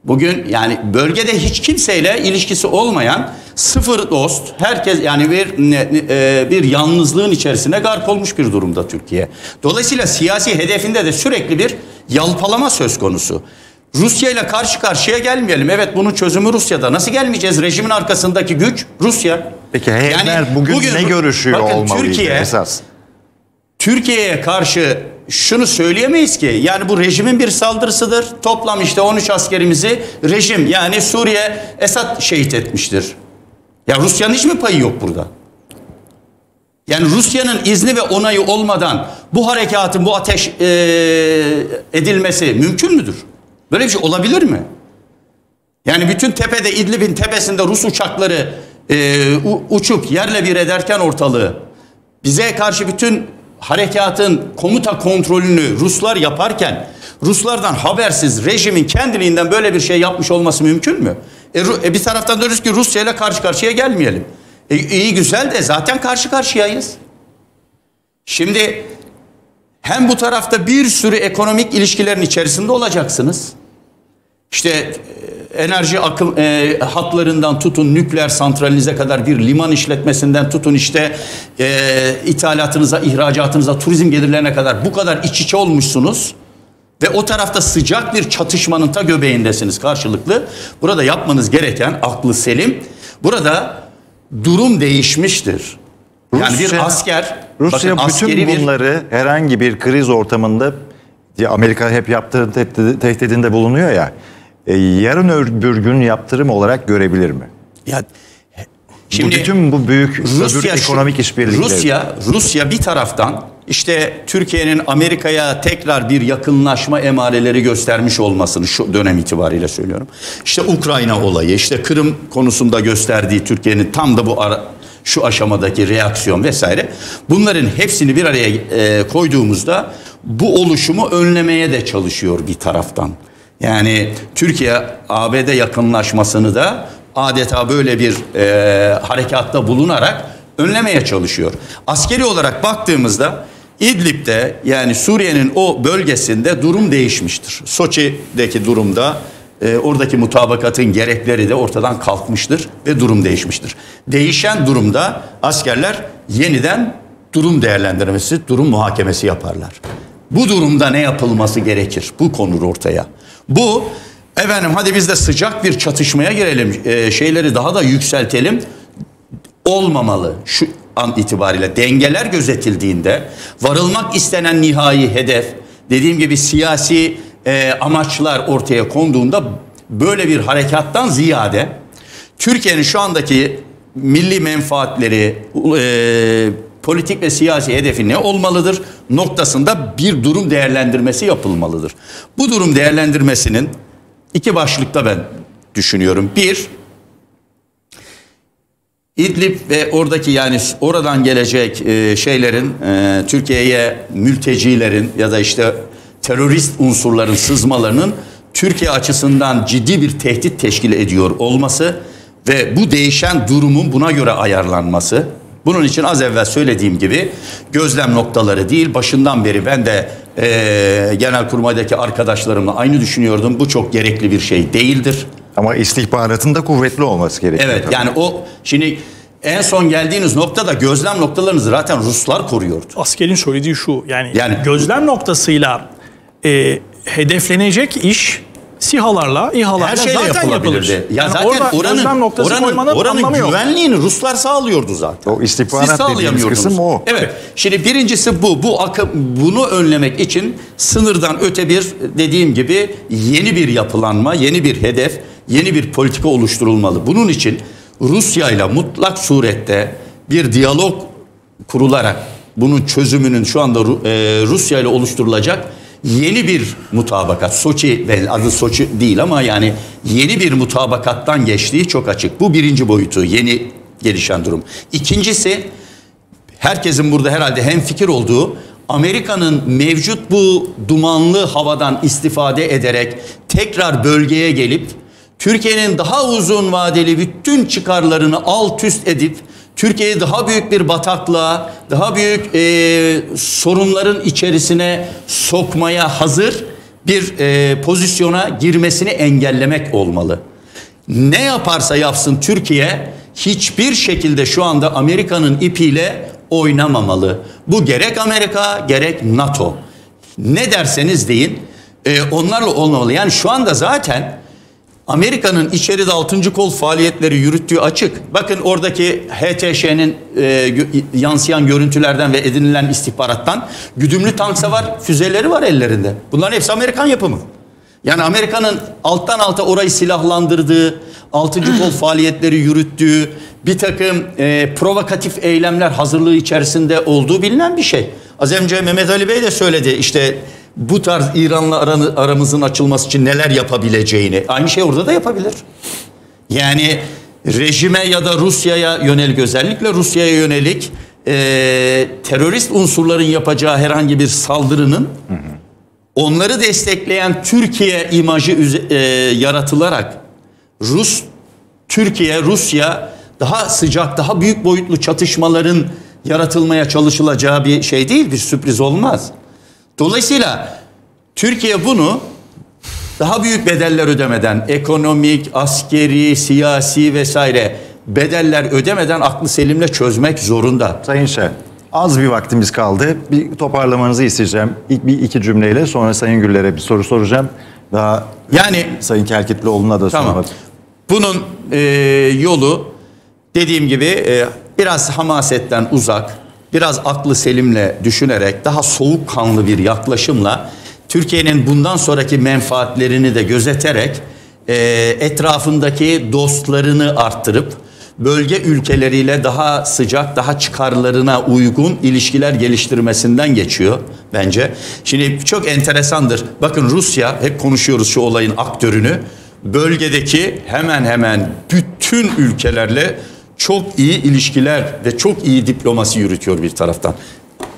Bugün yani bölgede hiç kimseyle ilişkisi olmayan sıfır dost, herkes yani bir e, bir yalnızlığın içerisine gark olmuş bir durumda Türkiye. Dolayısıyla siyasi hedefinde de sürekli bir yalpalama söz konusu. Rusya ile karşı karşıya gelmeyelim. Evet bunun çözümü Rusya'da. Nasıl gelmeyeceğiz? Rejimin arkasındaki güç Rusya. Peki heyetler bugün, ne görüşüyor bakın olmalıydı Türkiye, esas? Türkiye'ye karşı şunu söyleyemeyiz ki yani bu rejimin bir saldırısıdır. Toplam işte 13 askerimizi rejim yani Suriye Esad şehit etmiştir. Ya Rusya'nın hiç mi payı yok burada? Yani Rusya'nın izni ve onayı olmadan bu harekatın bu ateş eee, edilmesi mümkün müdür? Böyle bir şey olabilir mi? Yani bütün tepede İdlib'in tepesinde Rus uçakları u- uçup yerle bir ederken ortalığı bize karşı bütün harekatın komuta kontrolünü Ruslar yaparken Ruslardan habersiz rejimin kendiliğinden böyle bir şey yapmış olması mümkün mü? E, e, bir taraftan diyoruz ki Rusya ile karşı karşıya gelmeyelim. E, iyi güzel de zaten karşı karşıyayız. Şimdi hem bu tarafta bir sürü ekonomik ilişkilerin içerisinde olacaksınız. İşte e, enerji akım e, hatlarından tutun nükleer santralinize kadar bir liman işletmesinden tutun işte e, ithalatınıza, ihracatınıza, turizm gelirlerine kadar bu kadar iç içe olmuşsunuz. Ve o tarafta sıcak bir çatışmanın ta göbeğindesiniz karşılıklı. Burada yapmanız gereken aklı selim. Burada durum değişmiştir. yani bir Rusya- asker, Rusya bakın bütün askeri bir bunları herhangi bir kriz ortamında Amerika hep tehdidi- tehdidinde bulunuyor ya. E, yarın öbür gün yaptırım olarak görebilir mi? Ya Şimdi bütün bu büyük öbür ekonomik işbirlikleri. Rusya Rusya bir taraftan işte Türkiye'nin Amerika'ya tekrar bir yakınlaşma emareleri göstermiş olmasını şu dönem itibariyle söylüyorum. İşte Ukrayna olayı, işte Kırım konusunda gösterdiği Türkiye'nin tam da bu ara, şu aşamadaki reaksiyon vesaire. Bunların hepsini bir araya e, koyduğumuzda bu oluşumu önlemeye de çalışıyor bir taraftan. Yani Türkiye ABD yakınlaşmasını da adeta böyle bir e, harekatta bulunarak önlemeye çalışıyor. Askeri olarak baktığımızda İdlib'de yani Suriye'nin o bölgesinde durum değişmiştir. Soçi'deki durumda e, oradaki mutabakatın gerekleri de ortadan kalkmıştır ve durum değişmiştir. Değişen durumda askerler yeniden durum değerlendirmesi, durum muhakemesi yaparlar. Bu durumda ne yapılması gerekir? Bu konur ortaya. Bu efendim hadi biz de sıcak bir çatışmaya girelim, e, şeyleri daha da yükseltelim olmamalı. Şu an itibariyle dengeler gözetildiğinde varılmak istenen nihai hedef dediğim gibi siyasi e, amaçlar ortaya konduğunda böyle bir harekattan ziyade Türkiye'nin şu andaki milli menfaatleri, e, politik ve siyasi hedefi ne olmalıdır noktasında bir durum değerlendirmesi yapılmalıdır. Bu durum değerlendirmesinin iki başlıkta ben düşünüyorum. Bir, İdlib ve oradaki yani oradan gelecek e, şeylerin e, Türkiye'ye mültecilerin ya da işte terörist unsurların sızmalarının Türkiye açısından ciddi bir tehdit teşkil ediyor olması ve bu değişen durumun buna göre ayarlanması. Bunun için az evvel söylediğim gibi gözlem noktaları değil başından beri ben de e, Genelkurmay'daki arkadaşlarımla aynı düşünüyordum. Bu çok gerekli bir şey değildir. Ama istihbaratın da kuvvetli olması gerekiyor. Evet tabii. yani o şimdi en son geldiğiniz noktada gözlem noktalarınızı zaten Ruslar koruyordu. Askerin söylediği şu yani, Yani- gözlem noktasıyla e, hedeflenecek iş SİHA'larla, İHA'larla Her şeyle zaten yapılabilirdi. yapılır. Ya Yani zaten orada oranın noktası oranın, oranın güvenliğini Ruslar sağlıyordu zaten. O istihbarat Siz dediğimiz kısım o. Evet. Şimdi birincisi bu. Bu akım bunu önlemek için sınırdan öte bir dediğim gibi yeni bir yapılanma, yeni bir hedef, yeni bir politika oluşturulmalı. Bunun için Rusya ile mutlak surette bir diyalog kurularak bunun çözümünün şu anda e, Rusya ile oluşturulacak yeni bir mutabakat. Soçi adı Soçi değil ama yani yeni bir mutabakattan geçtiği çok açık. Bu birinci boyutu yeni gelişen durum. İkincisi herkesin burada herhalde hem fikir olduğu Amerika'nın mevcut bu dumanlı havadan istifade ederek tekrar bölgeye gelip Türkiye'nin daha uzun vadeli bütün çıkarlarını alt üst edip Türkiye'yi daha büyük bir bataklığa, daha büyük e, sorunların içerisine sokmaya hazır bir e, pozisyona girmesini engellemek olmalı. Ne yaparsa yapsın Türkiye hiçbir şekilde şu anda Amerika'nın ipiyle oynamamalı. Bu gerek Amerika gerek NATO. Ne derseniz deyin e, onlarla olmamalı. Yani şu anda zaten Amerika'nın içeride 6. kol faaliyetleri yürüttüğü açık. Bakın oradaki HTŞ'nin e, yansıyan görüntülerden ve edinilen istihbarattan güdümlü tank savar füzeleri var ellerinde. Bunların hepsi Amerikan yapımı. Yani Amerika'nın alttan alta orayı silahlandırdığı, 6. kol faaliyetleri yürüttüğü, bir takım e, provokatif eylemler hazırlığı içerisinde olduğu bilinen bir şey. Az önce Mehmet Ali Bey de söyledi işte bu tarz İran'la aramızın açılması için neler yapabileceğini. Aynı şey orada da yapabilir. Yani rejime ya da Rusya'ya yönelik özellikle Rusya'ya yönelik e, terörist unsurların yapacağı herhangi bir saldırının onları destekleyen Türkiye imajı e, yaratılarak Rus, Türkiye, Rusya daha sıcak, daha büyük boyutlu çatışmaların yaratılmaya çalışılacağı bir şey değil, bir sürpriz olmaz. Dolayısıyla Türkiye bunu daha büyük bedeller ödemeden, ekonomik, askeri, siyasi vesaire bedeller ödemeden aklı selimle çözmek zorunda. Sayın Şen, az bir vaktimiz kaldı. Bir toparlamanızı isteyeceğim. İlk bir iki cümleyle sonra Sayın Güller'e bir soru soracağım. Daha yani Sayın Kelkitlioğlu'na da Tamam. sormak. Bunun e, yolu dediğim gibi e, biraz hamasetten uzak, biraz aklı selimle düşünerek, daha soğukkanlı bir yaklaşımla Türkiye'nin bundan sonraki menfaatlerini de gözeterek e, etrafındaki dostlarını arttırıp bölge ülkeleriyle daha sıcak, daha çıkarlarına uygun ilişkiler geliştirmesinden geçiyor bence. Şimdi çok enteresandır. Bakın Rusya, hep konuşuyoruz şu olayın aktörünü. Bölgedeki hemen hemen bütün ülkelerle çok iyi ilişkiler ve çok iyi diplomasi yürütüyor bir taraftan.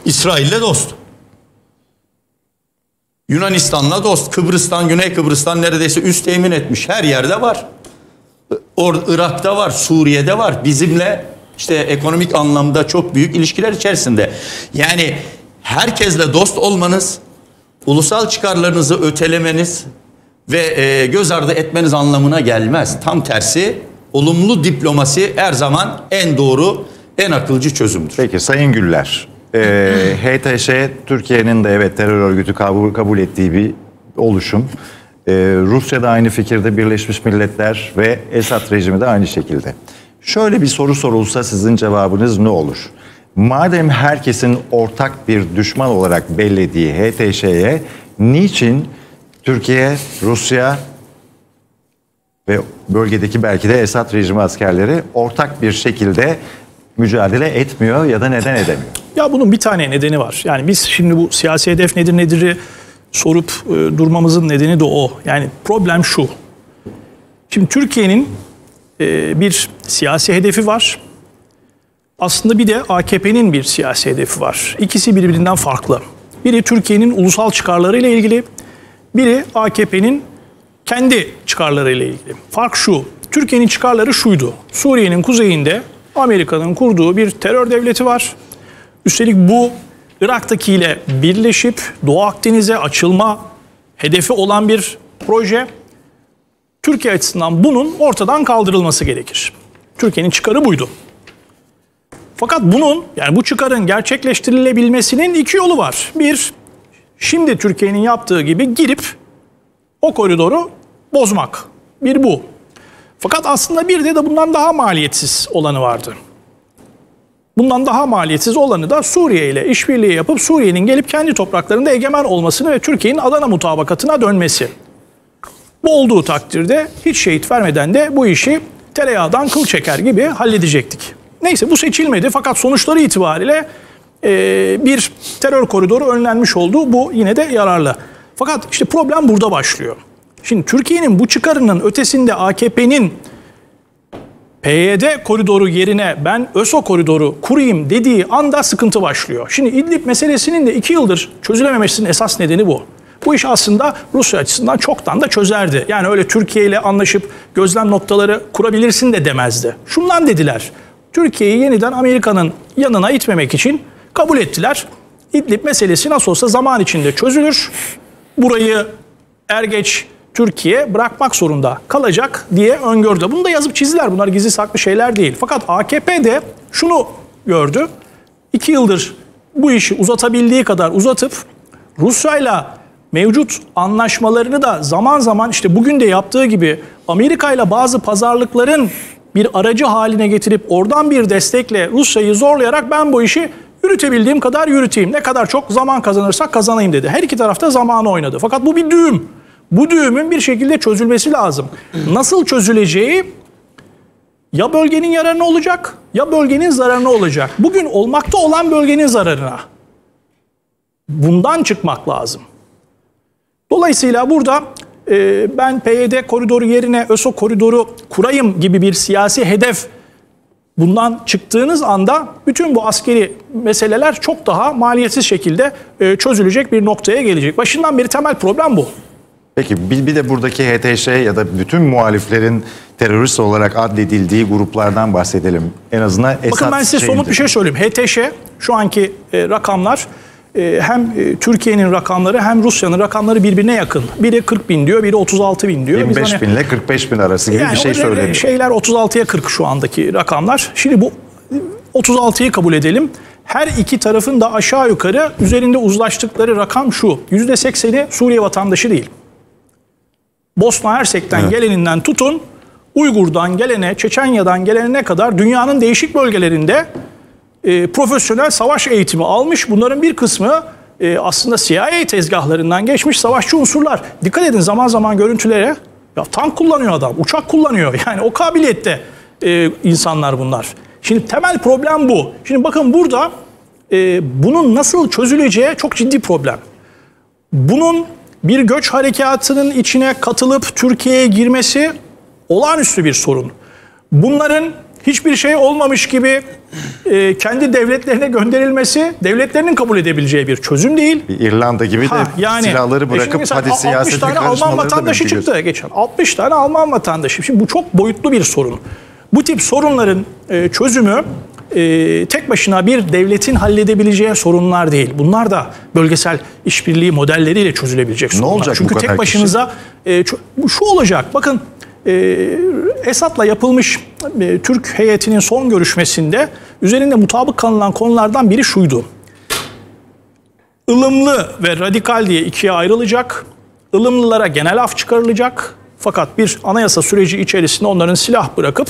İsrail'le dost. Yunanistan'la dost. Kıbrıs'tan, Güney Kıbrıs'tan neredeyse üst temin etmiş. Her yerde var. Or Irak'ta var, Suriye'de var. Bizimle işte ekonomik anlamda çok büyük ilişkiler içerisinde. Yani herkesle dost olmanız, ulusal çıkarlarınızı ötelemeniz ve e, göz ardı etmeniz anlamına gelmez. Tam tersi olumlu diplomasi her zaman en doğru, en akılcı çözümdür. Peki Sayın Güller, e, HTŞ Türkiye'nin de evet terör örgütü kabul, kabul ettiği bir oluşum. E, Rusya da aynı fikirde Birleşmiş Milletler ve Esad rejimi de aynı şekilde. Şöyle bir soru sorulsa sizin cevabınız ne olur? Madem herkesin ortak bir düşman olarak bellediği HTŞ'ye niçin Türkiye, Rusya ve bölgedeki belki de Esad rejimi askerleri ortak bir şekilde mücadele etmiyor ya da neden edemiyor? Ya bunun bir tane nedeni var. Yani biz şimdi bu siyasi hedef nedir nedir'i sorup e, durmamızın nedeni de o. Yani problem şu. Şimdi Türkiye'nin e, bir siyasi hedefi var. Aslında bir de AKP'nin bir siyasi hedefi var. İkisi birbirinden farklı. Biri Türkiye'nin ulusal çıkarlarıyla ilgili, biri AKP'nin kendi çıkarlarıyla ilgili. Fark şu. Türkiye'nin çıkarları şuydu. Suriye'nin kuzeyinde Amerika'nın kurduğu bir terör devleti var. Üstelik bu Irak'takiyle birleşip Doğu Akdeniz'e açılma hedefi olan bir proje. Türkiye açısından bunun ortadan kaldırılması gerekir. Türkiye'nin çıkarı buydu. Fakat bunun yani bu çıkarın gerçekleştirilebilmesinin iki yolu var. Bir, şimdi Türkiye'nin yaptığı gibi girip o koridoru bozmak. Bir bu. Fakat aslında bir de, de bundan daha maliyetsiz olanı vardı. Bundan daha maliyetsiz olanı da Suriye ile işbirliği yapıp Suriye'nin gelip kendi topraklarında egemen olmasını ve Türkiye'nin Adana mutabakatına dönmesi. Bu olduğu takdirde hiç şehit vermeden de bu işi tereyağdan kıl çeker gibi halledecektik. Neyse bu seçilmedi fakat sonuçları itibariyle e, bir terör koridoru önlenmiş oldu. Bu yine de yararlı. Fakat işte problem burada başlıyor. Şimdi Türkiye'nin bu çıkarının ötesinde AKP'nin PYD koridoru yerine ben ÖSO koridoru kurayım dediği anda sıkıntı başlıyor. Şimdi İdlib meselesinin de iki yıldır çözülememesinin esas nedeni bu. Bu iş aslında Rusya açısından çoktan da çözerdi. Yani öyle Türkiye ile anlaşıp gözlem noktaları kurabilirsin de demezdi. Şundan dediler. Türkiye'yi yeniden Amerika'nın yanına itmemek için kabul ettiler. İdlib meselesi nasıl olsa zaman içinde çözülür. Burayı er geç Türkiye bırakmak zorunda kalacak diye öngördü. Bunu da yazıp çizdiler. Bunlar gizli saklı şeyler değil. Fakat AKP de şunu gördü. İki yıldır bu işi uzatabildiği kadar uzatıp Rusya'yla mevcut anlaşmalarını da zaman zaman işte bugün de yaptığı gibi Amerika ile bazı pazarlıkların bir aracı haline getirip oradan bir destekle Rusya'yı zorlayarak ben bu işi yürütebildiğim kadar yürüteyim. Ne kadar çok zaman kazanırsak kazanayım dedi. Her iki tarafta zamanı oynadı. Fakat bu bir düğüm. Bu düğümün bir şekilde çözülmesi lazım. Nasıl çözüleceği ya bölgenin yararına olacak ya bölgenin zararına olacak. Bugün olmakta olan bölgenin zararına. Bundan çıkmak lazım. Dolayısıyla burada e, ben PYD koridoru yerine ÖSO koridoru kurayım gibi bir siyasi hedef bundan çıktığınız anda bütün bu askeri meseleler çok daha maliyetsiz şekilde e, çözülecek bir noktaya gelecek. Başından beri temel problem bu. Peki bir, bir de buradaki HTŞ ya da bütün muhaliflerin terörist olarak adledildiği gruplardan bahsedelim. En azından Esad Bakın ben size somut bir şey söyleyeyim. HTŞ şu anki e, rakamlar e, hem e, Türkiye'nin rakamları hem Rusya'nın rakamları birbirine yakın. Biri 40 bin diyor, biri 36 bin diyor. Biz 25 hani- bin ile 45 bin arası gibi yani bir şey de- söyleniyor. Şeyler 36'ya 40 şu andaki rakamlar. Şimdi bu 36'yı kabul edelim. Her iki tarafın da aşağı yukarı üzerinde uzlaştıkları rakam şu. %80'i Suriye vatandaşı değil. Bosna Hersek'ten geleninden tutun, Uygur'dan gelene, Çeçenya'dan gelene kadar dünyanın değişik bölgelerinde e, profesyonel savaş eğitimi almış. Bunların bir kısmı e, aslında CIA tezgahlarından geçmiş savaşçı unsurlar. Dikkat edin zaman zaman görüntülere. Ya tank kullanıyor adam, uçak kullanıyor. Yani o kabiliyette e, insanlar bunlar. Şimdi temel problem bu. Şimdi bakın burada e, bunun nasıl çözüleceği çok ciddi problem. Bunun bir göç harekatının içine katılıp Türkiye'ye girmesi olağanüstü bir sorun. Bunların hiçbir şey olmamış gibi e, kendi devletlerine gönderilmesi devletlerinin kabul edebileceği bir çözüm değil. İrlanda gibi de Ha, yani, silahları e bırakıp mesela hadi 60 siyasete tane Alman karışmaları da vatandaşı çıktı geçen. 60 tane Alman vatandaşı. Şimdi bu çok boyutlu bir sorun. Bu tip sorunların e, çözümü e, tek başına bir devletin halledebileceği sorunlar değil. Bunlar da bölgesel işbirliği modelleriyle çözülebilecek sorunlar. olacak bu Çünkü kadar tek başınıza e, bu şu olacak. Bakın e, Esad'la yapılmış e, Türk heyetinin son görüşmesinde üzerinde mutabık kalınan konulardan biri şuydu ılımlı ve radikal diye ikiye ayrılacak. Ilımlılara genel af çıkarılacak. Fakat bir anayasa süreci içerisinde onların silah bırakıp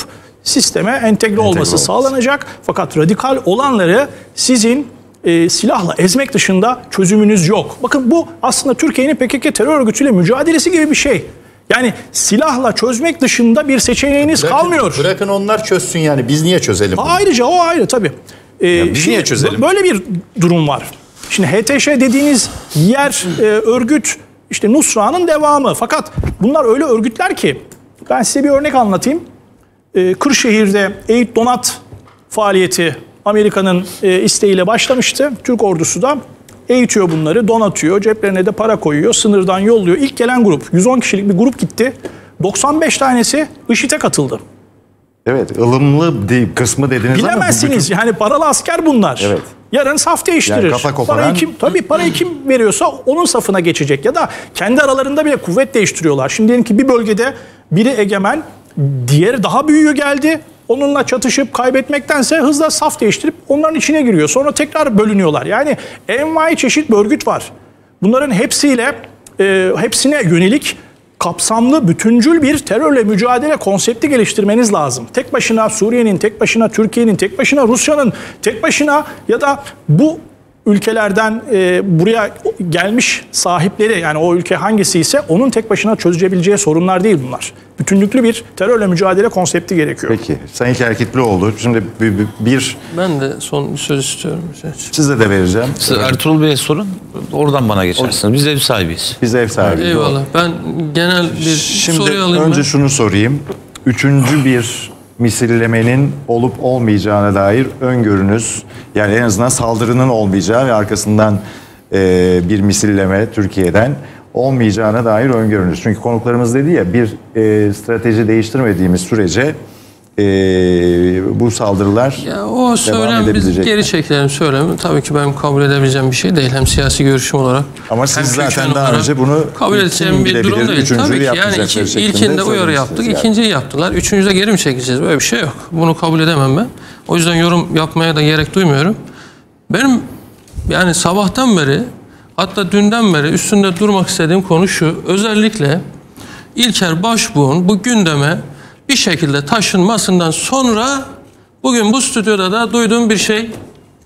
sisteme entegre, olması olması. sağlanacak. Fakat radikal olanları sizin e, silahla ezmek dışında çözümünüz yok. Bakın bu aslında Türkiye'nin PKK terör örgütüyle mücadelesi gibi bir şey. Yani silahla çözmek dışında bir seçeneğiniz Bırakın- kalmıyor. Bırakın onlar çözsün yani. Biz niye çözelim? bunu? Ayrıca o ayrı tabii. Ee, biz niye çözelim? Böyle bir durum var. Şimdi HTŞ dediğiniz yer, e, örgüt işte Nusra'nın devamı. Fakat bunlar öyle örgütler ki ben size bir örnek anlatayım. Ee, Kırşehir'de Eğit Donat faaliyeti Amerika'nın e, isteğiyle başlamıştı. Türk ordusu da eğitiyor bunları, donatıyor, ceplerine de para koyuyor, sınırdan yolluyor. İlk gelen grup, 110 kişilik bir grup gitti. 95 tanesi IŞİD'e katıldı. Evet, ılımlı değil, kısmı dediniz ama Bilemezsiniz bütün- yani paralı asker bunlar. Evet. Yarın saf değiştirir. Yani kafa koparan- Parayı kim, tabii parayı kim veriyorsa onun safına geçecek. Ya da kendi aralarında bile kuvvet değiştiriyorlar. Şimdi diyelim ki bir bölgede biri egemen, diğeri daha büyüğü geldi. Onunla çatışıp kaybetmektense hızla saf değiştirip onların içine giriyor. Sonra tekrar bölünüyorlar. Yani envai çeşit bir örgüt var. Bunların hepsiyle, e, hepsine yönelik kapsamlı, bütüncül bir terörle mücadele konsepti geliştirmeniz lazım. Tek başına Suriye'nin, tek başına Türkiye'nin, tek başına Rusya'nın, tek başına ya da bu ülkelerden e, buraya gelmiş sahipleri yani o ülke hangisi ise onun tek başına çözebileceği sorunlar değil bunlar. Bütünlüklü bir terörle mücadele konsepti gerekiyor. Peki, Sayın Kerkitlioğlu, şimdi bir, bir, bir Ben de son bir söz istiyorum. size de vereceğim. Siz Ertuğrul Bey'e sorun. Oradan bana geçersiniz. Biz ev sahibiyiz. Biz ev sahibiyiz. Eyvallah. Ben genel bir Şimdi soruyu alayım önce ben. şunu sorayım. Üçüncü bir misillemenin olup olmayacağına dair öngörünüz, yani en azından saldırının olmayacağı ve arkasından e, bir misilleme Türkiye'den olmayacağına dair öngörünüz. Çünkü konuklarımız dedi ya bir e, strateji değiştirmediğimiz sürece e, bu saldırılar Ya o devam söylem biz geri çekelim söylemi. Tabii ki benim kabul edebileceğim bir şey değil. Hem siyasi görüşüm olarak. Ama siz zaten daha önce bunu kabul edeceğim bir durum değil. Tabii ki yani iki, ilkinde uyarı yaptık. yani. ikinciyi yaptılar. Üçüncüde geri mi çekeceğiz? Böyle bir şey yok. Bunu kabul edemem ben. O yüzden yorum yapmaya da gerek duymuyorum. Benim yani sabahtan beri hatta dünden beri üstünde durmak istediğim konu şu. Özellikle İlker Başbuğ'un bu gündeme bir şekilde taşınmasından sonra bugün bu stüdyoda da duyduğum bir şey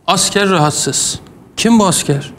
asker rahatsız. Kim bu asker?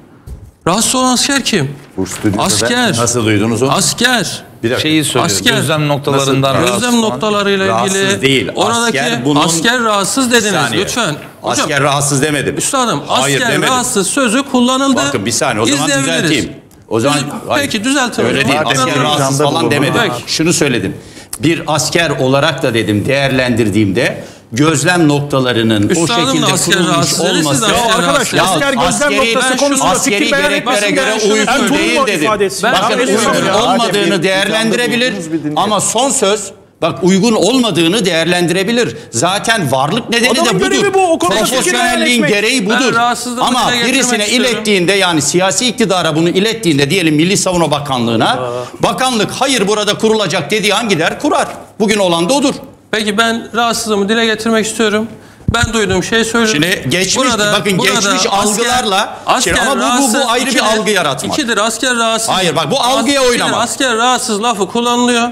Rahatsız olan asker kim? Bu stüdyoda Asker. Nasıl duydunuz onu? Asker. Bir dakika. Şeyi söylüyor. Asker. Gözlem noktalarından Nasıl? rahatsız Gözlem noktalarıyla Rahatsız ilgili değil. oradaki Asker asker, bunun- rahatsız Bir dediniz saniye. lütfen. Hocam, Asker rahatsız demedim. Üstadım Hayır asker demedim. rahatsız sözü kullanıldı. Bakın bir saniye o zaman düzelteyim. O zaman Düz- hayır. Peki düzeltin. Öyle değil. Asker rahatsız falan demedim. Peki. Şunu söyledim. Bir asker olarak da dedim değerlendirdiğimde gözlem noktalarının Üstadım o şekilde kurulmuş olması. rahatsız? Arkadaş asker gözlem askeri- noktası konusunda fikir gereklere göre uygun değil dedim. Bakın uygun olmadığını değerlendirebilir ama son söz Bak uygun olmadığını değerlendirebilir. Zaten varlık nedeni Adamın de budur. bu, o Profesyonelliğin gereği budur. Ama birisine ilettiğinde yani siyasi iktidara bunu ilettiğinde diyelim Milli Savunma Bakanlığı'na bakanlık hayır burada kurulacak dediği an gider kurar. Bugün olan da odur. Peki ben rahatsızlığımı dile getirmek istiyorum. Ben duyduğum şey söylüyorum. Şimdi geçmiş- bakın geçmiş algılarla- Şimdi ama bu- bu- bu ayrı bir ikidir- algı yaratmak. İkidir asker rahatsız. Hayır, bak bu algıya Ikidir oynamak. asker rahatsız lafı kullanılıyor.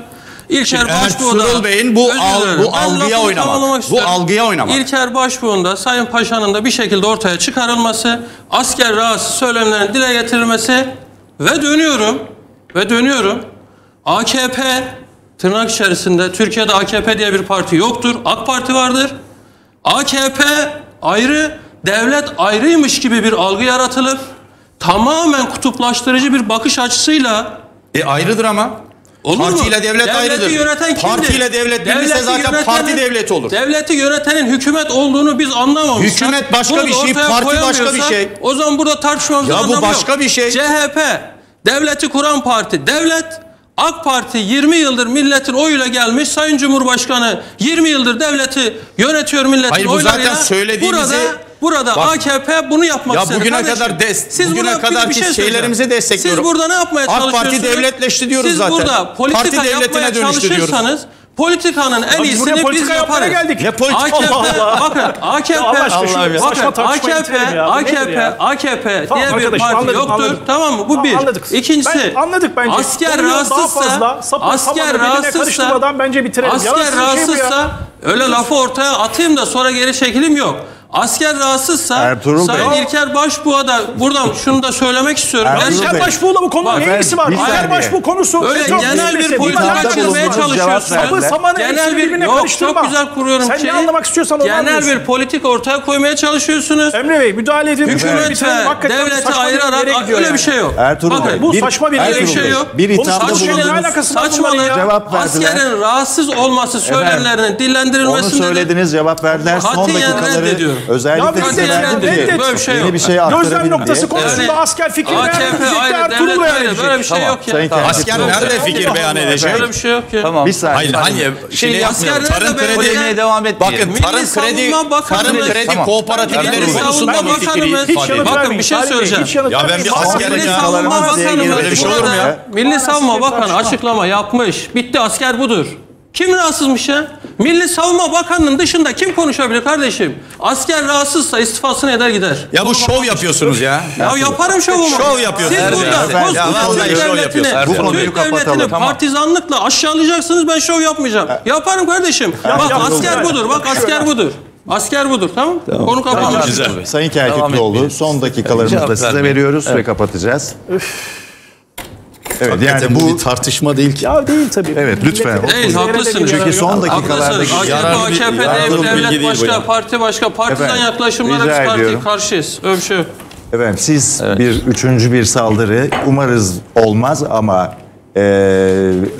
İlker Şimdi Başbuğ da... Ertuğrul Bey'in bu al- bu algıya oynamak. Bu algıya oynamak. İlker Başbuğ'un Sayın Paşa'nın da bir şekilde ortaya çıkarılması, asker rahatsız söylemlerin dile getirilmesi ve dönüyorum ve dönüyorum. AKP tırnak içerisinde Türkiye'de AKP diye bir parti yoktur. AK Parti vardır. AKP ayrı, devlet ayrıymış gibi bir algı yaratılıp tamamen kutuplaştırıcı bir bakış açısıyla E ayrıdır ama. Olur mu? Partiyle devlet Devleti ayrıdır. yöneten kimdir? Partiyle devlet Devleti zaten parti devleti olur. Devleti yönetenin hükümet olduğunu biz anlamamışsak. Hükümet başka bunu bir şey, parti başka bir şey. O zaman burada tartışmamızın Ya bu anlamı başka yok. bir şey. CHP, devleti kuran parti, devlet AK Parti 20 yıldır milletin oyuyla gelmiş. Sayın Cumhurbaşkanı 20 yıldır devleti yönetiyor milletin Hayır, bu oylarıyla. zaten söylediğimizi- Burada, burada Bak- AKP bunu yapmak Ya istedi. bugüne Kardeşim, kadar des- siz bugüne kadar bir şey şeylerimizi destekliyorum. Siz burada ne yapmaya AK Parti çalışıyorsunuz? devletleşti diyoruz Siz zaten. burada politika Parti devletine yapmaya dönüştü diyoruz. çalışırsanız politikanın en Abi iyisini biz politika yapmaya yaparız. geldik. Ne politika? AKP, Allah Allah. bakın AKP, Allah aşkına bakın saçma tartışmayı AKP, ya. AKP, ya? AKP Tamam diye bir parti anladık, yoktur. anladık. Tamam mı? Bu Tamam, bir. anladık. İkincisi, Ben anladık bence. asker rahatsızsa, fazla sapı asker rahatsızsa, bence bitirelim. asker şey rahatsızsa öyle lafı ortaya atayım da sonra geri çekilim yok. Asker rahatsızsa Ertuğrul Sayın Bey. İlker Başbuğ'a da buradan şunu da söylemek istiyorum. Ertuğrul Gerçekten- Bey. Başbuğ'la bu Bak, ne ilgisi var? bir İlker saniye. Başbuğ konusu. Öyle FETÖ genel bir meselesi. politika alakası çizmeye var. çalışıyorsunuz. Sapı samanı Genel bir birbirine yok karıştırma. çok güzel kuruyorum Sen şeyi. ne anlamak istiyorsan onu Genel anlıyorsun. bir politik ortaya koymaya çalışıyorsunuz. Emre Bey müdahale edin. Hükümet Bitirelim. ve Hakikaten devleti saçma bir ayırarak gidiyor öyle yani. bir şey yok. Ertuğrul Bakın, Bey, Bu saçma bir Öyle yere bir şey yok. Bir ithamda saçma bulundunuz. ne alakası var bunların Saçmalık, ya? Cevap verdiler. askerin rahatsız olması söylemlerinin Onu dillendirilmesinde de- söylediniz cevap verdiler. Son Katiyen dakikaları reddediyorum. Özellikle bir size katiyen verdim ki. Böyle bir şey yeni yok. bir şey Gözlem aktarabilirim noktası konusunda Yani- asker fikir beyan ayrı, Ertuğrul beyan edecek. Böyle bir şey yok ya. Asker nerede fikir beyan edecek? Böyle bir şey yok ya. Tamam. Bir saniye. Hayır hani Şey askerler Tarım krediye devam etmeyelim. bakın tarım Milli kredi tarım kredi kooperatifleri konusunda bir fikir. Bakın, bir şey söyleyeceğim. Ya ben bir asker Milli. Savunma Bakanımız böyle bir şey olur mu ya? Milli Savunma Bakanı açıklama yapmış. Bitti asker budur. Kim rahatsızmış ya? Milli Savunma Bakanı'nın dışında kim konuşabilir kardeşim? Asker rahatsızsa istifasını eder gider. Ya bu şov yapıyorsunuz ya. Ya yaparım şovumu. Şov yapıyorsunuz. Siz ya. burada Ya vallahi Türk şov devletini. Bu konuyu devletini Tamam. partizanlıkla aşağılayacaksınız ben şov yapmayacağım. Yaparım kardeşim. Bak asker budur. Bak asker budur. Asker budur tamam? Konu kapanmış. Güzel. Sayın Kerküklüoğlu son dakikalarımızda Cevap size veriyoruz ve kapatacağız. Evet Yani yani bu bu bir tartışma değil ki. Ya değil tabii. Evet, lütfen. Değil, haklısınız. Çünkü son dakikalarda Haklısınız. AKP, Yararlı bir- AKP yararlı bir değil, bilgi devlet değil bu başka, parti başka, partizan Efendim, yaklaşımlara biz parti ediyorum. karşıyız. Öyle bir şey yok. Efendim siz bir üçüncü bir saldırı umarız olmaz ama e,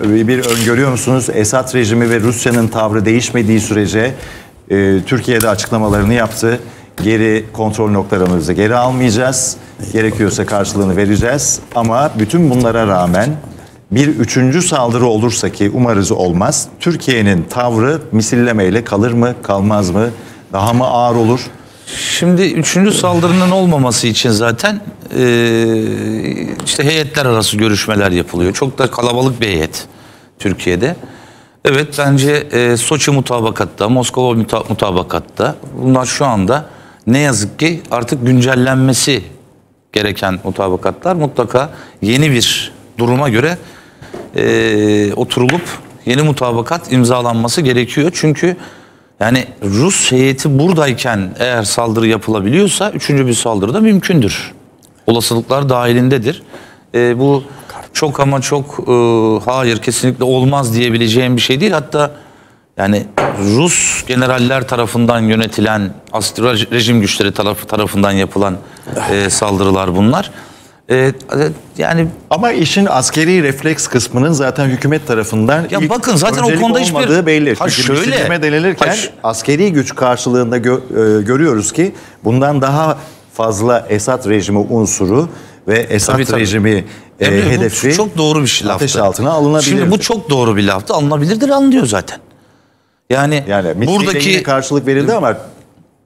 bir öngörüyor musunuz? Esad rejimi ve Rusya'nın tavrı değişmediği sürece e, Türkiye'de açıklamalarını yaptı. Geri kontrol noktalarımızı geri almayacağız. Gerekiyorsa karşılığını vereceğiz. Ama bütün bunlara rağmen bir üçüncü saldırı olursa ki umarız olmaz. Türkiye'nin tavrı misillemeyle kalır mı kalmaz mı? Daha mı ağır olur? Şimdi üçüncü saldırının olmaması için zaten eee, işte heyetler arası görüşmeler yapılıyor. Çok da kalabalık bir heyet Türkiye'de. Evet bence eee Soçi mutabakatta, Moskova muta- mutabakatta bunlar şu anda ne yazık ki artık güncellenmesi gereken mutabakatlar mutlaka yeni bir duruma göre eee, oturulup yeni mutabakat imzalanması gerekiyor. Çünkü yani Rus heyeti buradayken eğer saldırı yapılabiliyorsa üçüncü bir saldırı da mümkündür. Olasılıklar dahilindedir. Eee, bu çok ama çok eee, hayır kesinlikle olmaz diyebileceğim bir şey değil. Hatta yani Rus generaller tarafından yönetilen as- rejim güçleri tarafı tarafından yapılan eee, saldırılar bunlar. Eee, yani Ama işin askeri refleks kısmının zaten hükümet tarafından Ya bakın zaten o konuda hiçbir- belli. Ha Çünkü şöyle- denilirken Ha askeri güç karşılığında gö- e, görüyoruz ki bundan daha fazla Esad rejimi unsuru ve Esad Tabii, tabii. rejimi e, hedefi çok doğru bir şey laftı. ateş altına alınabilir. Şimdi bu çok doğru bir laftı. Alınabilirdir, alınıyor zaten. Yani, yani buradaki karşılık verildi ama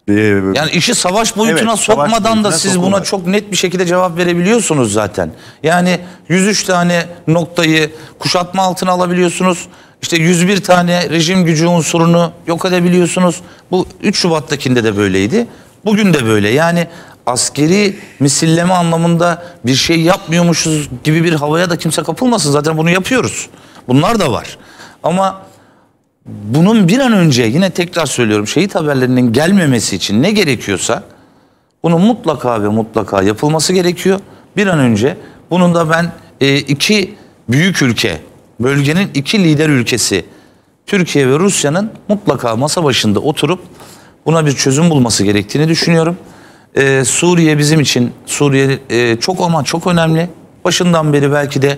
e, yani işi savaş boyutuna Evet, savaş sokmadan boyutuna da siz sokulmadı. buna çok net bir şekilde cevap verebiliyorsunuz zaten. Yani 103 tane noktayı kuşatma altına alabiliyorsunuz. İşte 101 tane rejim gücü unsurunu yok edebiliyorsunuz. Bu 3 Şubat'takinde de böyleydi. Bugün de böyle. Yani askeri misilleme anlamında bir şey yapmıyormuşuz gibi bir havaya da kimse kapılmasın. Zaten bunu yapıyoruz. Bunlar da var. Ama bunun bir an önce yine tekrar söylüyorum şehit haberlerinin gelmemesi için ne gerekiyorsa bunun mutlaka ve mutlaka yapılması gerekiyor. Bir an önce bunun da ben e, iki büyük ülke, bölgenin iki lider ülkesi Türkiye ve Rusya'nın mutlaka masa başında oturup buna bir çözüm bulması gerektiğini düşünüyorum. E, Suriye bizim için Suriye e, çok ama çok önemli. Başından beri belki de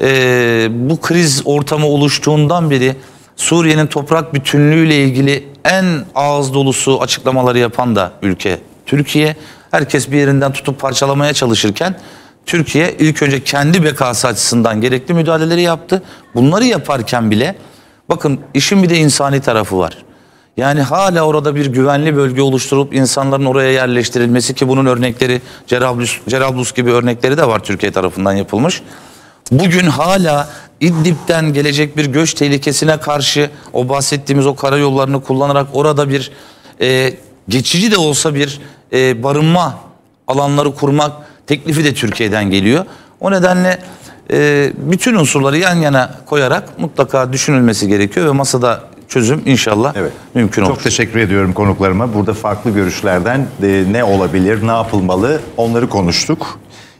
e, bu kriz ortamı oluştuğundan beri Suriye'nin toprak bütünlüğüyle ilgili en ağız dolusu açıklamaları yapan da ülke Türkiye. Herkes bir yerinden tutup parçalamaya çalışırken Türkiye ilk önce kendi bekası açısından gerekli müdahaleleri yaptı. Bunları yaparken bile bakın işin bir de insani tarafı var. Yani hala orada bir güvenli bölge oluşturup insanların oraya yerleştirilmesi ki bunun örnekleri Cerablus, Cerablus gibi örnekleri de var Türkiye tarafından yapılmış. Bugün hala İdlib'den gelecek bir göç tehlikesine karşı o bahsettiğimiz o karayollarını kullanarak orada bir e, geçici de olsa bir e, barınma alanları kurmak teklifi de Türkiye'den geliyor. O nedenle e, bütün unsurları yan yana koyarak mutlaka düşünülmesi gerekiyor ve masada çözüm inşallah mümkün olur. Çok teşekkür ediyorum konuklarıma. Burada farklı görüşlerden e, ne olabilir, ne yapılmalı onları konuştuk.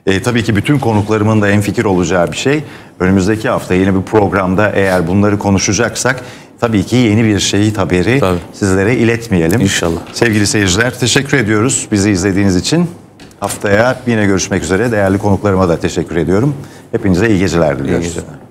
E, tabii ki bütün konuklarımın da en fikir olacağı bir şey. Önümüzdeki hafta yeni bir programda eğer bunları konuşacaksak tabii ki yeni bir şehit haberi sizlere iletmeyelim. İnşallah. Sevgili seyirciler teşekkür ediyoruz bizi izlediğiniz için. Haftaya yine görüşmek üzere. Değerli konuklarıma da teşekkür ediyorum. Hepinize iyi geceler diliyoruz. İyi geceler.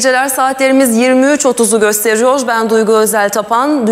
Geceler saatlerimiz 23.30'u gösteriyor. Ben Duygu Özel Tapan.